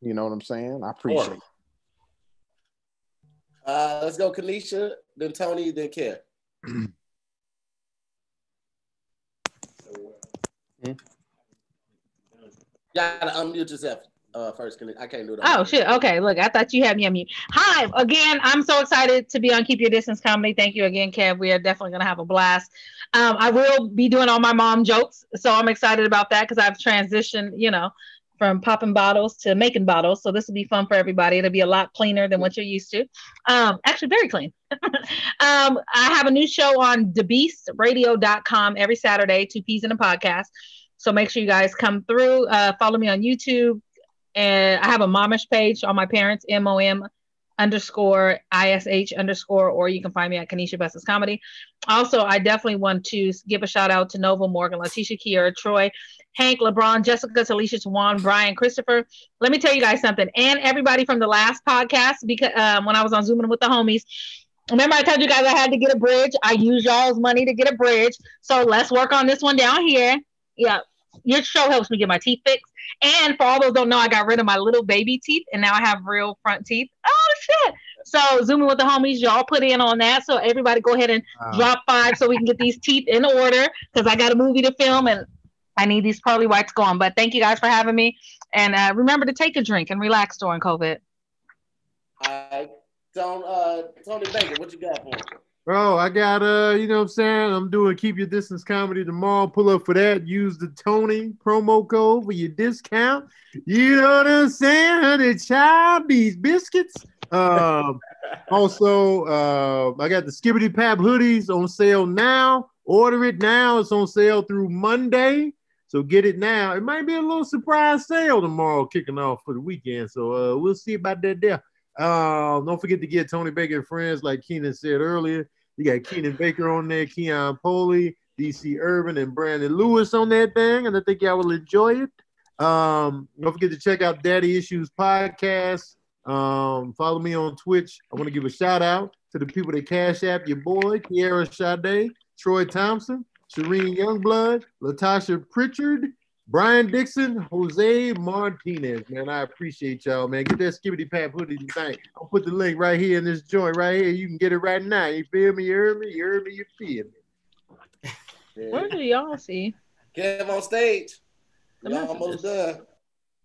Speaker 7: You know what I'm saying? I appreciate it.
Speaker 2: Uh, let's go, Kanisha, then Tony, then Kim. You gotta unmute yourself uh, first. I can't do that.
Speaker 6: Oh shit. Okay. Look, I thought you had me on mute. Hi again. I'm so excited to be on Keep Your Distance Comedy. Thank you again, Kev. We are definitely gonna have a blast. Um, I will be doing all my mom jokes, so I'm excited about that because I've transitioned, you know, from popping bottles to making bottles. So this will be fun for everybody. It'll be a lot cleaner than what you're used to. Um, actually, very clean. um, I have a new show on thebeastradio.com every Saturday, two peas in a podcast. So make sure you guys come through. Uh, follow me on YouTube. And I have a momish page on my parents, M O M underscore ISH underscore, or you can find me at Kanisha Buses Comedy. Also, I definitely want to give a shout out to Nova, Morgan, Letitia, Kiera, Troy, Hank, LeBron, Jessica, Talisha, Tawan, Brian, Christopher. Let me tell you guys something, and everybody from the last podcast, because um, when I was on Zooming with the homies, Remember, I told you guys I had to get a bridge. I used y'all's money to get a bridge. So let's work on this one down here. Yeah, your show helps me get my teeth fixed. And for all those don't know, I got rid of my little baby teeth and now I have real front teeth. Oh shit. So zooming with the homies, y'all put in on that. So everybody go ahead and
Speaker 14: Wow.
Speaker 6: drop five so we can get these teeth in order because I got a movie to film and I need these pearly whites going. But thank you guys for having me. And uh, remember to take a drink and relax during COVID.
Speaker 2: I don't. Uh, Tony Baker, what you got for him?
Speaker 9: Bro, I got uh, you know what I'm saying? I'm doing keep your distance comedy tomorrow. Pull up for that. Use the Tony promo code for your discount. You know what I'm saying? Honey child, these biscuits. Um, also, uh, I got the Skibbity Pap hoodies on sale now. Order it now. It's on sale through Monday. So get it now. It might be a little surprise sale tomorrow, kicking off for the weekend. So uh, we'll see about that there. Um, don't forget to get Tony Baker and friends, like Keenan said earlier. You got Keenan Baker on there, Keon Polee, DC Urban, and Brandon Lewis on that thing, and I think y'all will enjoy it. Um, don't forget to check out Daddy Issues podcast. Um, follow me on Twitch. I want to give a shout out to the people that cash app your boy, Kiara Sade, Troy Thompson, Shireen Youngblood, Latasha Pritchard, Brian Dixon, Jose Martinez. Man, I appreciate y'all, man. Get that skibbity pap hoodie tonight. I'll put the link right here in this joint right here. You can get it right now. You feel me? You heard me? You heard me? You feel me?
Speaker 6: Where do y'all see?
Speaker 2: Kev on stage. Y'all almost done.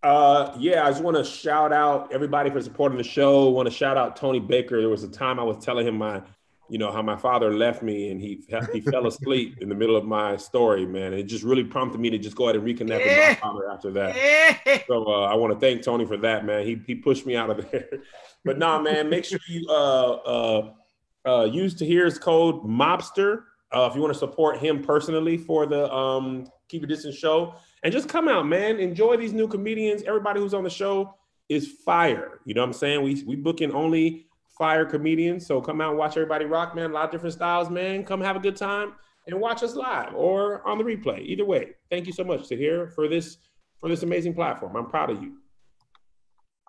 Speaker 8: Uh, yeah, I just want to shout out everybody for supporting the show. Want to shout out Tony Baker. There was a time I was telling him my, you know, how my father left me and he he fell asleep in the middle of my story, man. It just really prompted me to just go ahead and reconnect with my father after that. So uh, I want to thank Tony for that, man. He he pushed me out of there. But nah, man, make sure you uh uh uh use Tahir's code Mobster uh, if you want to support him personally for the um Keep It Distance show. And just come out, man. Enjoy these new comedians. Everybody who's on the show is fire. You know what I'm saying? We we booking only fire comedians. So come out and watch everybody rock, man. A lot of different styles, man. Come have a good time and watch us live or on the replay. Either way, thank you so much Tahir for this for this amazing platform. I'm proud of you.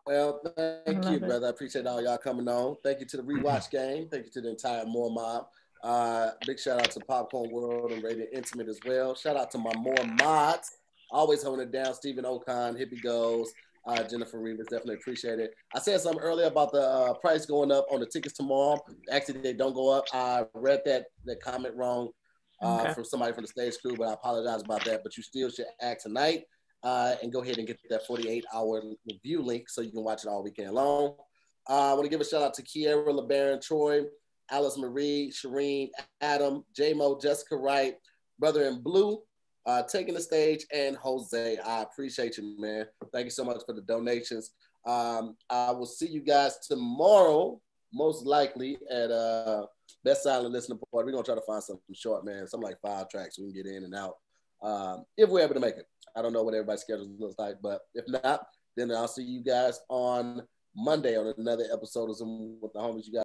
Speaker 2: Well, thank you,
Speaker 6: it.
Speaker 2: brother. I appreciate all y'all coming on. Thank you to the rewatch game. Thank you to the entire Moore Mob. Uh, big shout out to Popcorn World and Rated Intimate as well. Shout out to my More Mods. Always holding it down. Stephen Ocon, Hippie Goes, uh, Jennifer Rivas. Definitely appreciate it. I said something earlier about the uh, price going up on the tickets tomorrow. Actually, they don't go up. I read that that comment wrong uh,
Speaker 6: Okay.
Speaker 2: from somebody from the stage crew, but I apologize about that. But you still should act tonight uh, and go ahead and get that 48 hour review link so you can watch it all weekend long. Uh, I want to give a shout out to Kiera LeBaron, Troy, Alice Marie, Shireen, Adam, J-Mo, Jessica Wright, Brother in Blue, uh, taking the stage, and Jose. I appreciate you, man. Thank you so much for the donations. Um, I will see you guys tomorrow, most likely at uh, Best Silent Listening Party. We're gonna try to find something short, man. Something like five tracks we can get in and out. Um, if we're able to make it. I don't know what everybody's schedule looks like, but if not, then I'll see you guys on Monday on another episode of Zoom with the homies. You guys.